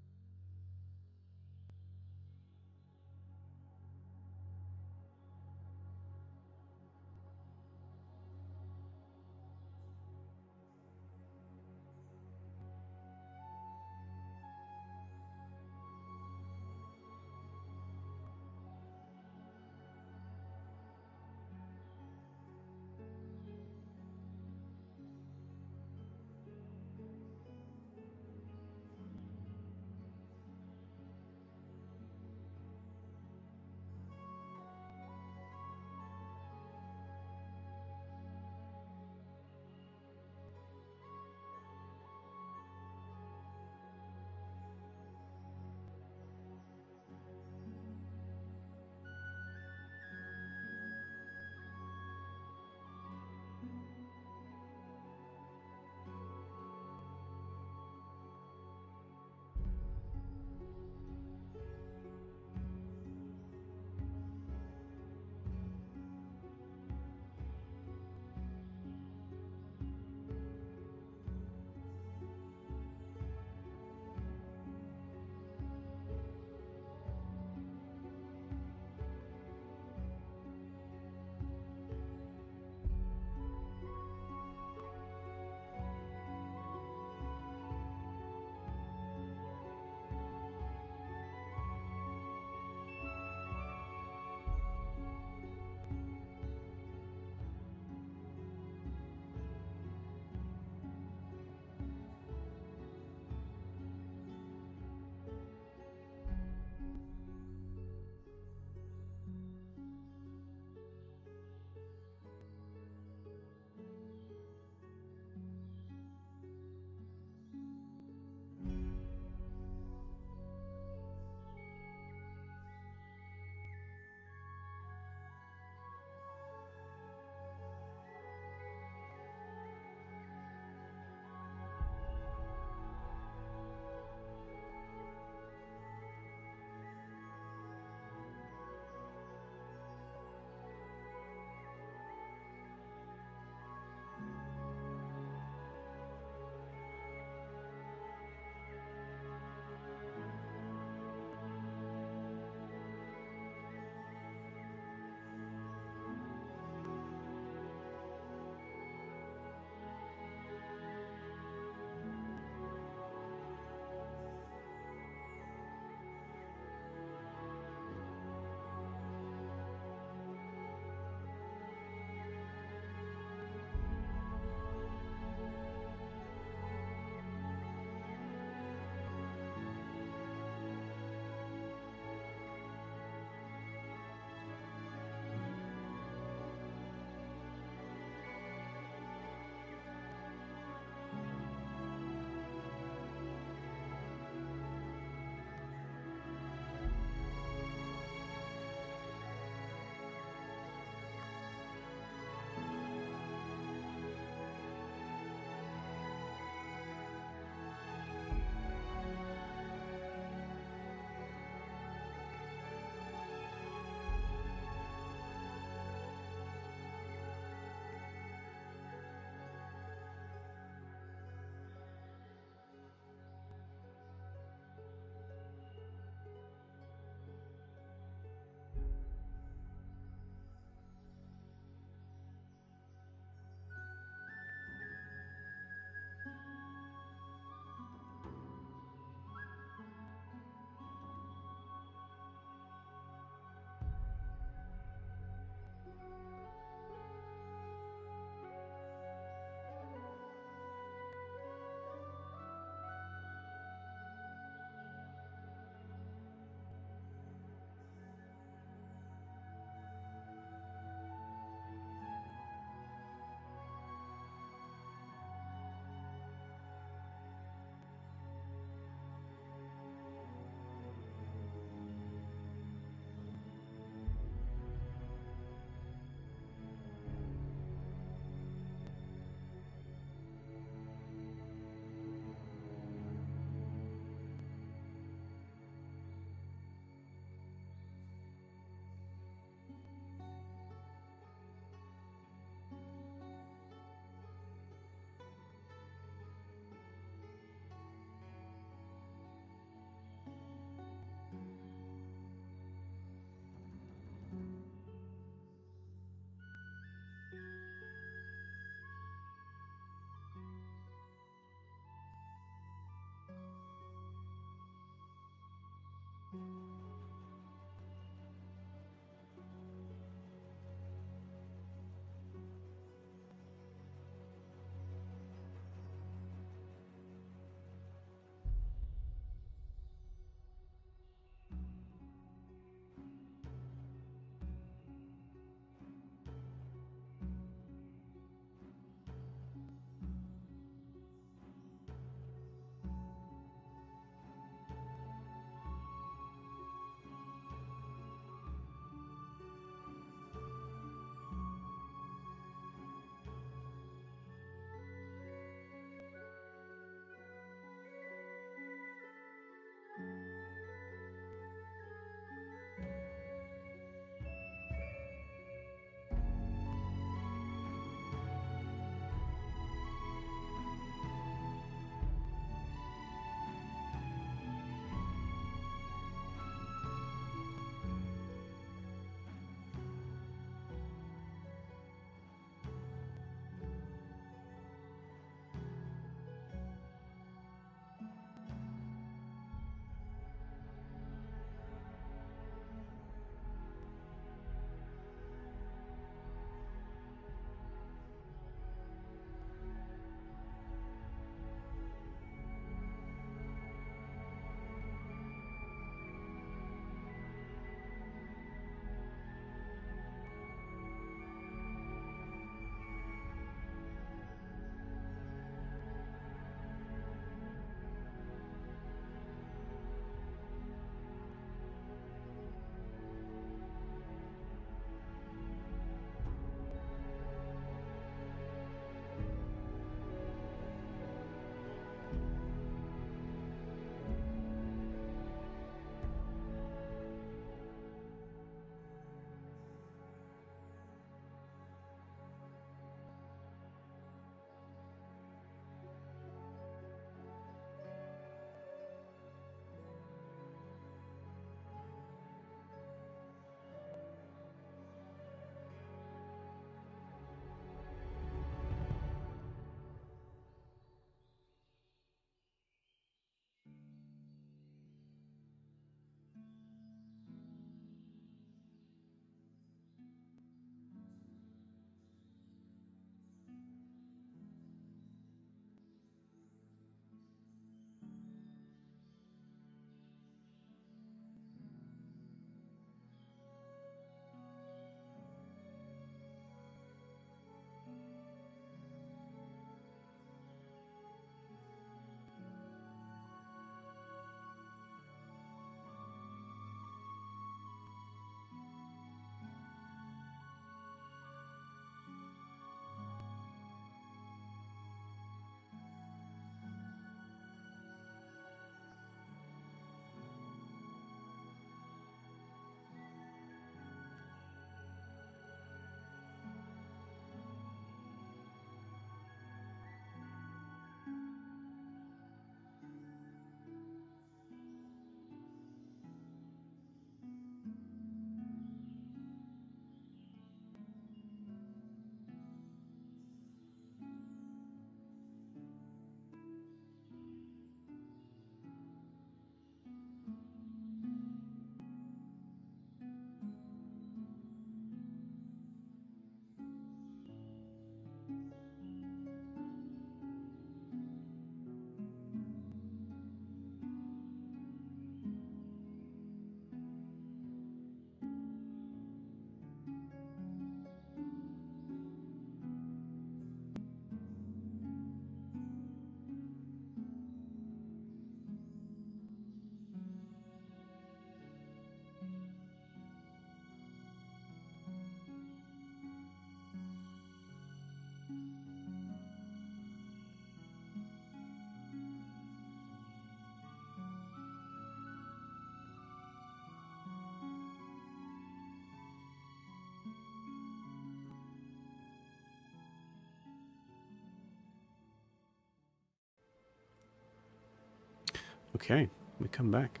Okay, we come back.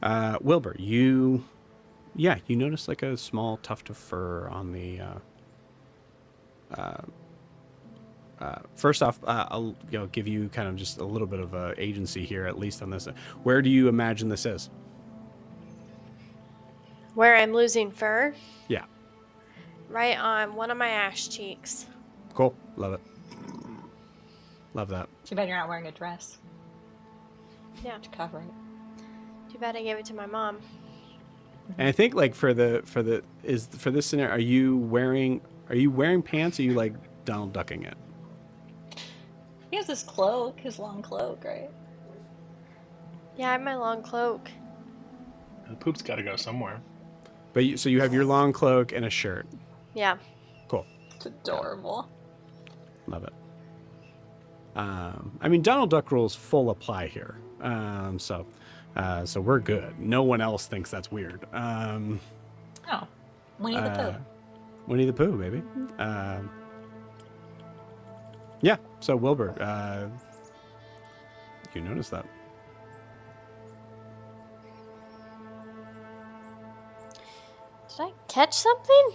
Uh, Wilbur, you, yeah, you notice like a small tuft of fur on the. Uh, uh, uh, first off, uh, I'll you know give you kind of just a little bit of uh, agency here, at least on this. Where do you imagine this is? Where I'm losing fur? Yeah. Right on one of my ash cheeks. Cool. Love it. Love that. Too bad you're not wearing a dress Yeah. to cover it. Too bad I gave it to my mom. And I think like for the for the is for this scenario, are you wearing are you wearing pants? Or are you like Donald ducking it? He has his cloak, his long cloak, right? Yeah, I have my long cloak. The poop's got to go somewhere. But you, so you have your long cloak and a shirt. Yeah. Cool. It's adorable. Love it. Um, I mean, Donald Duck rules full apply here. Um, so, uh, so we're good. No one else thinks that's weird. Um, Oh, Winnie the uh, Pooh. Winnie the Pooh, baby. Um, yeah. So Wilbur, uh, you noticed that? Did I catch something?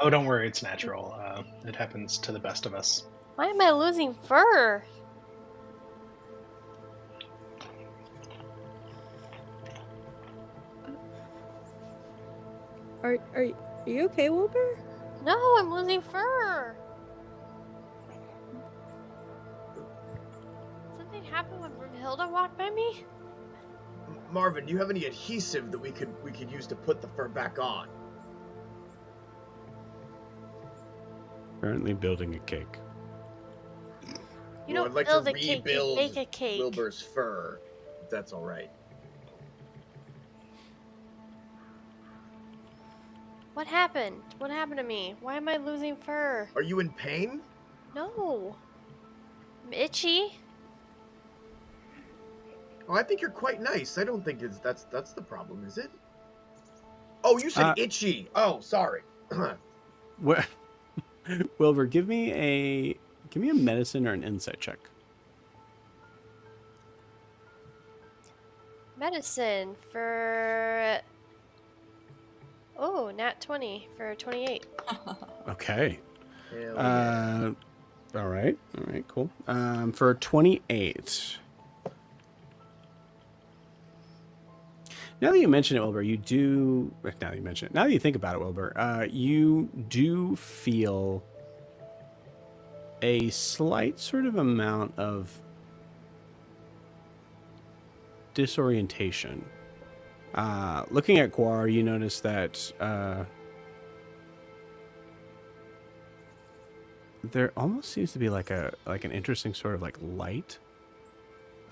Oh, don't worry, it's natural. Uh, it happens to the best of us. Why am I losing fur? Are are, are you okay, Wilbur? No, I'm losing fur. Something happened when Brunhilde walked by me? Marvin, do you have any adhesive that we could we could use to put the fur back on? Currently building a cake. You Well, don't I'd like build to a cake, you rebuild bake a cake. Wilbur's fur. If that's all right. What happened? What happened to me? Why am I losing fur? Are you in pain? No. I'm itchy. Oh, I think you're quite nice. I don't think it's that's that's the problem, is it? Oh, you said Uh, itchy. Oh, sorry. [CLEARS THROAT] Where, [LAUGHS] Wilbur, give me a give me a medicine or an insight check. Medicine for. Oh, nat 20 for 28. [LAUGHS] Okay. Yeah. Uh, all right. All right. Cool. Um, for twenty-eight. Now that you mention it, Wilbur, you do. Now that you mention it, now that you think about it, Wilbur, uh, you do feel a slight sort of amount of disorientation. Uh, looking at Guar, you notice that uh, there almost seems to be like a like an interesting sort of like light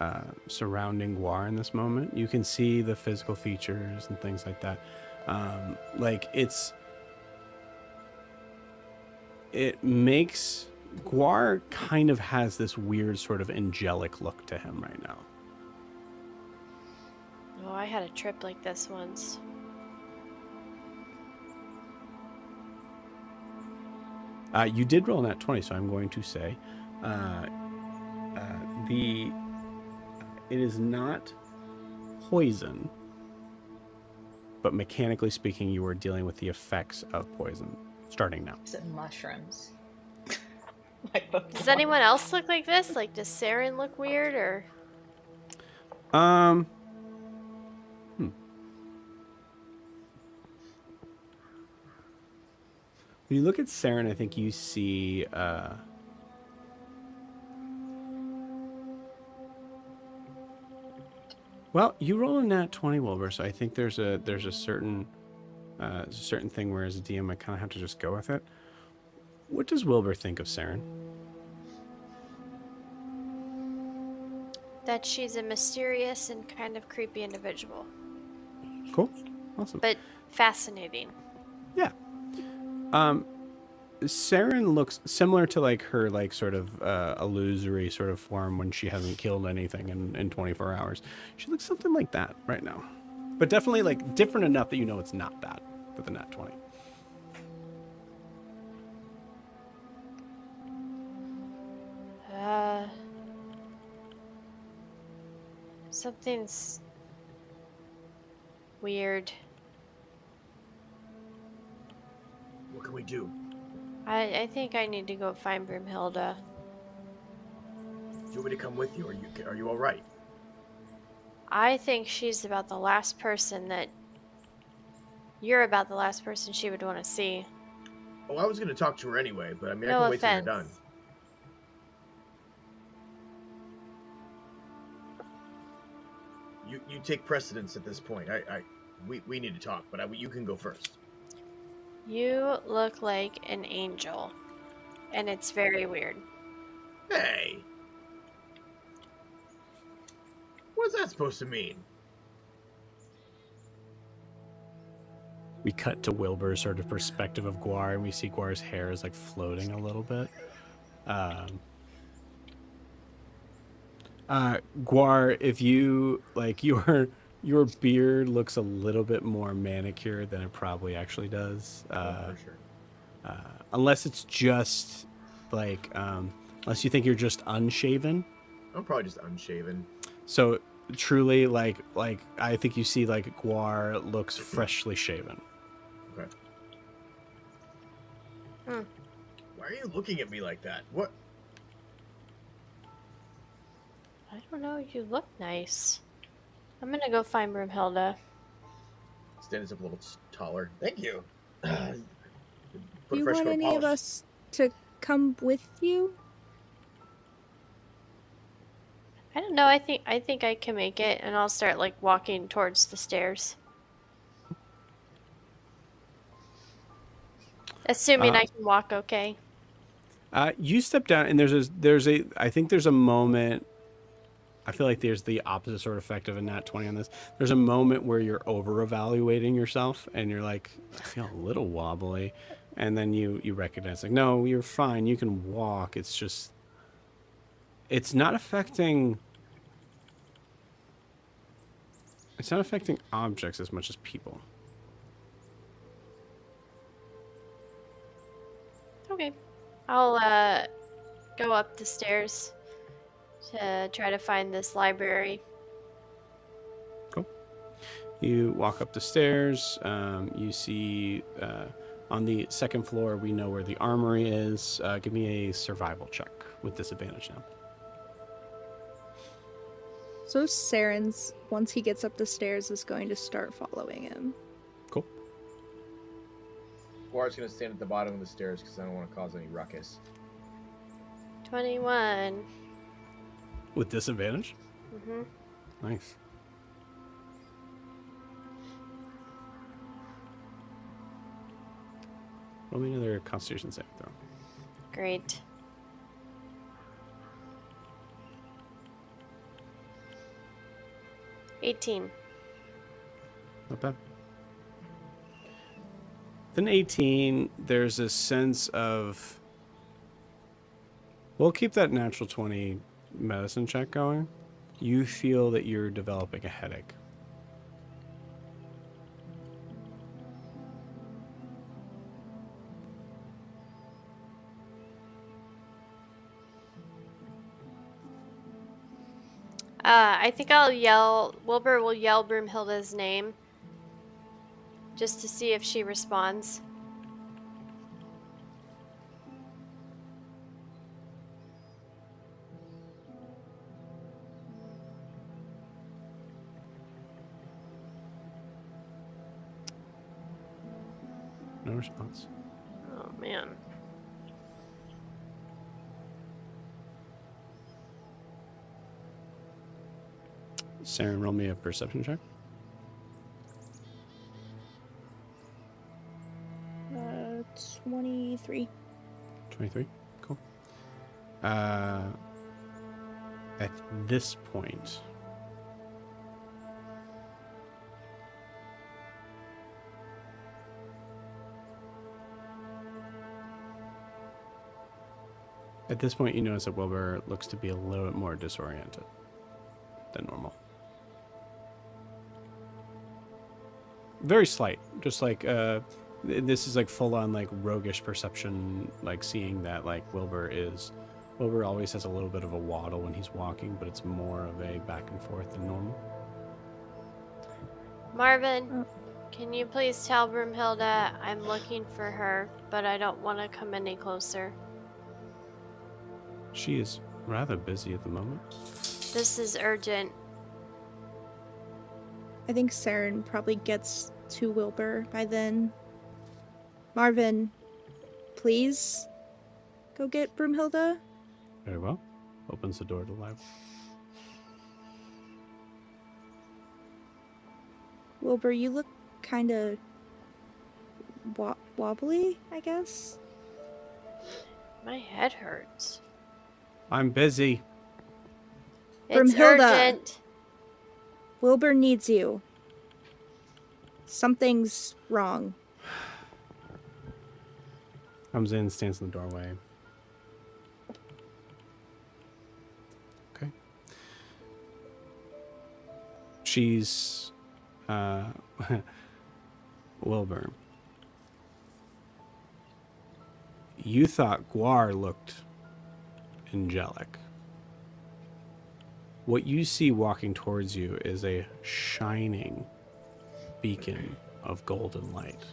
uh, surrounding Guar in this moment. You can see the physical features and things like that. Um, like it's it makes Guar kind of has this weird sort of angelic look to him right now. Oh, I had a trip like this once. Uh, you did roll that 20, so I'm going to say uh, uh, the it is not poison, but mechanically speaking, you are dealing with the effects of poison starting now. Is it mushrooms? [LAUGHS] like Pokemon. Does anyone else look like this? Like, does Saren look weird or? Um. Hmm. When you look at Saren, I think you see. Uh, well, you roll a nat twenty, Wilbur. So I think there's a there's a certain uh, there's a certain thing where as a DM I kind of have to just go with it. What does Wilbur think of Saren? That she's a mysterious and kind of creepy individual, Cool, awesome. but fascinating. Yeah. Um, Saren looks similar to like her like sort of uh, illusory sort of form when she hasn't killed anything in, in 24 hours. She looks something like that right now, but definitely like different enough that you know it's not that for the nat 20. Something's weird. What can we do? I, I think I need to go find Broomhilda. Do you want me to come with you? Are you are you all right? I think she's about the last person that you're about the last person she would want to see. Oh, I was gonna talk to her anyway, but I mean, No I can wait till you're offense. done. You you take precedence at this point. I I we, we need to talk, but I, you can go first. You look like an angel, and it's very weird. Hey, what's that supposed to mean? We cut to Wilbur's sort of perspective of Guar, and we see Guar's hair is like floating a little bit. Um, uh, Guar, if you like [LAUGHS] your your beard looks a little bit more manicured than it probably actually does. Oh, Uh, for sure. uh, unless it's just like um, unless you think you're just unshaven. I'm probably just unshaven. So truly, like like I think you see like Guar looks [LAUGHS] freshly shaven. Okay. Hmm. Why are you looking at me like that? What? I don't know. You look nice. I'm gonna go find Broomhilda. Stands up a little taller. Thank you. [CLEARS THROAT] Put Do you want coat any of us to come with you? I don't know. I think I think I can make it, and I'll start like walking towards the stairs. Assuming Uh, I can walk okay. Uh, you step down, and there's a there's a I think there's a moment. I feel like there's the opposite sort of effect of a nat twenty on this. There's a moment where you're over evaluating yourself, and you're like, I feel a little wobbly, and then you you recognize like, no, you're fine. You can walk. It's just, it's not affecting. It's not affecting objects as much as people. Okay. I'll uh go up the stairs to try to find this library. Cool. You walk up the stairs. Um, you see uh, on the second floor, we know where the armory is. Uh, give me a survival check with disadvantage now. So Saren's, once he gets up the stairs, is going to start following him. Cool. Guar's gonna stand at the bottom of the stairs because I don't want to cause any ruckus. 21. With disadvantage? Mm-hmm. Nice. Roll me another constitution saving throw. Great. Eighteen. Not bad. With an 18, there's a sense of. We'll keep that natural 20 medicine check going. You feel that you're developing a headache. Uh, I think I'll yell. Wilbur will yell Broomhilda's name, just to see if she responds. No response. Oh man. Saren, roll me a perception check. Uh, 23. 23. Cool. Uh, at this point, at this point, you notice that Wilbur looks to be a little bit more disoriented than normal. Very slight, just like uh, this is like full on like roguish perception, like seeing that like Wilbur is. Wilbur always has a little bit of a waddle when he's walking, but it's more of a back and forth than normal. Marvin, Oh. can you please tell Broomhilda I'm looking for her, but I don't want to come any closer. She is rather busy at the moment. This is urgent. I think Saren probably gets to Wilbur by then. Marvin, please go get Broomhilda. Very well. Opens the door to the library. Wilbur, you look kind of wo- wobbly, I guess. My head hurts. I'm busy. It's Broomhilda. urgent. Wilbur needs you. Something's wrong. Comes in, stands in the doorway. Okay. She's uh [LAUGHS] Wilbur. You thought Guar looked angelic. What you see walking towards you is a shining beacon of golden light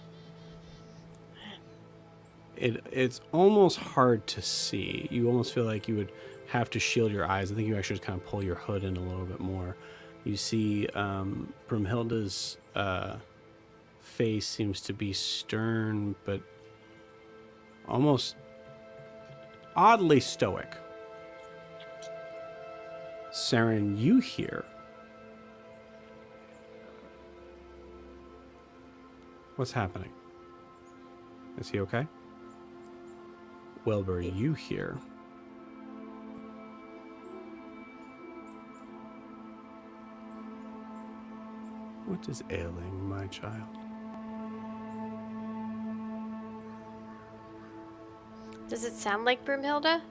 it it's almost hard to see. You almost feel like you would have to shield your eyes. I think you actually just kind of pull your hood in a little bit more. You see um, Brumhilda's uh, face seems to be stern, but almost oddly stoic. Saren, you hear. What's happening? Is he okay? Wilbur, you hear. What is ailing my child? Does it sound like Broomhilda?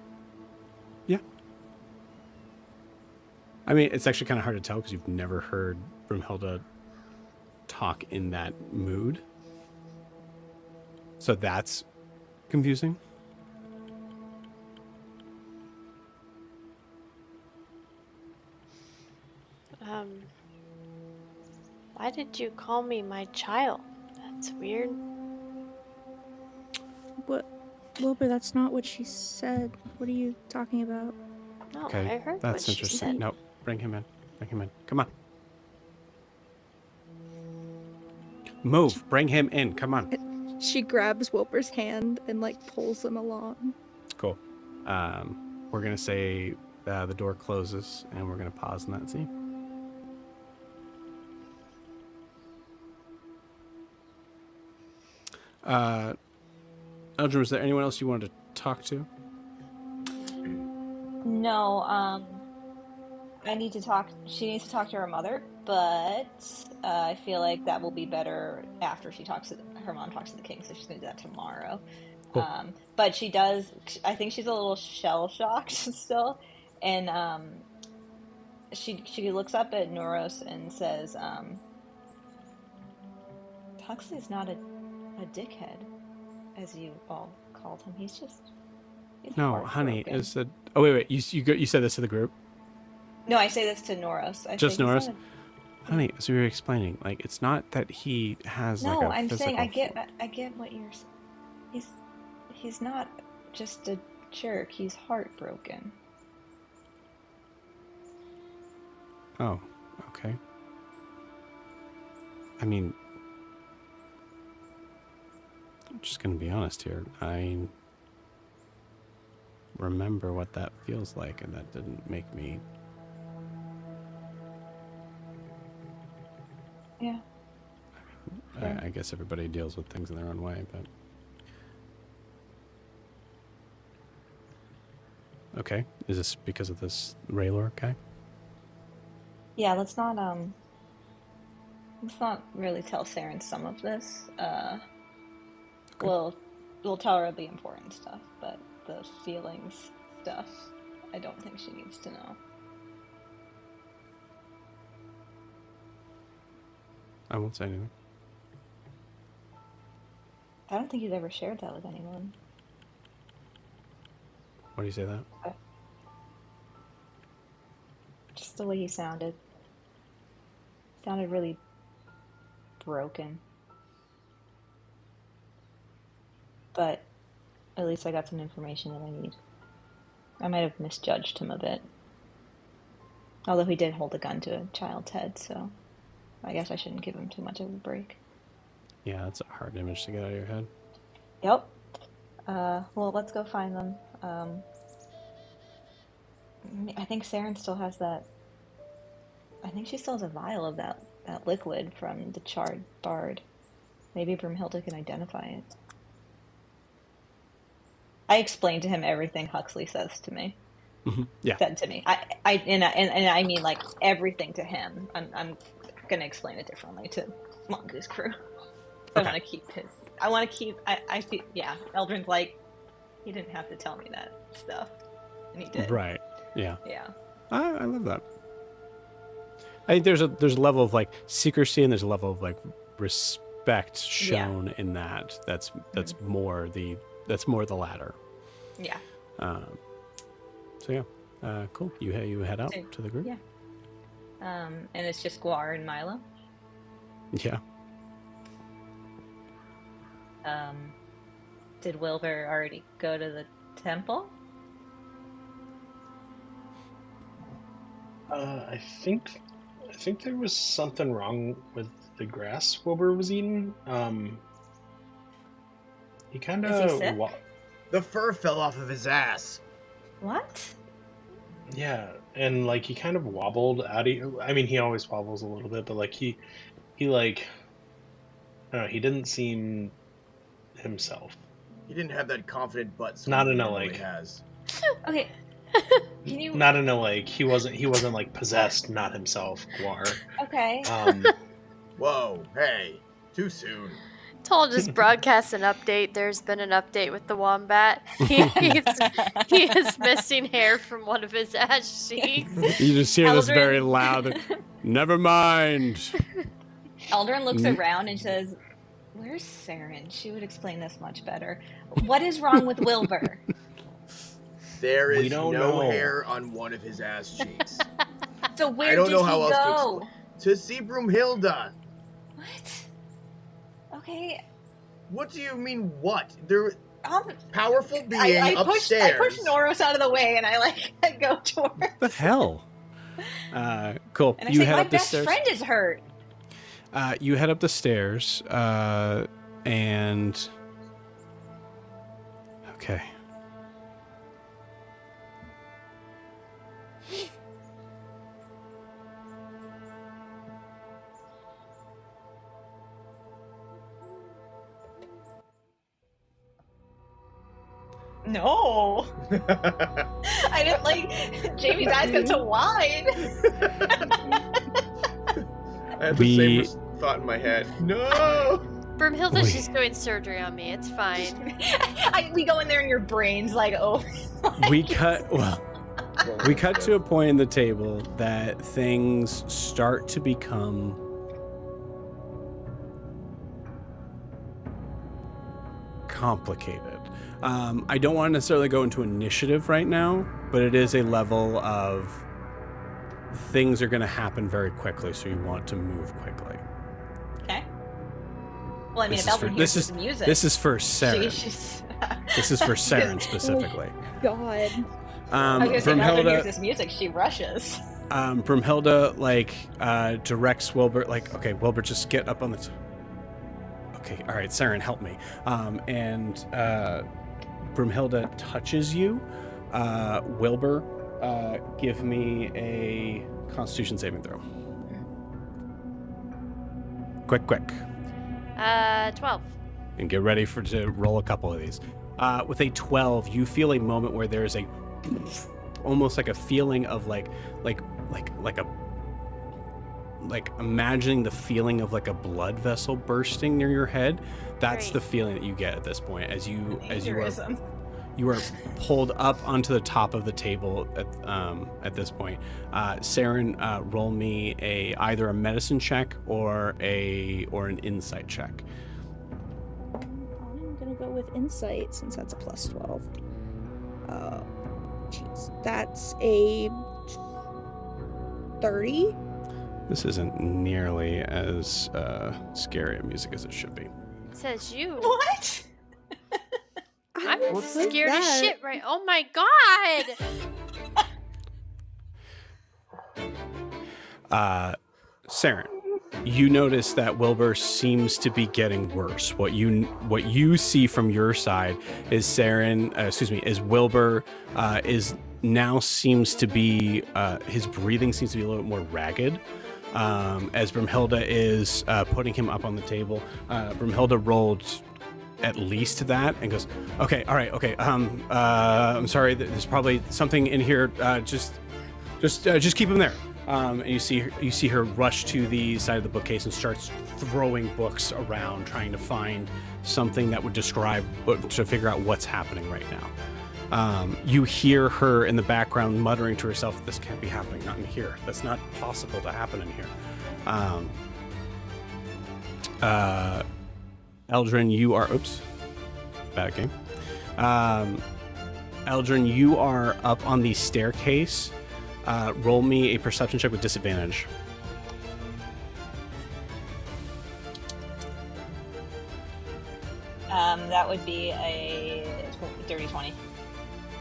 I mean, it's actually kind of hard to tell because you've never heard Broomhilda talk in that mood. So that's confusing. Um. Why did you call me my child? That's weird. What? Wilbur, that's not what she said. What are you talking about? No, Okay, I heard that's what she interesting. said. No, bring him in. Bring him in. Come on. Move. Bring him in. Come on. She grabs Wilbur's hand and like pulls him along. Cool. Um, we're gonna say uh, the door closes, and we're gonna pause in that scene. Uh, Eldrin, is there anyone else you wanted to talk to? No, um, I need to talk. She needs to talk to her mother, but uh, I feel like that will be better after she talks to her mom talks to the king. So she's gonna do that tomorrow. Cool. Um, but she does. I think she's a little shell shocked [LAUGHS] still, and um, she she looks up at Norris and says, um, "Huxley's not a a dickhead, as you all called him. He's just." he's No, honey. heartbroken." Is the oh wait wait you you you said this to the group, No, I say this to Norris. I Just Norris? honey? We were explaining, like it's not that he has No, like a I'm saying I get I, I get what you're. He's he's not just a jerk. He's heartbroken. Oh, okay. I mean, I'm just gonna be honest here. I remember what that feels like, and that didn't make me. Yeah. I, I guess everybody deals with things in their own way, but. Okay, is this because of this Raylor guy? Yeah. Let's not um. Let's not really tell Saren some of this. Uh, Okay. we'll we'll tell her the important stuff, but the feelings stuff, I don't think she needs to know. I won't say anything. I don't think he's ever shared that with anyone. Why do you say that? Uh, just the way he sounded. Sounded really broken. But at least I got some information that I need. I might have misjudged him a bit. Although he did hold a gun to a child's head, so I guess I shouldn't give him too much of a break. Yeah, that's a hard image to get out of your head. Yep. Uh, well, let's go find them. Um, I think Saren still has that. I think she still has a vial of that, that liquid from the charred bard. Maybe Broomhilda can identify it. I explained to him everything Huxley says to me. Mhm. Yeah. Said to me. I, I and, I- and, and I mean like everything to him. I'm, I'm gonna explain it differently to Mongoose crew. [LAUGHS] I Okay. want to keep his. I want to keep. I, I feel. Yeah. Eldrin's like, he didn't have to tell me that stuff, and he did. Right. Yeah. Yeah. I, I love that. I think there's a there's a level of like secrecy and there's a level of like respect shown in that. That's that's more the that's more the latter. Yeah. Um, so yeah, uh, cool. You you head out So, to the group. yeah. Um, and it's just Guar and Milo. Yeah. Um, did Wilbur already go to the temple? Uh, I think, I think there was something wrong with the grass Wilbur was eating. Um, he kind of, wa- The fur fell off of his ass. What? yeah, and like he kind of wobbled out of. I mean, he always wobbles a little bit, but like he, he like, I don't know. He didn't seem himself. He didn't have that confident butt. Not in a, like- has. [LAUGHS] Okay. [LAUGHS] Can you? Not in a like he wasn't. He wasn't like possessed. Not himself. Guar. Okay. Um, [LAUGHS] Whoa, hey, too soon. Told just [LAUGHS] broadcast an update. There's been an update with the wombat. [LAUGHS] He, he's, he is missing hair from one of his ass cheeks. You just hear this very loud. Never mind. Eldrin looks Mm. around and says, "Where's Saren? She would explain this much better. What is wrong with Wilbur?" [LAUGHS] There We is don't no know. hair on one of his ass cheeks. So where don't did know he how else to go? explain- to see Broomhilda. What? Okay. What do you mean? What? There, Um, powerful being I, I push I upstairs. push Norris out of the way and I like [LAUGHS] go toward. the hell? [LAUGHS] Uh, cool. And I you say, head "My up the best stairs. friend is hurt." Uh, you head up the stairs, uh, and okay. No, [LAUGHS] I didn't like [LAUGHS] Jamie's eyes got so wide. [LAUGHS] I had the We- same thought in my head. No. Broomhilda's Wait. just doing surgery on me. It's fine. I, we go in there and your brain's like, oh. we cut well we cut to a point in the table that things start to become complicated um, i don't want to necessarily go into initiative right now but it is a level of things are going to happen very quickly so you want to move quickly Okay. Well, I mean, This if this hears is- this music, this is for [LAUGHS] Saren. she's- this is for [LAUGHS] Saren specifically God. um, I was gonna say, if Eldrin Brumhilda- hears this music, she rushes. um, Hilda, like uh, directs Wilbert, like, okay, Wilbert, just get up on the. T- okay, all right, Saren, help me. Um, and uh, Brumhilda touches you. Uh, Wilbur, uh, give me a Constitution saving throw. Quick, quick, Uh, 12. and get ready for to roll a couple of these. Uh, with a twelve, you feel a moment where there is a almost like a feeling of like like like like a like imagining the feeling of like a blood vessel bursting near your head that's Great. the feeling that you get at this point as you as you are you are pulled up onto the top of the table at um at this point uh Saren uh roll me a either a medicine check or a or an insight check I'm gonna go with insight since that's a plus 12. Uh, jeez. That's a 30. This isn't nearly as uh scary a music as it should be Says you. What? [LAUGHS] I'm What's scared as shit right. Oh my god! [LAUGHS] uh Saren you notice that Wilbur seems to be getting worse. What you what you see from your side is Saren, uh, excuse me, is Wilbur uh, is now seems to be uh, his breathing seems to be a little bit more ragged. Um, as Brimhilda is uh, putting him up on the table, uh, Brimhilda rolled at least that and goes, "Okay, all right, okay. Um, uh, I'm sorry. There's probably something in here. Uh, just, just, uh, just keep him there." Um, and you see her, you see her rush to the side of the bookcase and starts throwing books around, trying to find something that would describe to figure out what's happening right now. Um, you hear her in the background muttering to herself, "This can't be happening. Not in here. That's not possible to happen in here." Um, uh, Eldrin, you are. Oops, bad game. Um, Eldrin, you are up on the staircase. Uh, roll me a perception check with disadvantage. Um, that would be a dirty 20.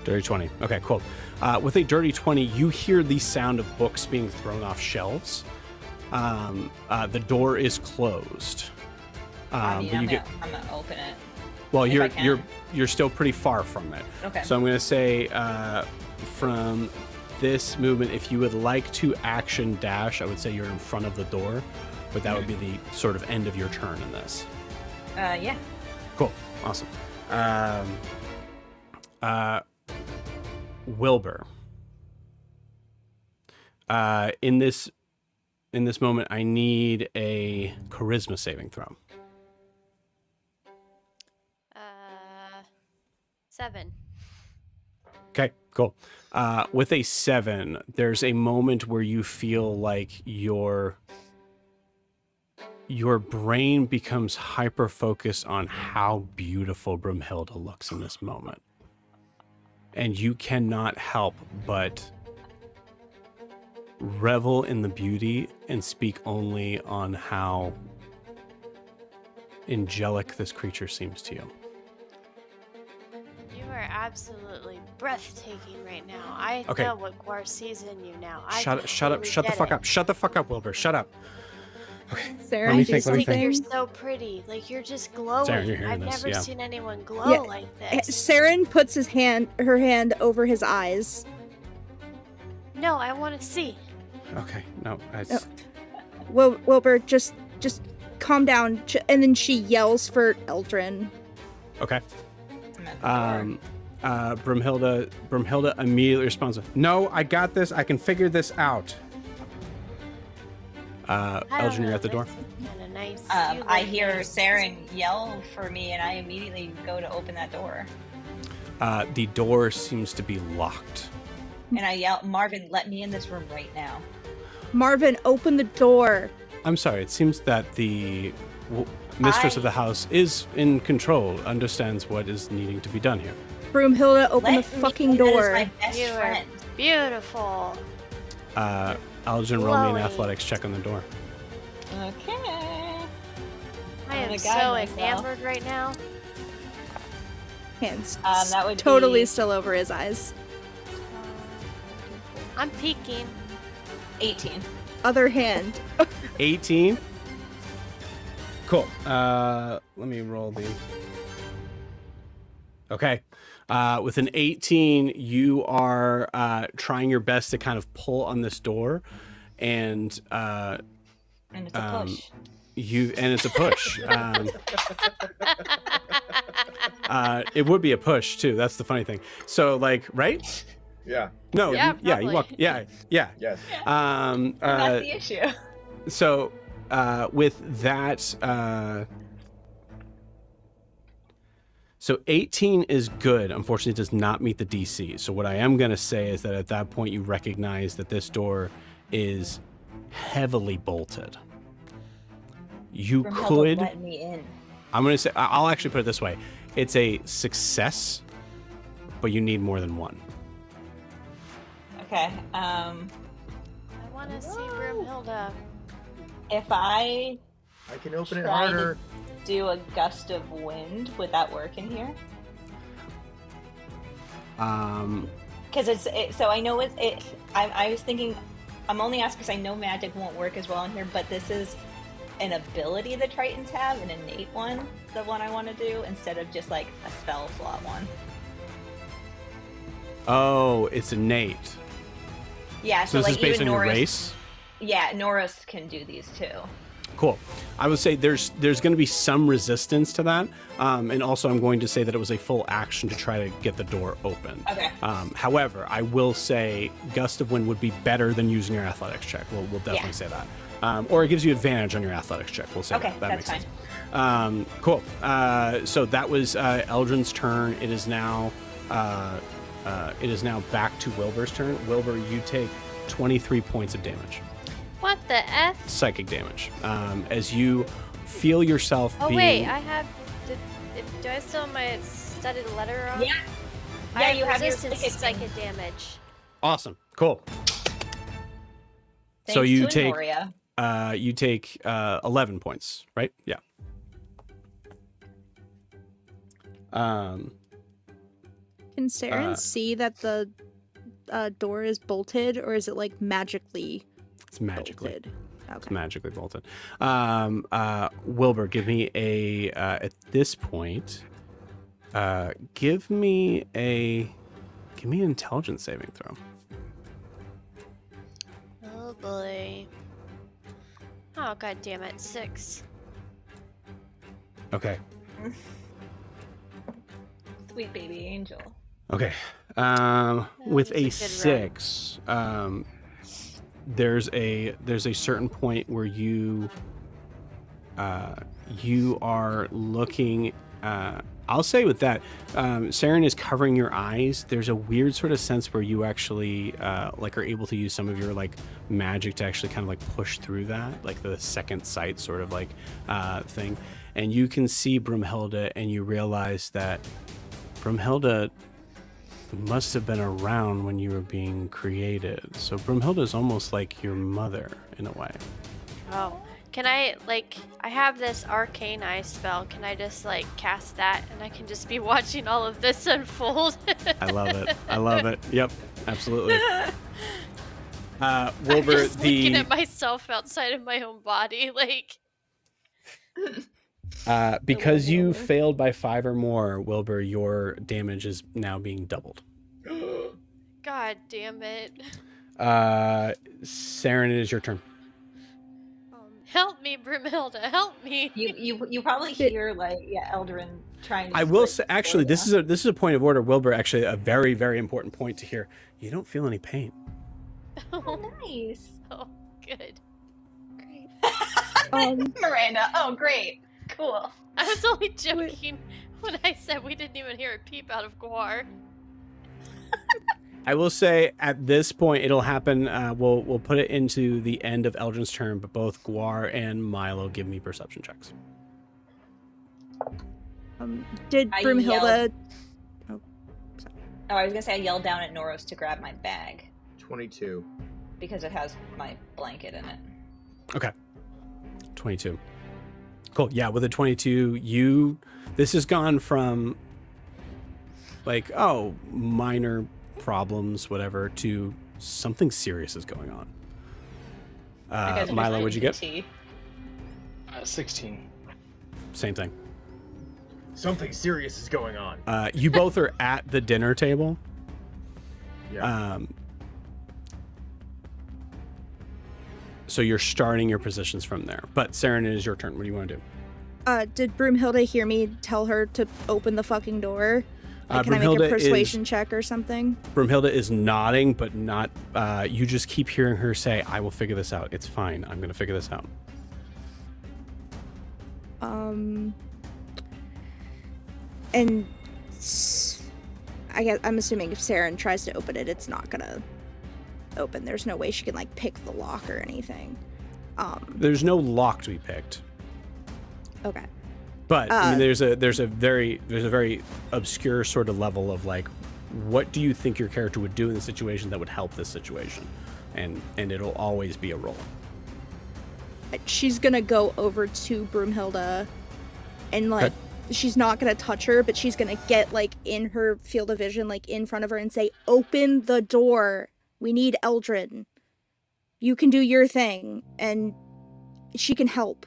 Dirty 20. Okay, cool. Uh, with a dirty 20, you hear the sound of books being thrown off shelves. Um, uh, the door is closed. Um, I mean, but I'm, you gonna, I'm gonna open it. well. You're you're you're still pretty far from it. Okay. So I'm going to say uh, from this movement, if you would like to action dash, I would say you're in front of the door, but that would be the sort of end of your turn in this. Uh, yeah. Cool. Awesome. Um, uh, Wilbur. Uh, in this in this moment, I need a charisma saving throw. Uh, seven. Okay, cool. Uh, with a seven, there's a moment where you feel like your your brain becomes hyper focused on how beautiful Brumhilda looks in this moment, and you cannot help but revel in the beauty and speak only on how angelic this creature seems to you. You are absolutely breathtaking right now. I Okay. know what Guar sees in you now. I Shut shut up! Shut the fuck it. up! Shut the fuck up, Wilbur! Shut up! [LAUGHS] Sarah, Let me think, let me Like something. you're so pretty. Like you're just glowing. you're hearing I've this, never yeah. seen anyone glow Yeah, like this. Saren puts his hand, her hand over his eyes. No, I want to see. Okay, no, I, Oh. Wil- Wilbur, just, just calm down. And then she yells for Eldrin. okay. I'm at the door. Um, uh, Brumhilda, Brumhilda immediately responds, with, "No, I got this. I can figure this out." Uh, I you're at the door. this is Kinda nice. Um, I hear nice. Saren yell for me, and I immediately go to open that door. Uh, the door seems to be locked. And I yell, Marvin, let me in this room right now. Marvin, open the door. I'm sorry. It seems that the w- mistress of the house is in control, understands what is needing to be done here. Broomhilda, open Let the me fucking in, that is door. my best You are friend. beautiful. Uh, Eldrin, roll me an athletics check on the door. Okay. I I'm am so myself. enamored right now. Hands Um, that would totally be- still over his eyes. I'm peeking. 18. Other hand. [LAUGHS] 18. Cool. Uh, let me roll the. Okay. Uh, with an 18, you are uh, trying your best to kind of pull on this door, and uh, And it's a Um, push. you and it's a push. um, [LAUGHS] uh, it would be a push too. That's the funny thing. So, like, right? Yeah. No, Yeah, you- yeah, you walk. probably. Yeah, yeah. Yes. Um, uh, That's the issue. so uh, with that uh, so 18 is good unfortunately it does not meet the dc so what i am going to say is that at that point you recognize that this door is heavily bolted you Brumhilda, could let me in. i'm going to say I- i'll actually put it this way it's a success but you need more than one Okay. Um, I want to see Broomhilda. if I I can open it Try to- harder. Do a gust of wind, would that work in here? um, Because it's it, so I know it's it. I, I was thinking, I'm only asking because I know magic won't work as well in here, but this is an ability the Tritons have, an innate one, the one I want to do, instead of just like a spell slot one. Oh, it's innate. Yeah, So, so, this like is based even on your Norris. race. Yeah, Norris can do these too. Cool. I would say there's there's going to be some resistance to that, um, and also I'm going to say that it was a full action to try to get the door open. Okay. Um, however, I will say gust of wind would be better than using your athletics check. We'll, we'll definitely Yeah. say that. Um, or it gives you advantage on your athletics check. We'll say Okay, that. That that's makes sense. Um, cool. Uh, so that was uh, Eldrin's turn. It is now uh, uh, it is now back to Wilbur's turn. Wilbur, you take 23 points of damage, What the f? psychic damage, um, as you feel yourself Oh being. wait, I have. Did, if, do I still have my studded leather on? Yeah. I Yeah, have you have your resistance to psychic psychic damage. Awesome. Cool. so you to take uh, you take uh, 11 points, right? Yeah. Um, Can Saren Uh, see that the uh, door is bolted, or is it like magically it's magically. bolted? It's magically bolted. Um, uh, Wilbur, give me a uh, at this point. Uh, give me a give me an intelligence saving throw. Oh boy. Oh god damn it, six. Okay. [LAUGHS] Sweet baby angel. Okay. Um, with a a good six, um, there's a there's a certain point where you uh, you are looking. Uh, I'll say with that, um, Saren is covering your eyes. There's a weird sort of sense where you actually uh, like are able to use some of your like magic to actually kind of like push through that, like the second sight sort of like uh, thing, and you can see Brumhilda, and you realize that Broomhilda must have been around when you were being created. So Broomhilda is almost like your mother in a way. Oh. Can I like I have this arcane eye spell. Can I just like cast that and I can just be [LAUGHS] watching all of this unfold? I love it. I love it. [LAUGHS] Yep, absolutely. [LAUGHS] Uh, I'm Wilbur, just looking at myself outside of my own body, like uh, because you Wilbur. failed by five or more, Wilbur, your damage is now being doubled. [GASPS] God damn it. Uh, Saren, it is your turn. Um, Help me, Brimhilda, help me. You you you probably [LAUGHS] hear like yeah, Eldrin trying to I will say, actually, this is a this is a point of order, Wilbur. Actually, a very very important point to hear. You don't feel any pain. Oh, nice. [LAUGHS] Oh, good. great. [LAUGHS] Um, Miranda. Oh, great. Cool. I was only [LAUGHS] joking when I said we didn't even hear a peep out of Guar. I will say at this point it'll happen. Uh, we'll we'll put it into the end of Eldrin's turn, but both Guar and Milo give me perception checks. um, did I Broomhilda? Oh, I was gonna say I yelled down at Norris to grab my bag 22. because it has my blanket in it. Okay, twenty-two. Cool. Yeah, with a twenty-two, you this has gone from like oh minor problems whatever to something serious is going on. Uh, Milo, what'd you get? Uh, 16. Same thing. Something serious is going on. Uh, you both are at the dinner table. Yeah. Um, so you're starting your positions from there. But Saren, it is your turn. What do you want to do? Uh, did Broomhilda hear me tell her to open the fucking door? Uh, can I make a is- persuasion check or something? Broomhilda is nodding, but not. Uh, you just keep hearing her say, "I will figure this out. It's fine. I'm going to figure this out." Um, and I guess I'm assuming if Saren tries to open it, it's not gonna open. There's no way she can like pick the lock or anything. Um, There's no lock to be picked, okay. but I Uh, mean, there's a there's a very there's a very obscure sort of level of like, what do you think your character would do in the situation that would help this situation, and and it'll always be a roll. She's gonna go over to Broomhilda, and like she's not gonna touch her, but she's gonna get like in her field of vision, like in front of her, and say, "Open the door. We need Eldrin. You can do your thing, and she can help."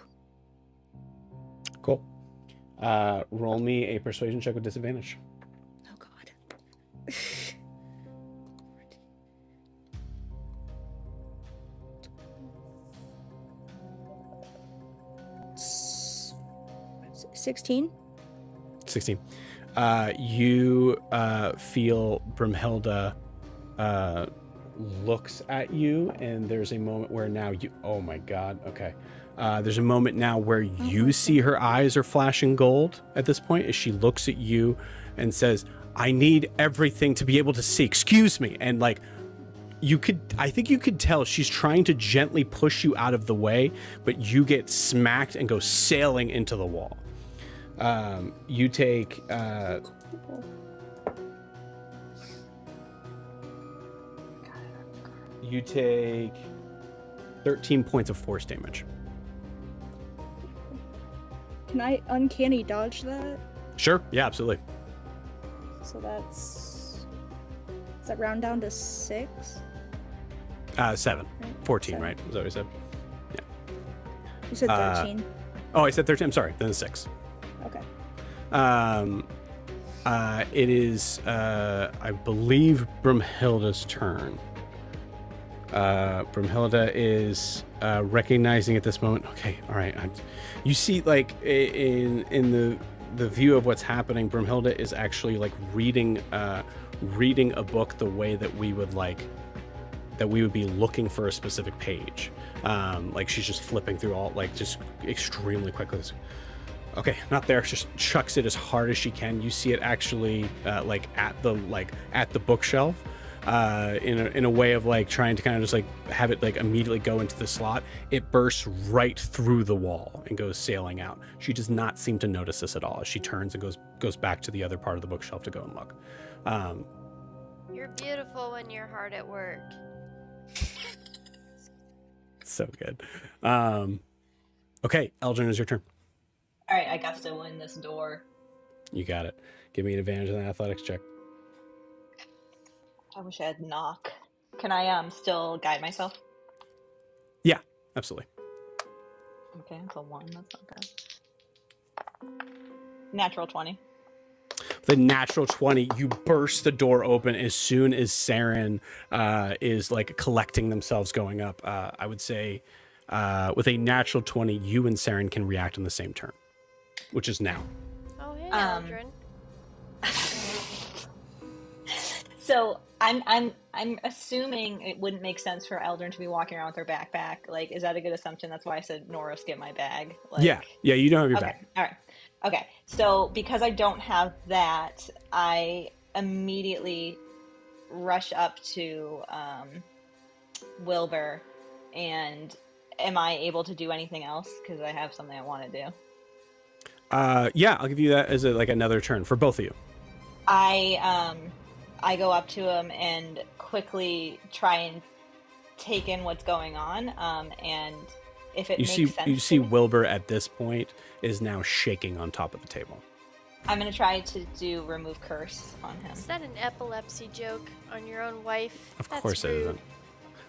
Uh, roll me a persuasion check with disadvantage. Oh god. 16? 16. Uh, you uh, feel Brimhilda uh, looks at you, and there's a moment where now you. Oh my god. Okay. Uh, there's a moment now where you see her eyes are flashing gold at this point as she looks at you and says, I need everything to be able to see. Excuse me. And like, you could, I think you could tell she's trying to gently push you out of the way, but you get smacked and go sailing into the wall. Um, you take uh, you take 13 points of force damage. Can I uncanny dodge that? Sure. Yeah, absolutely. So that's. Is that round down to six? Uh, seven. Right, 14, seven. right? Is that what you said? Yeah. You said Uh, 13. Oh, I said 13. I'm sorry. Then it's six. okay. Um, uh, it is, uh, I believe, Brumhilda's turn. Uh, Brumhilda is uh, recognizing at this moment. Okay, all right. I'm, you see, like in in the the view of what's happening, Brumhilda is actually like reading uh, reading a book the way that we would like that we would be looking for a specific page. Um, like she's just flipping through all like just extremely quickly. Okay, not there. She just chucks it as hard as she can. You see it actually uh, like at the like at the bookshelf, uh, in a, in a way of like trying to kind of just like have it like immediately go into the slot. It bursts right through the wall and goes sailing out. She does not seem to notice this at all. She turns and goes goes back to the other part of the bookshelf to go and look. Um, You're beautiful when you're hard at work. so good. Um, okay, Eldrin, is your turn. All right, I got to win this door. You got it. Give me an advantage on the athletics check. I wish I had knock. Can I um still guide myself? Yeah, absolutely. Okay, that's a one. That's not bad. Natural twenty. the natural 20 you burst the door open as soon as Saren uh, is like collecting themselves going up uh, i would say uh, with a natural 20 you and Saren can react on the same turn which is now Oh, hey, Um, Aldrin. [LAUGHS] so I'm I'm I'm assuming it wouldn't make sense for Eldrin to be walking around with her backpack. Like, is that a good assumption? That's why I said Norris get my bag. Like, yeah yeah you don't have your okay. back All right. Okay. So because I don't have that, I immediately rush up to um, Wilbur, and am I able to do anything else? Because I have something I want to do. uh, yeah i'll give you that as a, like another turn for both of you I um I go up to him and quickly try and take in what's going on. Um, and if it you makes see sense, you see me, wilbur at this point is now shaking on top of the table I'm gonna try to do remove curse on him. Is that an epilepsy joke on your own wife? of That's course it rude. isn't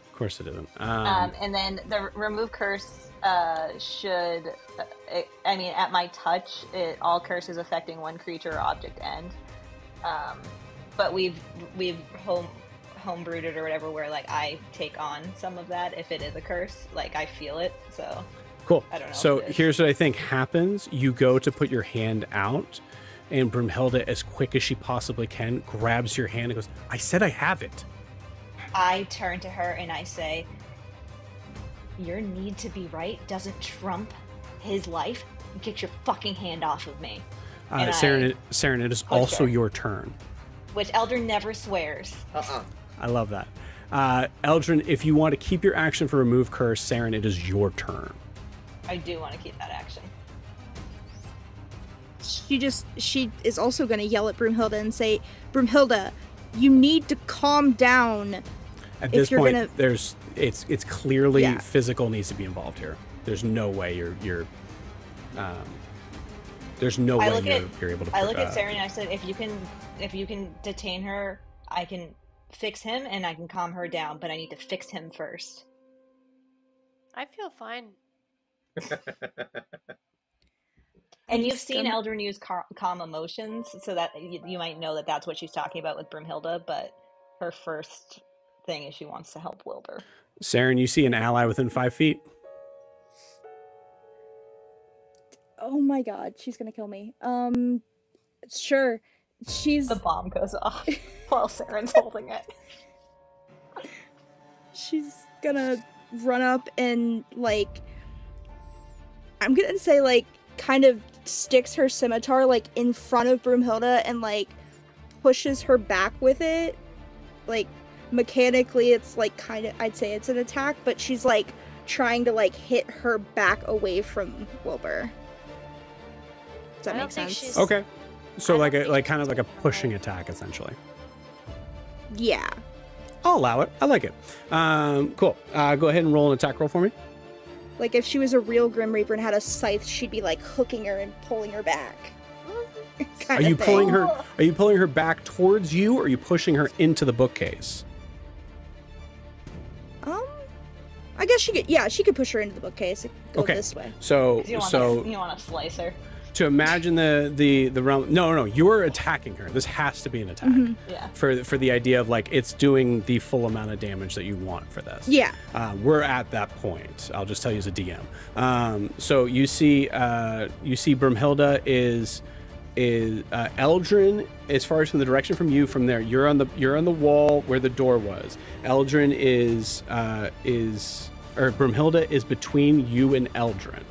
of course it isn't um, Um, and then the remove curse uh, should, uh, it, I mean, at my touch, it all curses affecting one creature or object end. But we've we've home homebrewed it or whatever, where like I take on some of that if it is a curse, like I feel it. So Cool. I don't know So if it is. here's what I think happens. You go to put your hand out, and Brumhilda, as quick as she possibly can, grabs your hand and goes, I said I have it. I turn to her and I say, "Your need to be right doesn't trump his life. Get your fucking hand off of me." Uh, Saren, Saren, it is also your turn. Which Eldrin never swears. Uh-uh. I love that. Uh, Eldrin, if you want to keep your action for remove curse, Saren, it is your turn. I do want to keep that action. She just she is also gonna yell at Broomhilda and say, Broomhilda, you need to calm down. At this point, gonna- there's it's it's clearly Yeah. physical needs to be involved here. There's no way you're you're um, there's no I way you're, at- you're able to. I put, look at uh, Sarah and I said, "If you can, if you can detain her, I can fix him and I can calm her down. But I need to fix him first. I feel fine. [LAUGHS] And you've seen gonna- Eldrin use car- calm emotions, so that you, you might know that that's what she's talking about with Broomhilda. But her first thing is she wants to help Wilbur. Saren, you see an ally within five feet. Oh my god, she's gonna kill me. Um, sure. She's The bomb goes off [LAUGHS] while Saren's holding it. she's gonna run up and like I'm gonna say like kind of sticks her scimitar like in front of Broomhilda and like pushes her back with it. Like mechanically it's like kind of I'd say it's an attack, but she's like trying to like hit her back away from Wilbur. Does that I don't make think sense? she's- Okay. So like a like kind of like a pushing attack essentially. Yeah. I'll allow it. I like it. Um, cool. Uh, go ahead and roll an attack roll for me. Like if she was a real Grim Reaper and had a scythe, she'd be like hooking her and pulling her back. [LAUGHS] Are you thing. pulling her? Are you pulling her back towards you, or are you pushing her into the bookcase? Um, I guess she could. Yeah, she could push her into the bookcase. Go Okay. this way. So You don't want so to, you don't want to slice her. To imagine the the the realm. No, no, no. You are attacking her. This has to be an attack Mhm. Yeah. for for the idea of like it's doing the full amount of damage that you want for this. Yeah. Uh, we're at that point. I'll just tell you as a DM. Um, so you see, uh, you see, Brimhilda is is uh, Eldrin. As far as from the direction from you, from there, you're on the you're on the wall where the door was. Eldrin is uh, is or Brimhilda is between you and Eldrin.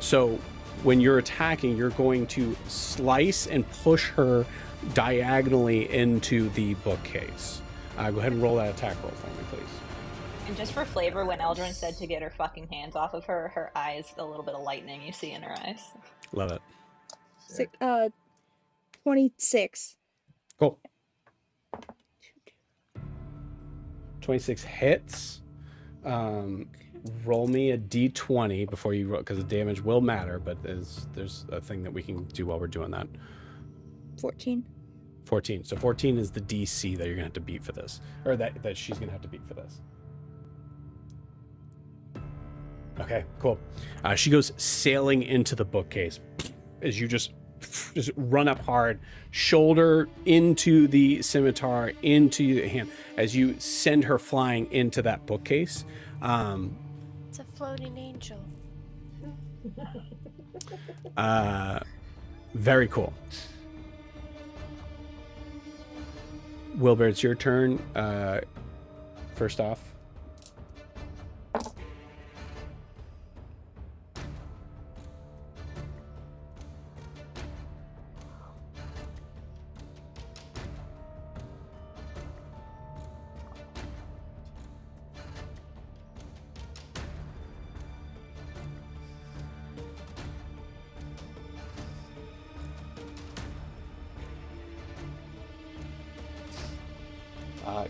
So when you're attacking, you're going to slice and push her diagonally into the bookcase. Uh, go ahead and roll that attack roll for me, please. And just for flavor, when Eldrin said to get her fucking hands off of her, her eyes, a little bit of lightning you see in her eyes. Love it. Six, uh, twenty-six. Cool. 26 hits. Um, roll me a d20 before you roll, because the damage will matter, but there's, there's a thing that we can do while we're doing that. Fourteen. 14. So 14 is the DC that you're going to have to beat for this, or that, that she's going to have to beat for this. Okay, cool. Uh, she goes sailing into the bookcase as you just just run up hard, shoulder into the scimitar, into the hand, as you send her flying into that bookcase. Um, floating angel. [LAUGHS] uh, very cool. Wilbur, it's your turn. Uh, first off,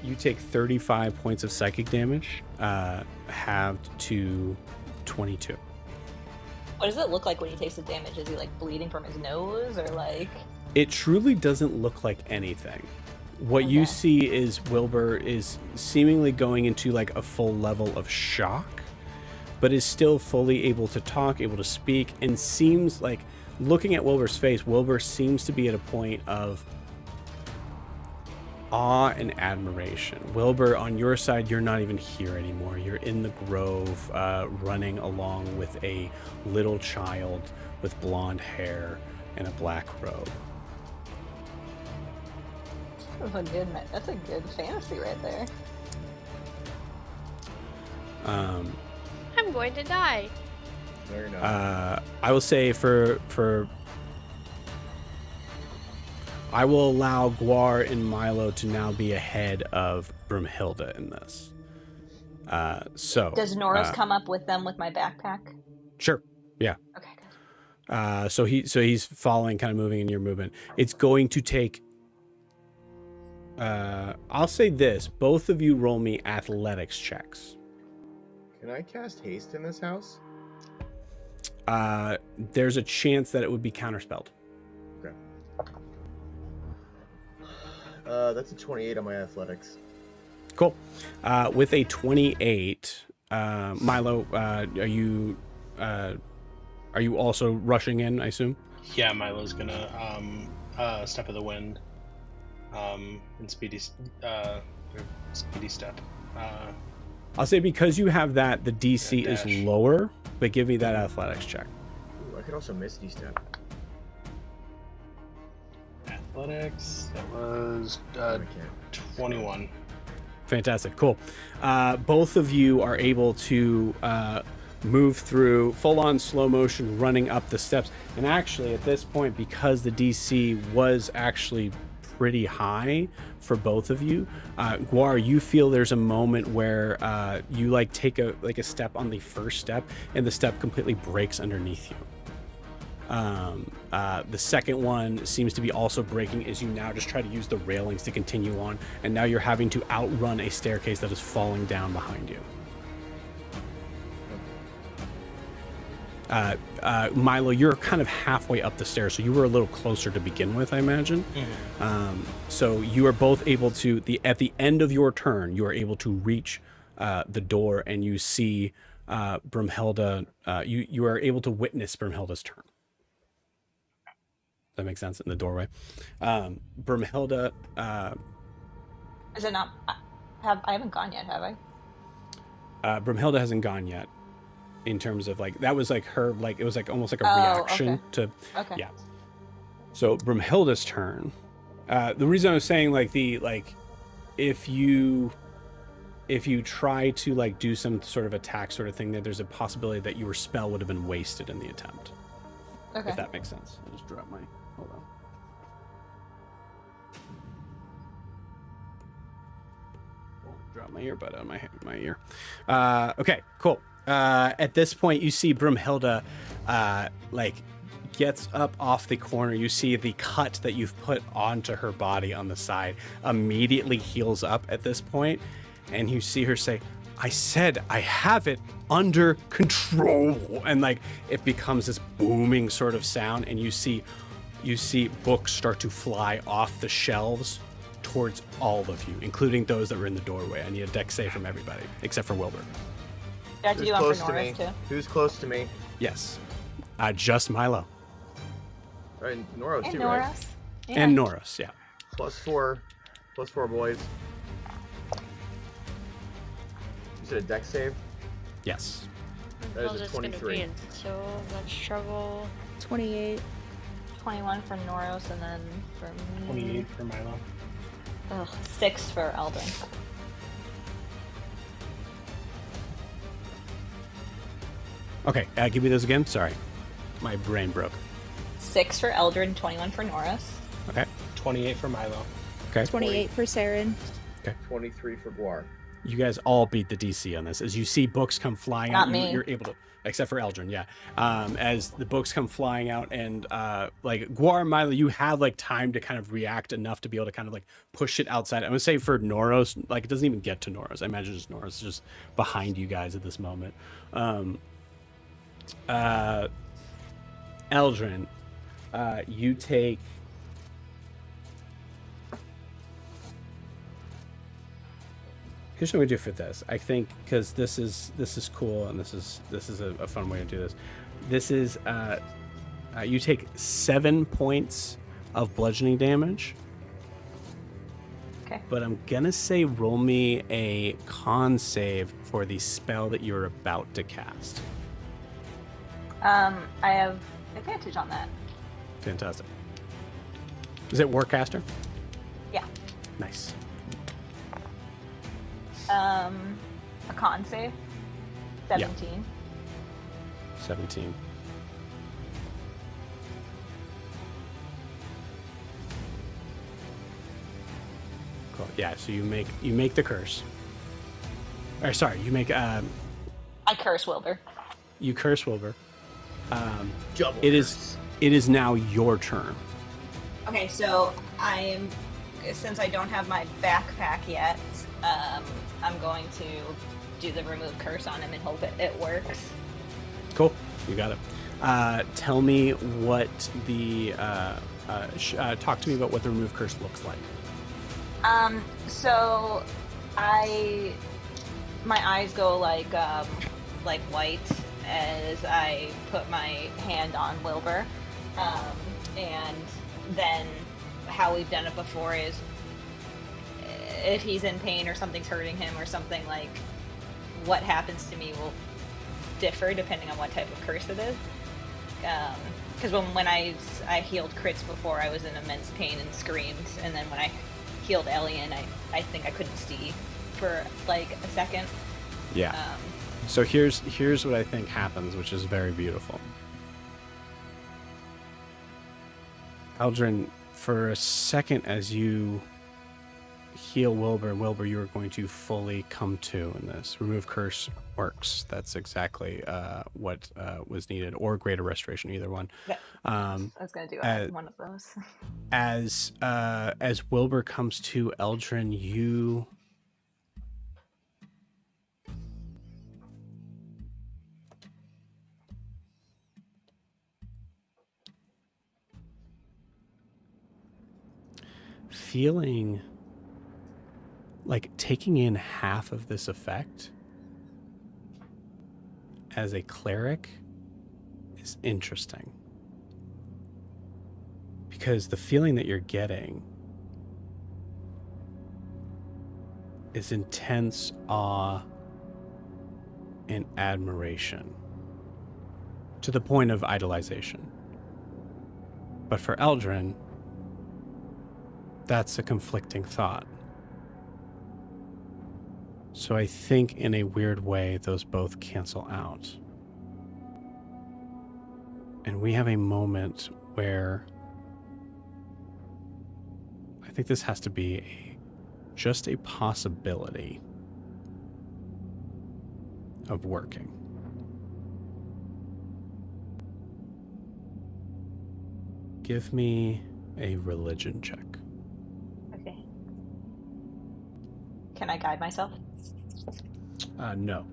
you take 35 points of psychic damage, uh, halved to 22. What does it look like when he takes the damage? Is he like bleeding from his nose or like. It truly doesn't look like anything. What you see is Wilbur is seemingly going into like a full level of shock, but is still fully able to talk, able to speak, and seems like looking at Wilbur's face, Wilbur seems to be at a point of awe and admiration. Wilbur, on your side, you're not even here anymore. You're in the grove, uh, running along with a little child with blonde hair and a black robe. That's a good, that's a good fantasy right there. Um, I'm going to die. No, you're not. uh, I will say for for I will allow Guar and Milo to now be ahead of Brumhilda in this. Uh, so Does Norris uh, come up with them with my backpack? Sure. Yeah. Okay, good. Uh, so he so he's following, kind of moving in your movement. It's going to take. Uh, I'll say this: both of you roll me athletics checks. Can I cast haste in this house? Uh, there's a chance that it would be counterspelled. Uh, that's a 28 on my athletics. Cool. Uh, with a 28, uh, Milo, uh, are you uh, are you also rushing in? I assume. Yeah, Milo's gonna um uh step of the wind. Um and speedy uh speedy step. Uh I'll say because you have that, the DC is lower, but give me that athletics check. Ooh, I could also Misty Step. Athletics. That was uh twenty one. Fantastic, cool. Uh, both of you are able to uh, move through full on slow motion, running up the steps. And actually, at this point, because the DC was actually pretty high for both of you, uh, Guar, you feel there's a moment where uh, you like take a like a step on the first step, and the step completely breaks underneath you. Um, uh, the second one seems to be also breaking as you now just try to use the railings to continue on, and now you're having to outrun a staircase that is falling down behind you. Uh, uh, Milo, you're kind of halfway up the stairs, so you were a little closer to begin with, I imagine. Um, so you are both able to the at the end of your turn, you are able to reach uh, the door, and you see uh, Brumhilda. Uh, you you are able to witness Brumhilda's turn. That makes sense in the doorway. Um, Brumhilda, uh, Is it not? I- Have I haven't gone yet? Have I? uh, Brumhilda hasn't gone yet. In terms of like that was like her like it was like almost like a Oh, reaction okay. to Okay. Yeah. So Brumhilda's turn. Uh, the reason I was saying like the like, if you, if you try to like do some sort of attack sort of thing, that there's a possibility that your spell would have been wasted in the attempt. Okay. If that makes sense. I just drop my. On. Drop my earbud out of my my ear. Uh, okay, cool. Uh, at this point, you see Brumhilda, uh, like gets up off the corner. You see the cut that you've put onto her body on the side immediately heals up at this point, and you see her say, "I said I have it under control," and like it becomes this booming sort of sound, and you see, you see books start to fly off the shelves towards all of you, including those that were in the doorway. I need a dex save from everybody except for Wilbur. Do I have to Who's do one close for to Norris me? too? Who's close to me? Yes, uh, just Milo All right, Norris And too, right? Norris. Yeah. and Norris. Yeah. Plus four, plus four boys. You said a dex save. Yes. That is a just gonna 23. be in so much trouble. 28. 21 for Norris, and then for me. Twenty eight for Milo. Ugh, six for Eldrin. Okay, uh, give me those again. Sorry, my brain broke. Six for Eldrin, 21 for Norris. Okay, Twenty eight for Milo. okay. 28 for Saren. Okay. 23 for Guar. You guys all beat the DC on this. As you see books come flying Not out, you, me. you're able to, except for Eldrin, yeah. Um, as the books come flying out, and uh, like Guar Milo, you have like time to kind of react enough to be able to kind of like push it outside. I would say for Norris, like it doesn't even get to Norris. I imagine just Norris is just behind you guys at this moment. Um, uh, Eldrin, uh, you take. Here's what we do for this. I think because this is this is cool and this is this is a, a fun way to do this. This is uh, uh, you take seven points of bludgeoning damage, Okay. but I'm gonna say roll me a con save for the spell that you're about to cast. Um, I have advantage on that. Fantastic. Is it Warcaster? Yeah. Nice. Um, a con save. 17. 17. Cool. Yeah, so you make you make the curse. Or sorry, you make um I curse Wilbur. you curse Wilbur. Um Double. it is it is now your turn. Okay, so I'm since I don't have my backpack yet, um, I'm going to do the remove curse on him and hope it, it works. Cool. You got it. Uh, tell me what the uh, uh, sh- uh, talk to me about what the remove curse looks like. Um, so I my eyes go like um like white as I put my hand on Wilbur Um, and then how we've done it before is if he's in pain or something's hurting him or something like what happens to me will differ depending on what type of curse it is. Because when when I I healed crits before, I was in immense pain and screamed, and then when I healed Alien, I I think I couldn't see for like a second. Yeah. Um, So here's here's what I think happens, which is very beautiful. Eldrin, for a second, as you heal Wilbur, Wilbur, you are going to fully come to in this. Remove curse works. That's exactly uh, what uh, was needed, or greater restoration, either one. Yeah. Um, I was gonna do Uh, one of those. [LAUGHS] as uh, as Wilbur comes to Eldrin, you feeling like taking in half of this effect as a cleric is interesting because the feeling that you're getting is intense awe and admiration to the point of idolization. But for Eldrin, that's a conflicting thought. So I think in a weird way, those both cancel out. And we have a moment where I think this has to be a, just a possibility of working. Give me a religion check. Okay. Can I guide myself? Uh, no.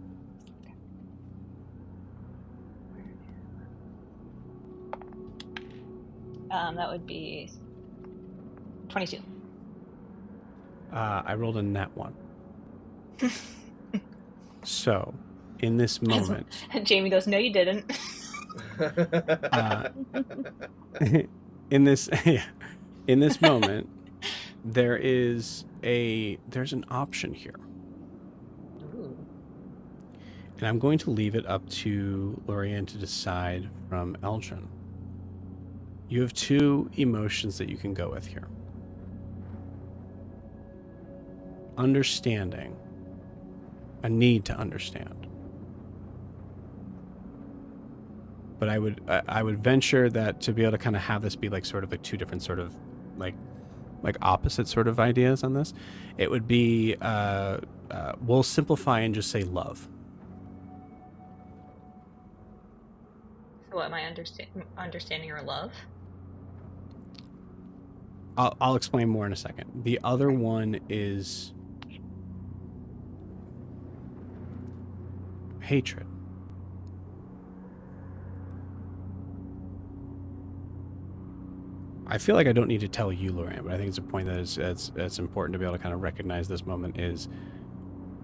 Um, that would be twenty-two. Uh, I rolled a nat one. [LAUGHS] so, in this [LAUGHS] moment, [LAUGHS] Jamie goes, "No, you didn't." uh, in this in this moment, there is a there's an option here, and I'm going to leave it up to Lorian to decide from Eldrin. You have two emotions that you can go with here. Understanding, a need to understand. but I would I- I would venture that to be able to kind of have this be like sort of like two different sort of like like opposite sort of ideas on this, it would be uh, uh, we'll simplify and just say love. What am I understand understanding or love? I'll, I'll explain more in a second. The other one is hatred. I feel like I don't need to tell you, Lorraine, but I think it's a point that is it's important to be able to kind of recognize this moment is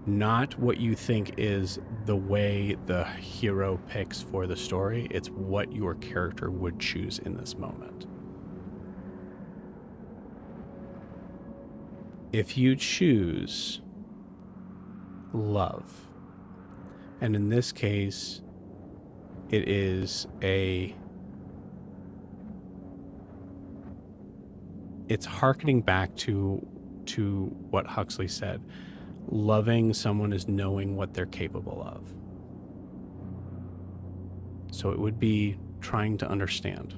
not what you think is the way the hero picks for the story. It's what your character would choose in this moment. If you choose love, and in this case, it is a it's harkening back to to what Huxley said. Loving someone is knowing what they're capable of. So it would be trying to understand.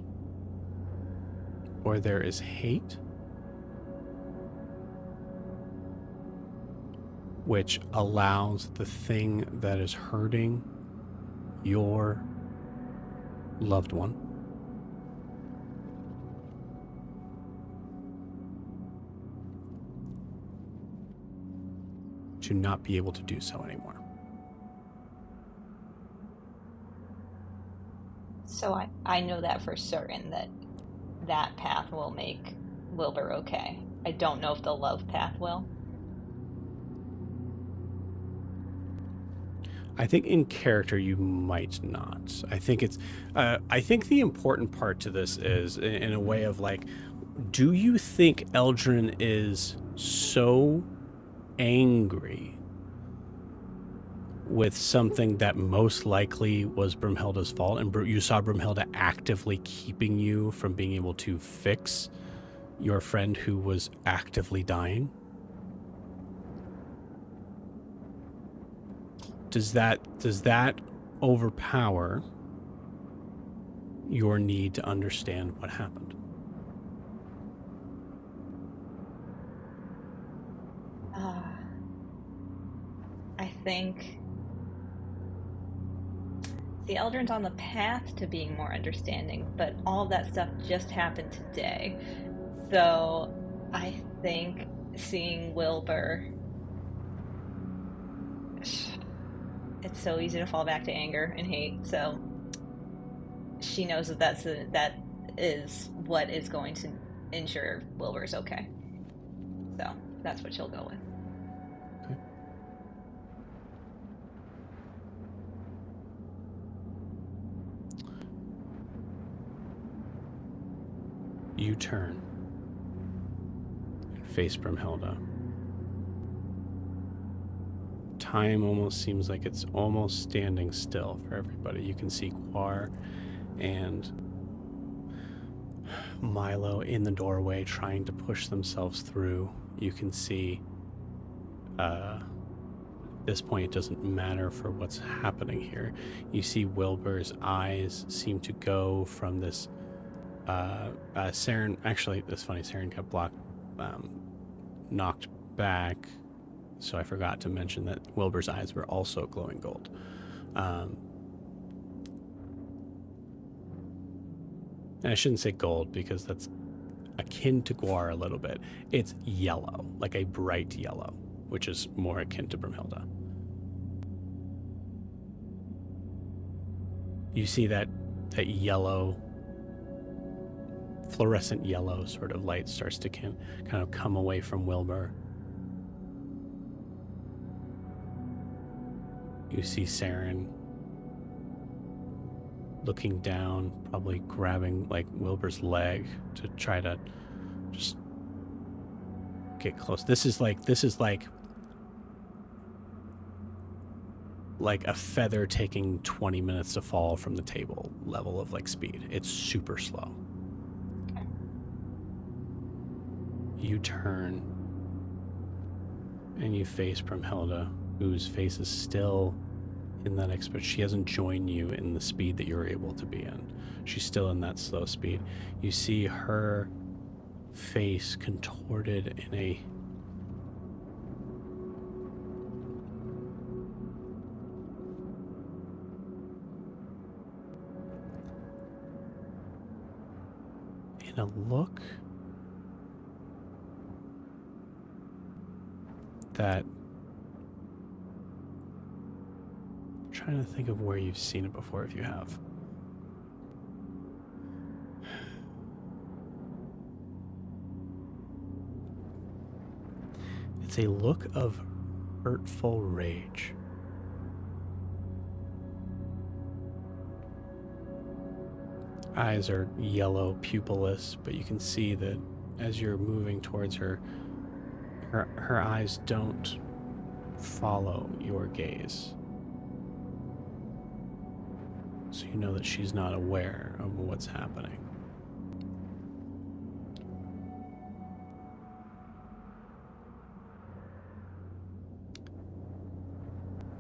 Or there is hate, which allows the thing that is hurting your loved one to not be able to do so anymore. So I I know that for certain that that path will make Wilbur okay. I don't know if the love path will. I think in character you might not. I think it's. Uh, I think the important part to this is in, in a way of like, do you think Eldrin is so angry with something that most likely was Brumhilda's fault, and you saw Brumhilda actively keeping you from being able to fix your friend who was actively dying? Does that does that overpower your need to understand what happened? I think the Eldrin's on the path to being more understanding, but all of that stuff just happened today. So I think seeing Wilbur. It's so easy to fall back to anger and hate. So she knows that that's a, that is what is going to ensure Wilbur's okay. So that's what she'll go with. You turn and face Brumhilda. Time almost seems like it's almost standing still for everybody. You can see Guar and Milo in the doorway trying to push themselves through. You can see uh, at this point it doesn't matter for what's happening here. You see Wilbur's eyes seem to go from this uh, uh, Saren, actually, it's funny. Saren got blocked, um, knocked back. So I forgot to mention that Wilbur's eyes were also glowing gold. Um, and I shouldn't say gold because that's akin to Guar a little bit. It's yellow, like a bright yellow, which is more akin to Brumhilda. You see that that yellow fluorescent yellow sort of light starts to kind of come away from Wilbur. You see Saren looking down, probably grabbing like Wilbur's leg to try to just get close. This is like this is like like a feather taking 20 minutes to fall from the table level of like speed. It's super slow. You turn and you face Brumhilda, whose face is still in that expert. She hasn't joined you in the speed that you're able to be in. She's still in that slow speed. You see her face contorted in a in a look that I'm trying to think of where you've seen it before if you have. It's a look of hurtful rage. Eyes are yellow, pupilless, but you can see that as you're moving towards her, her, her eyes don't follow your gaze. So you know that she's not aware of what's happening.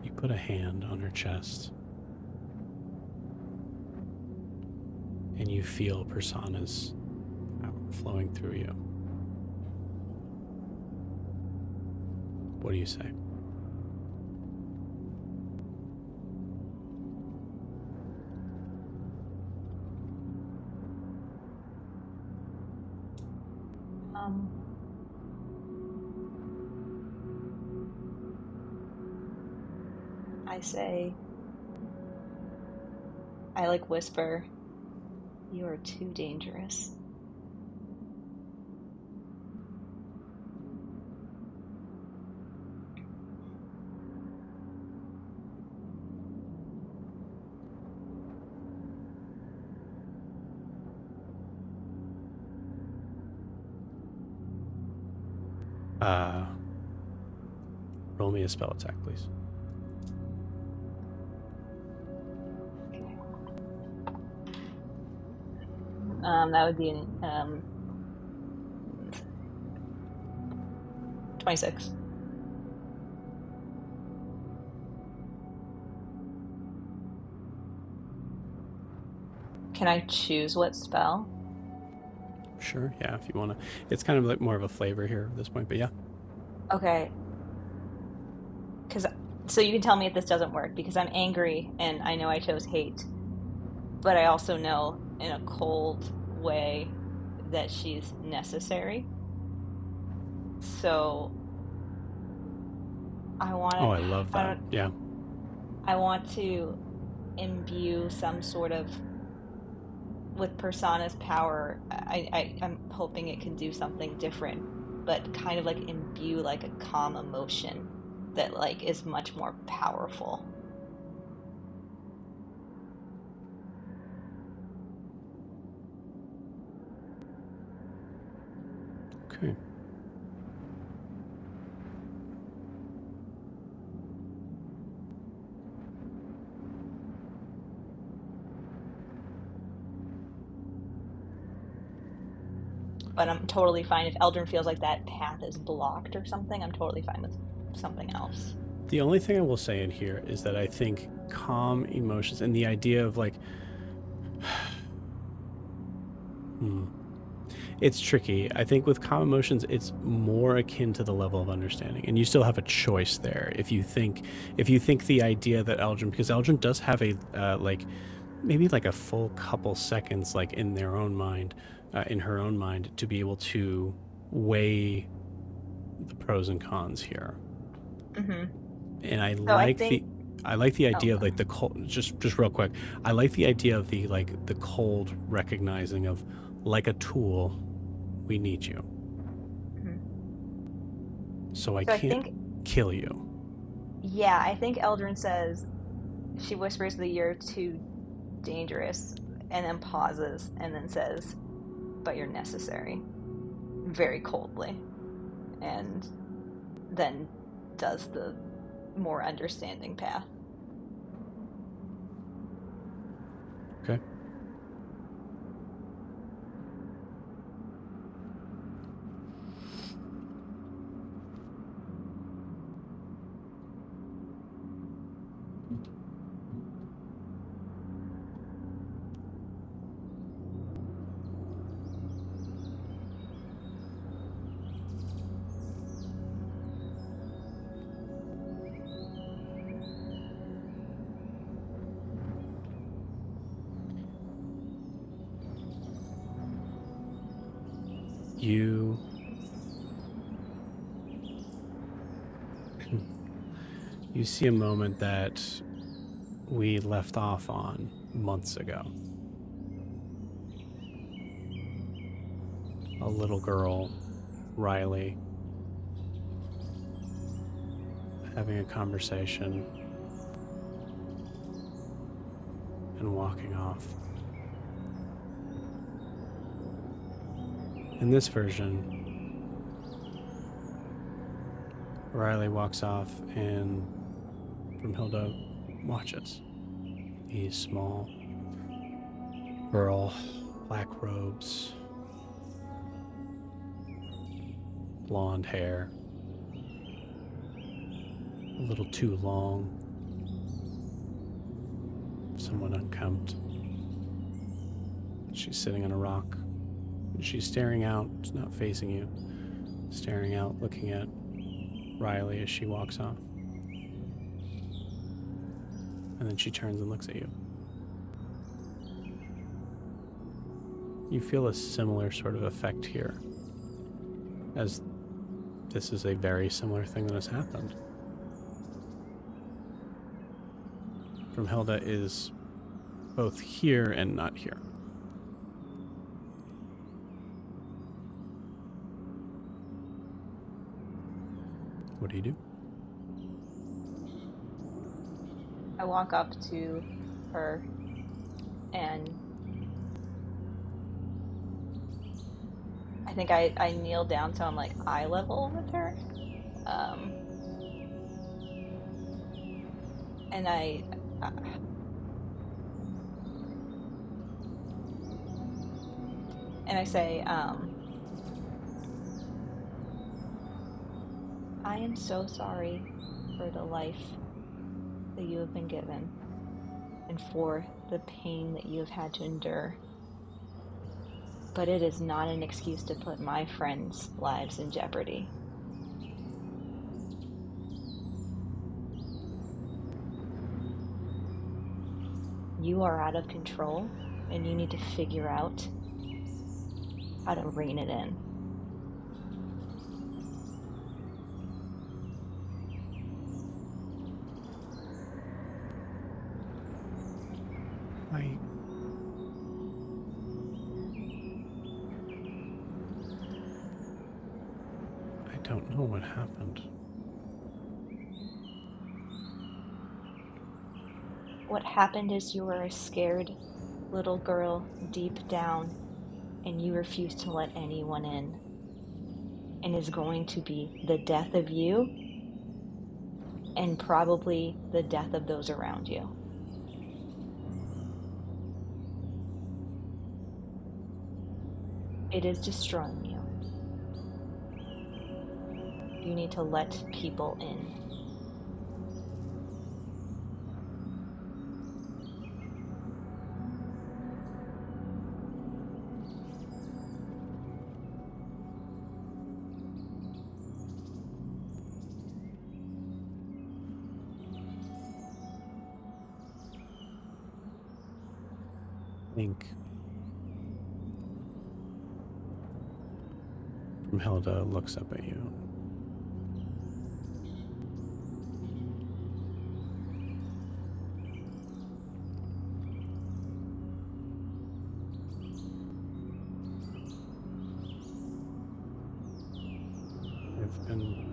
You put a hand on her chest. And you feel Persona's flowing through you. What do you say? Um, I say, I like whisper, you are too dangerous. Uh, roll me a spell attack, please. Um, that would be um, 26. Can I choose what spell? Sure, yeah, if you want to. It's kind of like more of a flavor here at this point, but yeah. Okay. So you can tell me if this doesn't work because I'm angry and I know I chose hate, but I also know in a cold way that she's necessary. So I want to. Oh, I love I that. Yeah. I want to imbue some sort of with Persona's power. I, I I'm hoping it can do something different, but kind of like imbue like a calm emotion that like is much more powerful. Okay. But I'm totally fine if Eldrin feels like that path is blocked or something. I'm totally fine with something else. The only thing I will say in here is that I think calm emotions and the idea of like, [SIGHS] hmm, it's tricky. I think with calm emotions, it's more akin to the level of understanding, and you still have a choice there. If you think, if you think the idea that Eldrin, because Eldrin does have a uh, like, maybe like a full couple seconds, like in their own mind, uh, in her own mind, to be able to weigh the pros and cons here Mm-hmm. and I I like think- the I like the idea of Oh. like the cold just just real quick. I like the idea of the like the cold recognizing of like a tool we need you. So I So can't think kill you. Yeah, I think Eldrin says she whispers the you're too dangerous and then pauses and then says, But you're necessary. Very coldly. And then does the more understanding path. You see a moment that we left off on months ago. A little girl, Riley, having a conversation and walking off. In this version, Riley walks off and Brumhilda watches. He's small, girl, black robes, blonde hair, a little too long, somewhat unkempt. She's sitting on a rock. She's staring out, not facing you, staring out, looking at Riley as she walks off. And then she turns and looks at you. You feel a similar sort of effect here, as this is a very similar thing that has happened. Brumhilda is both here and not here. What do you do? I walk up to her and I think I, I kneel down so I'm like eye level with her. Um, and I, and I say, um, I am so sorry for the life that you have been given and for the pain that you have had to endure. But it is not an excuse to put my friends' lives in jeopardy. You are out of control and you need to figure out how to rein it in. I. I don't know what happened. What happened is you were a scared little girl deep down, and you refuse to let anyone in. And is going to be the death of you, and probably the death of those around you. It is destroying you. You need to let people in. think Hilda looks up at you. I've been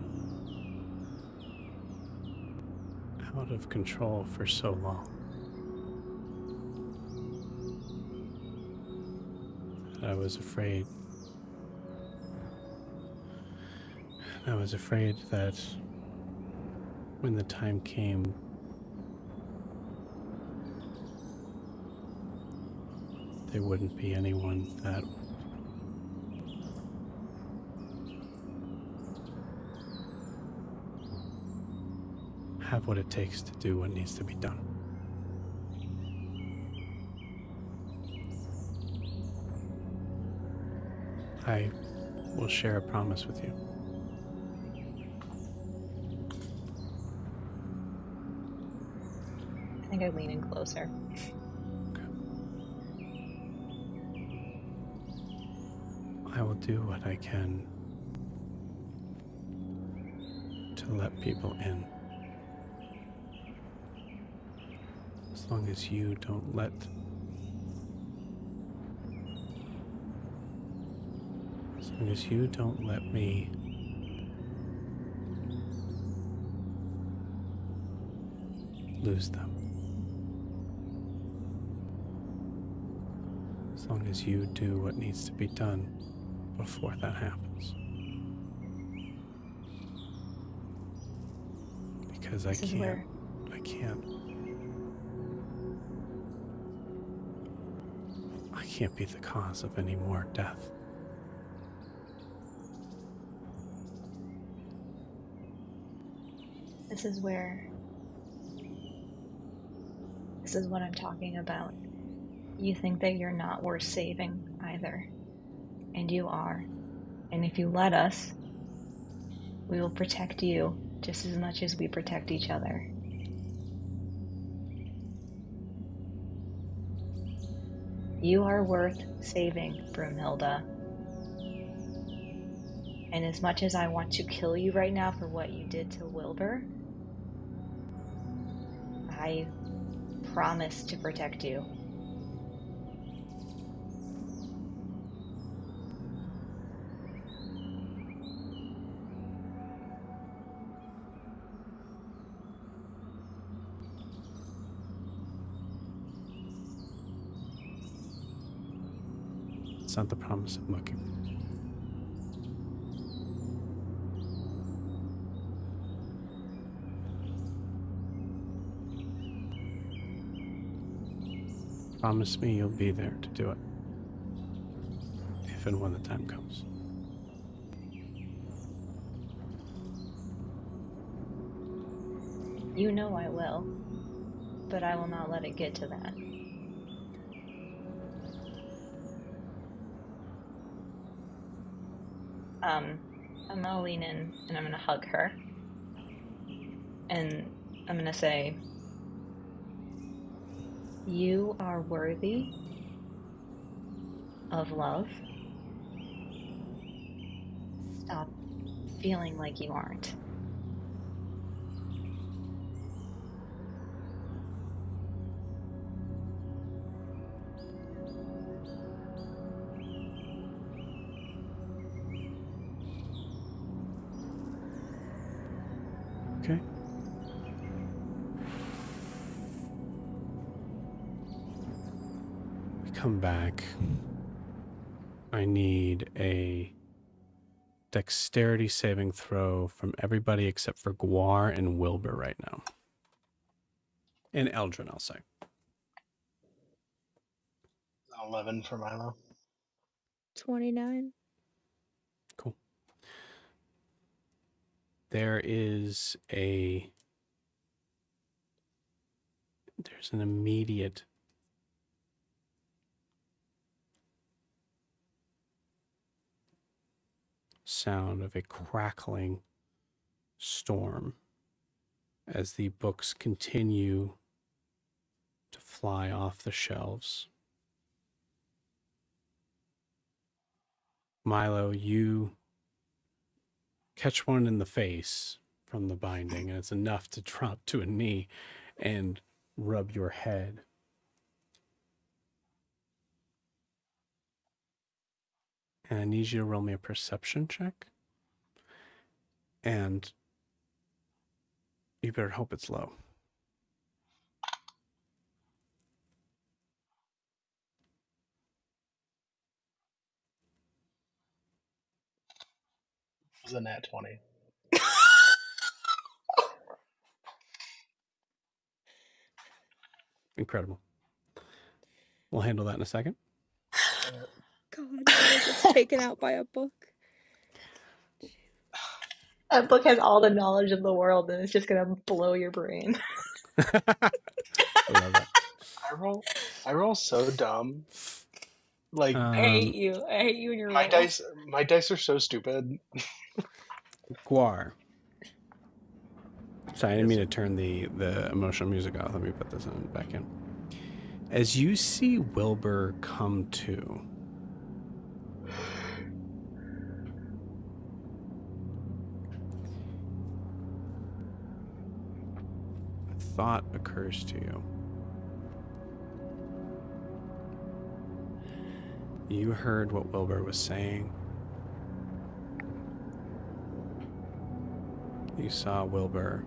out of control for so long. I was afraid. I was afraid that when the time came, there wouldn't be anyone that have what it takes to do what needs to be done. I will share a promise with you. I think I lean closer. I will do what I can to let people in. As long as you don't let as long as you don't let me lose them. As long as you do what needs to be done before that happens. Because I This is can't. where I can't. I can't be the cause of any more death. this is where this is what I'm talking about. You think that you're not worth saving either. And you are. And if you let us, we will protect you just as much as we protect each other. You are worth saving, Broomhilda. And as much as I want to kill you right now for what you did to Wilbur, I promise to protect you. Not the promise I'm looking for. Promise me you'll be there to do it. If and when the time comes. You know I will, but I will not let it get to that. Um, I'm gonna lean in and I'm gonna hug her. And I'm gonna say, You are worthy of love. Stop feeling like you aren't. Come back. I need a dexterity saving throw from everybody except for Guar and Wilbur right now. And Eldrin, I'll say. 11 for Milo. 29. Cool. There is a there's an immediate sound of a crackling storm as the books continue to fly off the shelves. Milo, you catch one in the face from the binding, and it's enough to drop to a knee and rub your head. And I need you to roll me a perception check. And you better hope it's low. It was a nat 20. Incredible. We'll handle that in a second. God, it's taken out by a book. That book has all the knowledge in the world and it's just gonna blow your brain. [LAUGHS] I love that. I roll I roll so dumb. Like I hate Um, you. I hate you and your my roll. dice my dice are so stupid. Guar. Sorry, I didn't mean to turn the, the emotional music off. Let me put this on back in. As you see Wilbur come to, a thought occurs to you. You heard what Wilbur was saying. You saw Wilbur,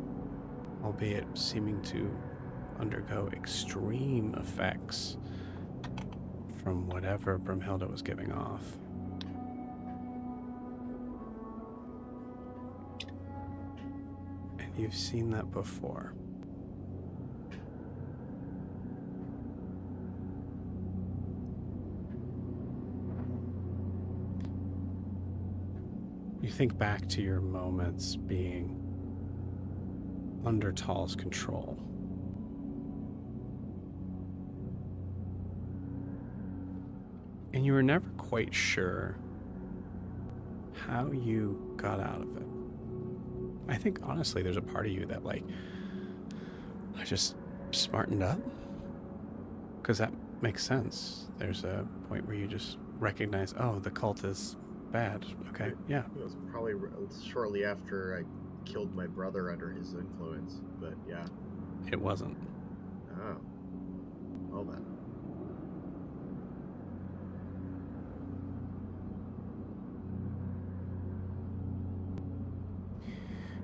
albeit seeming to undergo extreme effects from whatever Brumhilda was giving off. And you've seen that before. You think back to your moments being under Tal's control. And you were never quite sure how you got out of it. I think honestly, there's a part of you that, like, I just smartened up. Because that makes sense. There's a point where you just recognize, oh, the cult is bad. Okay, yeah. It was probably shortly after I killed my brother under his influence, but yeah. It wasn't. Oh. Well then.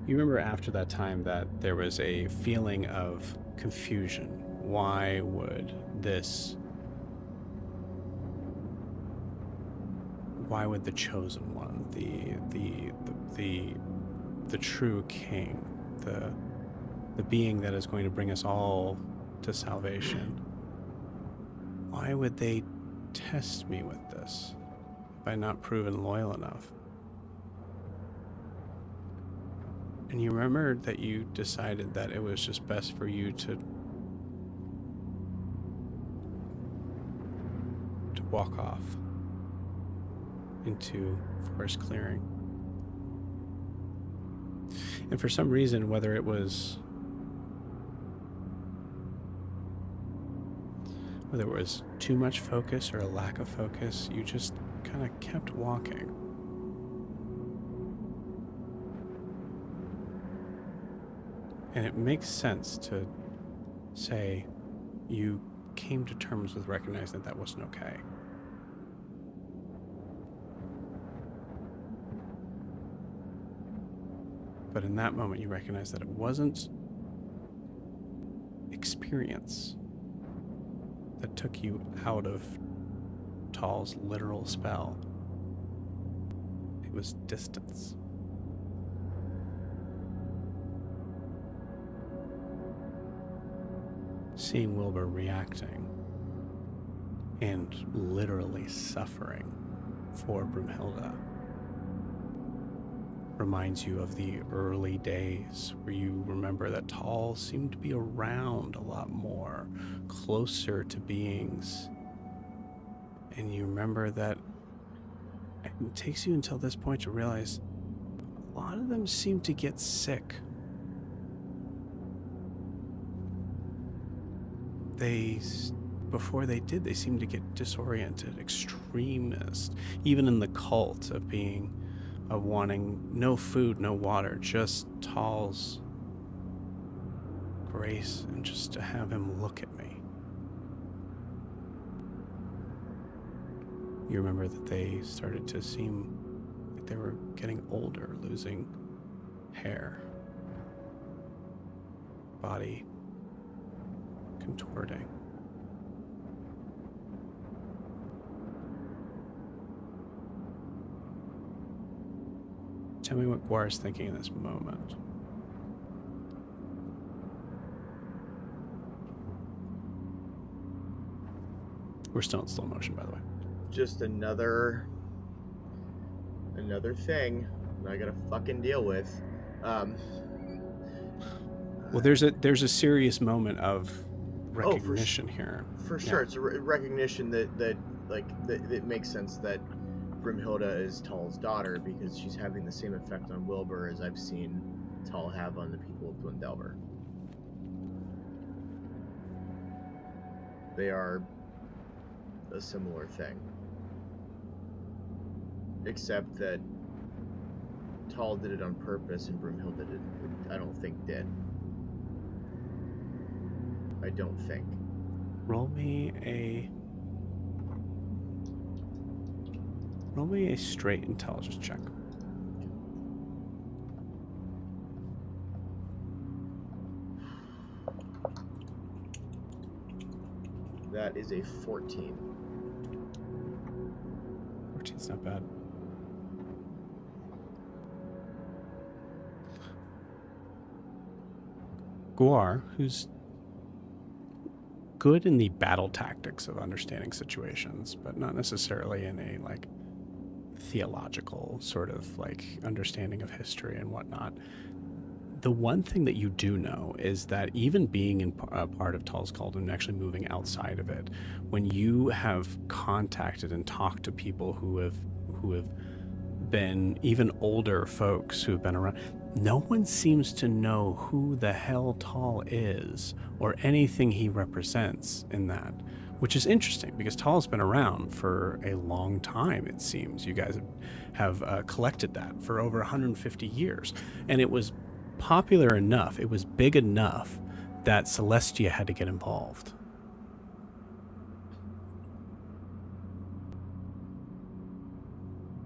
You remember after that time that there was a feeling of confusion. Why would this. Why would the chosen one, the the the the, the true king, the the being that is going to bring us all to salvation, why would they test me with this if I not proven loyal enough? And you remember that you decided that it was just best for you to to walk off into forest clearing. And for some reason, whether it was whether it was too much focus or a lack of focus, you just kind of kept walking. And it makes sense to say you came to terms with recognizing that that wasn't okay. But in that moment, you recognize that it wasn't experience that took you out of Tal's literal spell. It was distance. Seeing Wilbur reacting and literally suffering for Brumhilda reminds you of the early days where you remember that Tal seemed to be around a lot more, closer to beings. And you remember that it takes you until this point to realize a lot of them seem to get sick. They, before they did, they seemed to get disoriented, extremist, even in the cult of being of wanting no food, no water, just Tal's grace and just to have him look at me. You remember that they started to seem like they were getting older, losing hair, body contorting. Tell me what Guar's thinking in this moment. We're still in slow motion, by the way. Just another another thing I gotta fucking deal with. Um, Well, there's a there's a serious moment of Oh, for recognition here. for Yeah. sure, it's a re- recognition that that like that it makes sense that Brimhilda is Tal's daughter because she's having the same effect on Wilbur as I've seen Tal have on the people of Dwindelver. They are a similar thing. Except that Tal did it on purpose and Brimhilda did I don't think did. I don't think. Roll me a roll me a straight intelligence check. That is a 14. 14's not bad. Guar, who's good in the battle tactics of understanding situations, but not necessarily in a like theological sort of like understanding of history and whatnot. The one thing that you do know is that even being in a part of Tal's Cult and actually moving outside of it, when you have contacted and talked to people who have who have been even older folks who have been around, no one seems to know who the hell Tal is or anything he represents in that, which is interesting because Tal's been around for a long time. It seems you guys have, uh, collected that for over 150 years, and it was popular enough. It was big enough that Celestia had to get involved.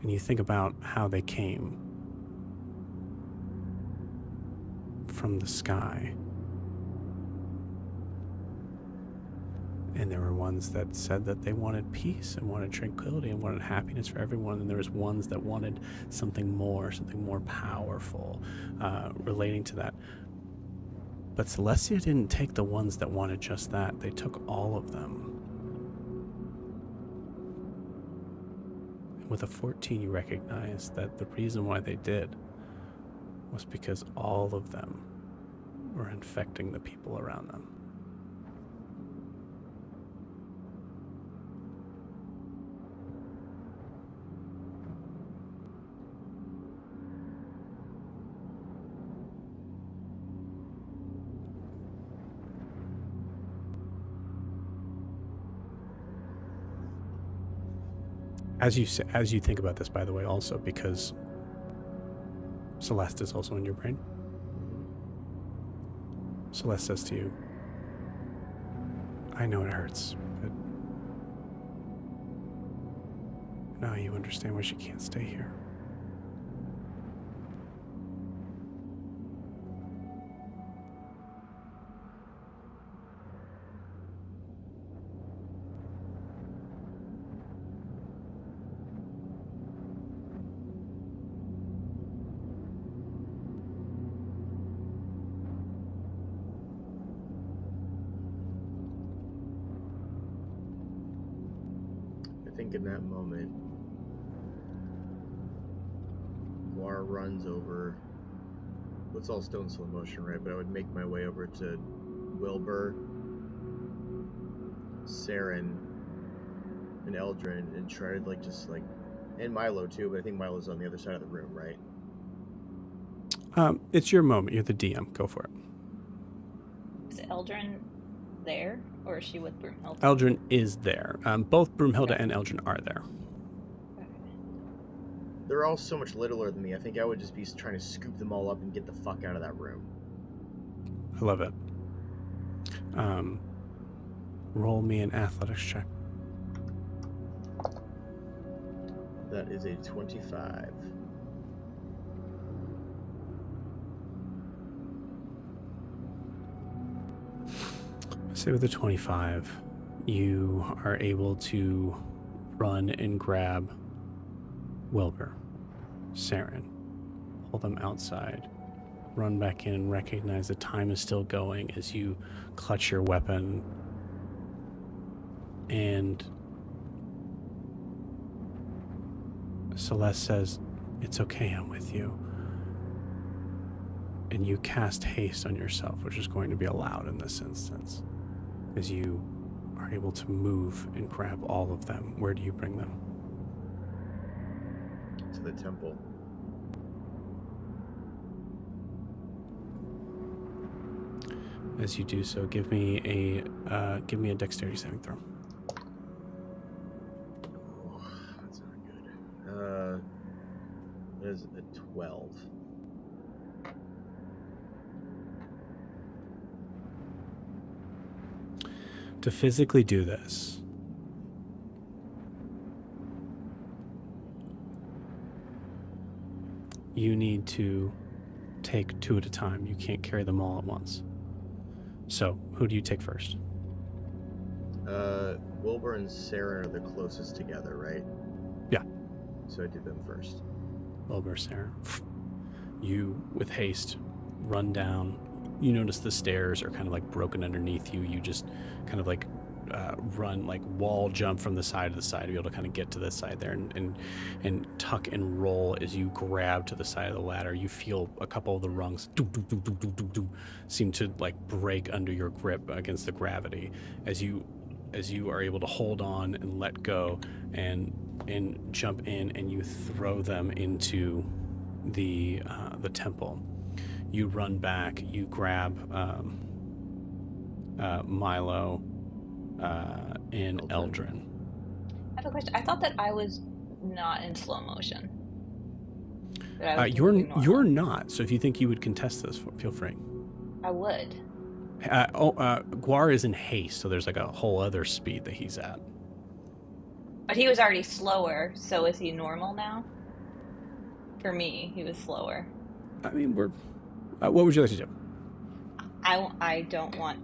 and you think about how they came from the sky. And there were ones that said that they wanted peace and wanted tranquility and wanted happiness for everyone. And there was ones that wanted something more, something more powerful uh, relating to that. But Celestia didn't take the ones that wanted just that, they took all of them. And with a 14, you recognize that the reason why they did was because all of them were infecting the people around them. As you as you think about this, by the way, also because Celeste is also in your brain. Celeste says to you, "I know it hurts, but now you understand why she can't stay here." I think in that moment, Guar runs over. It's all stone slow motion, right? But I would make my way over to Wilbur, Saren, and Eldrin and try to like just like, and Milo too. But I think Milo's on the other side of the room, right? Um, it's your moment. You're the DM. Go for it. Is Eldrin there, or is she with Broomhilda? Eldrin is there. Um, both Broomhilda Okay. and Eldrin are there. They're all so much littler than me. I think I would just be trying to scoop them all up and get the fuck out of that room. I love it. Um, roll me an athletics check. That is a 25. Say with a 25, you are able to run and grab Wilbur, Saren, pull them outside, run back in and recognize the time is still going as you clutch your weapon and Celeste says, It's okay, I'm with you. And you cast haste on yourself, which is going to be allowed in this instance as you are able to move and grab all of them. Where do you bring them? to the temple. As you do so, give me a uh, give me a dexterity saving throw. Oh, that's not good. Uh, that is a 12. To physically do this, you need to take two at a time. You can't carry them all at once. So, who do you take first? Uh, Wilbur and Sarah are the closest together, right? Yeah. So I did them first. Wilbur, Sarah. You, with haste, run down. You notice the stairs are kind of like broken underneath you. You just kind of like uh, run, like wall jump from the side to the side to be able to kind of get to the side there and, and, and tuck and roll as you grab to the side of the ladder. You feel a couple of the rungs doo, doo, doo, seem to like break under your grip against the gravity as you as you are able to hold on and let go and and jump in and you throw them into the uh, the temple. You run back. You grab um, uh, Milo uh, and Eldrin. Eldrin. I have a question. I thought that I was not in slow motion. Uh, you're normal. you're not. So if you think you would contest this, feel free. I would. Uh, oh, uh, Guar is in haste, so there's like a whole other speed that he's at. But he was already slower, so is he normal now? For me, he was slower. I mean, we're. Uh, what would you like to do? I, I don't want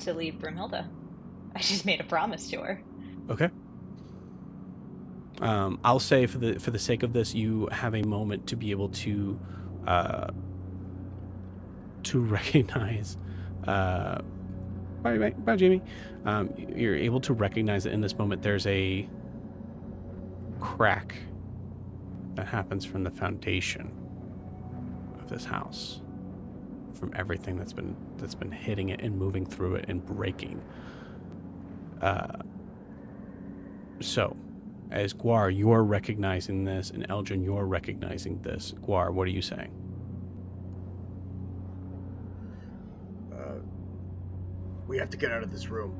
to leave Brumhilda. I just made a promise to her. Okay. Um, I'll say for the for the sake of this, you have a moment to be able to uh, to [LAUGHS] recognize. Uh, bye, bye, bye, Jamie. Um, you're able to recognize that in this moment there's a crack that happens from the foundation of this house from everything that's been that's been hitting it and moving through it and breaking uh, so as guar you're recognizing this and Eldrin you're recognizing this guar what are you saying Uh, we have to get out of this room.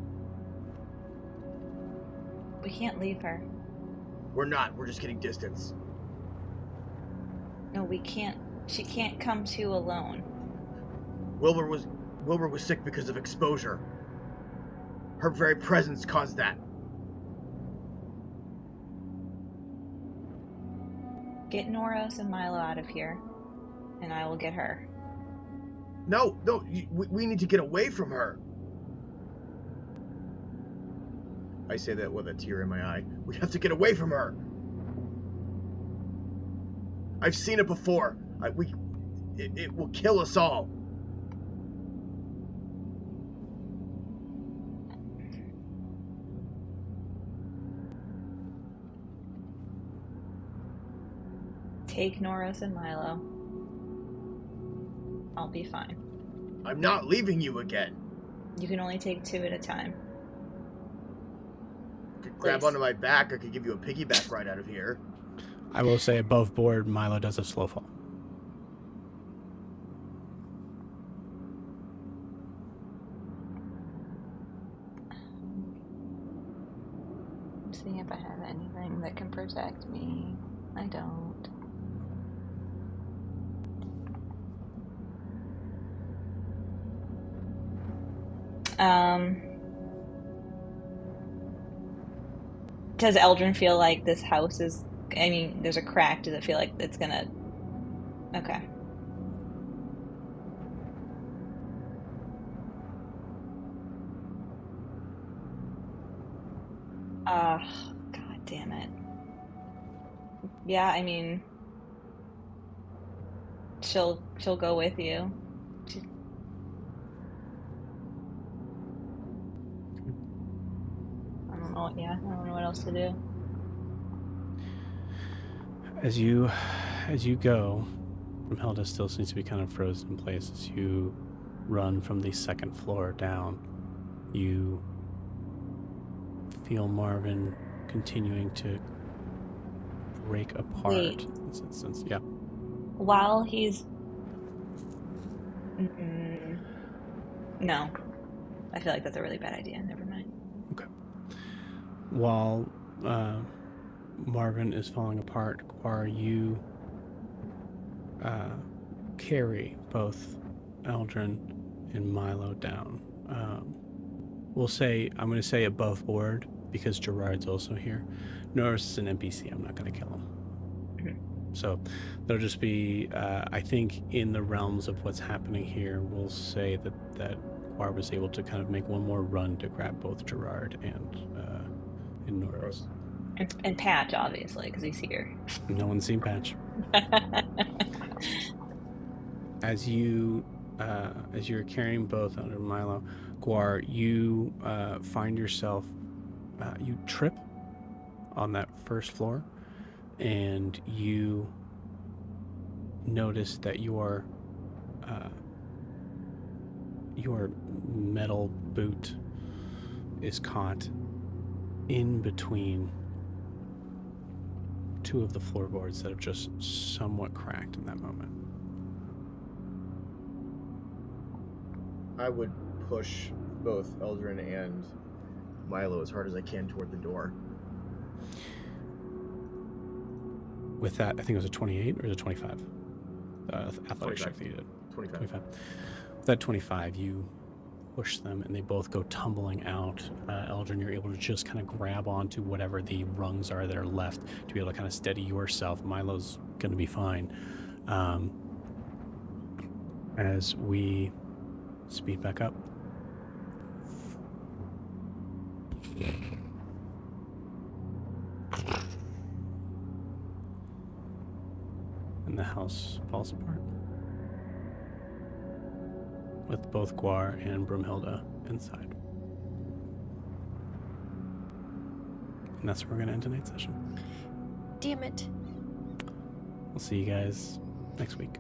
We can't leave her. We're not. We're just getting distance. No, we can't. She can't come to alone. Wilbur was Wilbur was sick because of exposure. Her very presence caused that. Get Norris and Milo out of here, and I will get her. No, no, we, need to get away from her. I say that with a tear in my eye. We have to get away from her. I've seen it before. I, we, it, it will kill us all. Take Norris and Milo. I'll be fine. I'm not leaving you again. You can only take two at a time. Could grab onto my back. I could give you a piggyback ride out of here. i will say above board milo does a slow fall I'm seeing if I have anything that can protect me. I don't. Um. Does Eldrin feel like this house is? I mean, there's a crack. Does it feel like it's gonna? Okay. Uh, god damn it. Yeah, I mean, she'll she'll go with you. She- I don't know. What, yeah, I don't know what else to do. as you as you go Brumhilda still seems to be kind of frozen in place as you run from the second floor down you feel marvin continuing to break apart Wait. this instance yeah While he's, mm, no, I feel like that's a really bad idea. Never. While uh, Marvin is falling apart, Guar, you uh, carry both Eldrin and Milo down. Um, we'll say, I'm going to say above board because Gerard's also here. Norris is an NPC. I'm not going to kill him. Mhm. So there'll just be, uh, I think, in the realms of what's happening here, we'll say that that Guar was able to kind of make one more run to grab both Gerard and and Norris. And, and Patch, obviously, because he's here. No one's seen Patch. [LAUGHS] As you, uh, as you're carrying both under Milo, Guar, you uh, find yourself, uh, you trip on that first floor, and you notice that your, uh, your metal boot is caught in between two of the floorboards that have just somewhat cracked in that moment. I would push both Eldrin and Milo as hard as I can toward the door. With that, I think it was a 28 or it 25? Uh, athletic 25. check that you did. 25. 25. With that 25, you push them and they both go tumbling out. Uh, Eldrin, you're able to just kind of grab onto whatever the rungs are that are left to be able to kind of steady yourself. Milo's going to be fine. Um, as we speed back up. And the house falls apart. With both Guar and Brumhilda inside. And that's where we're going to end tonight's session. Damn it. We'll see you guys next week.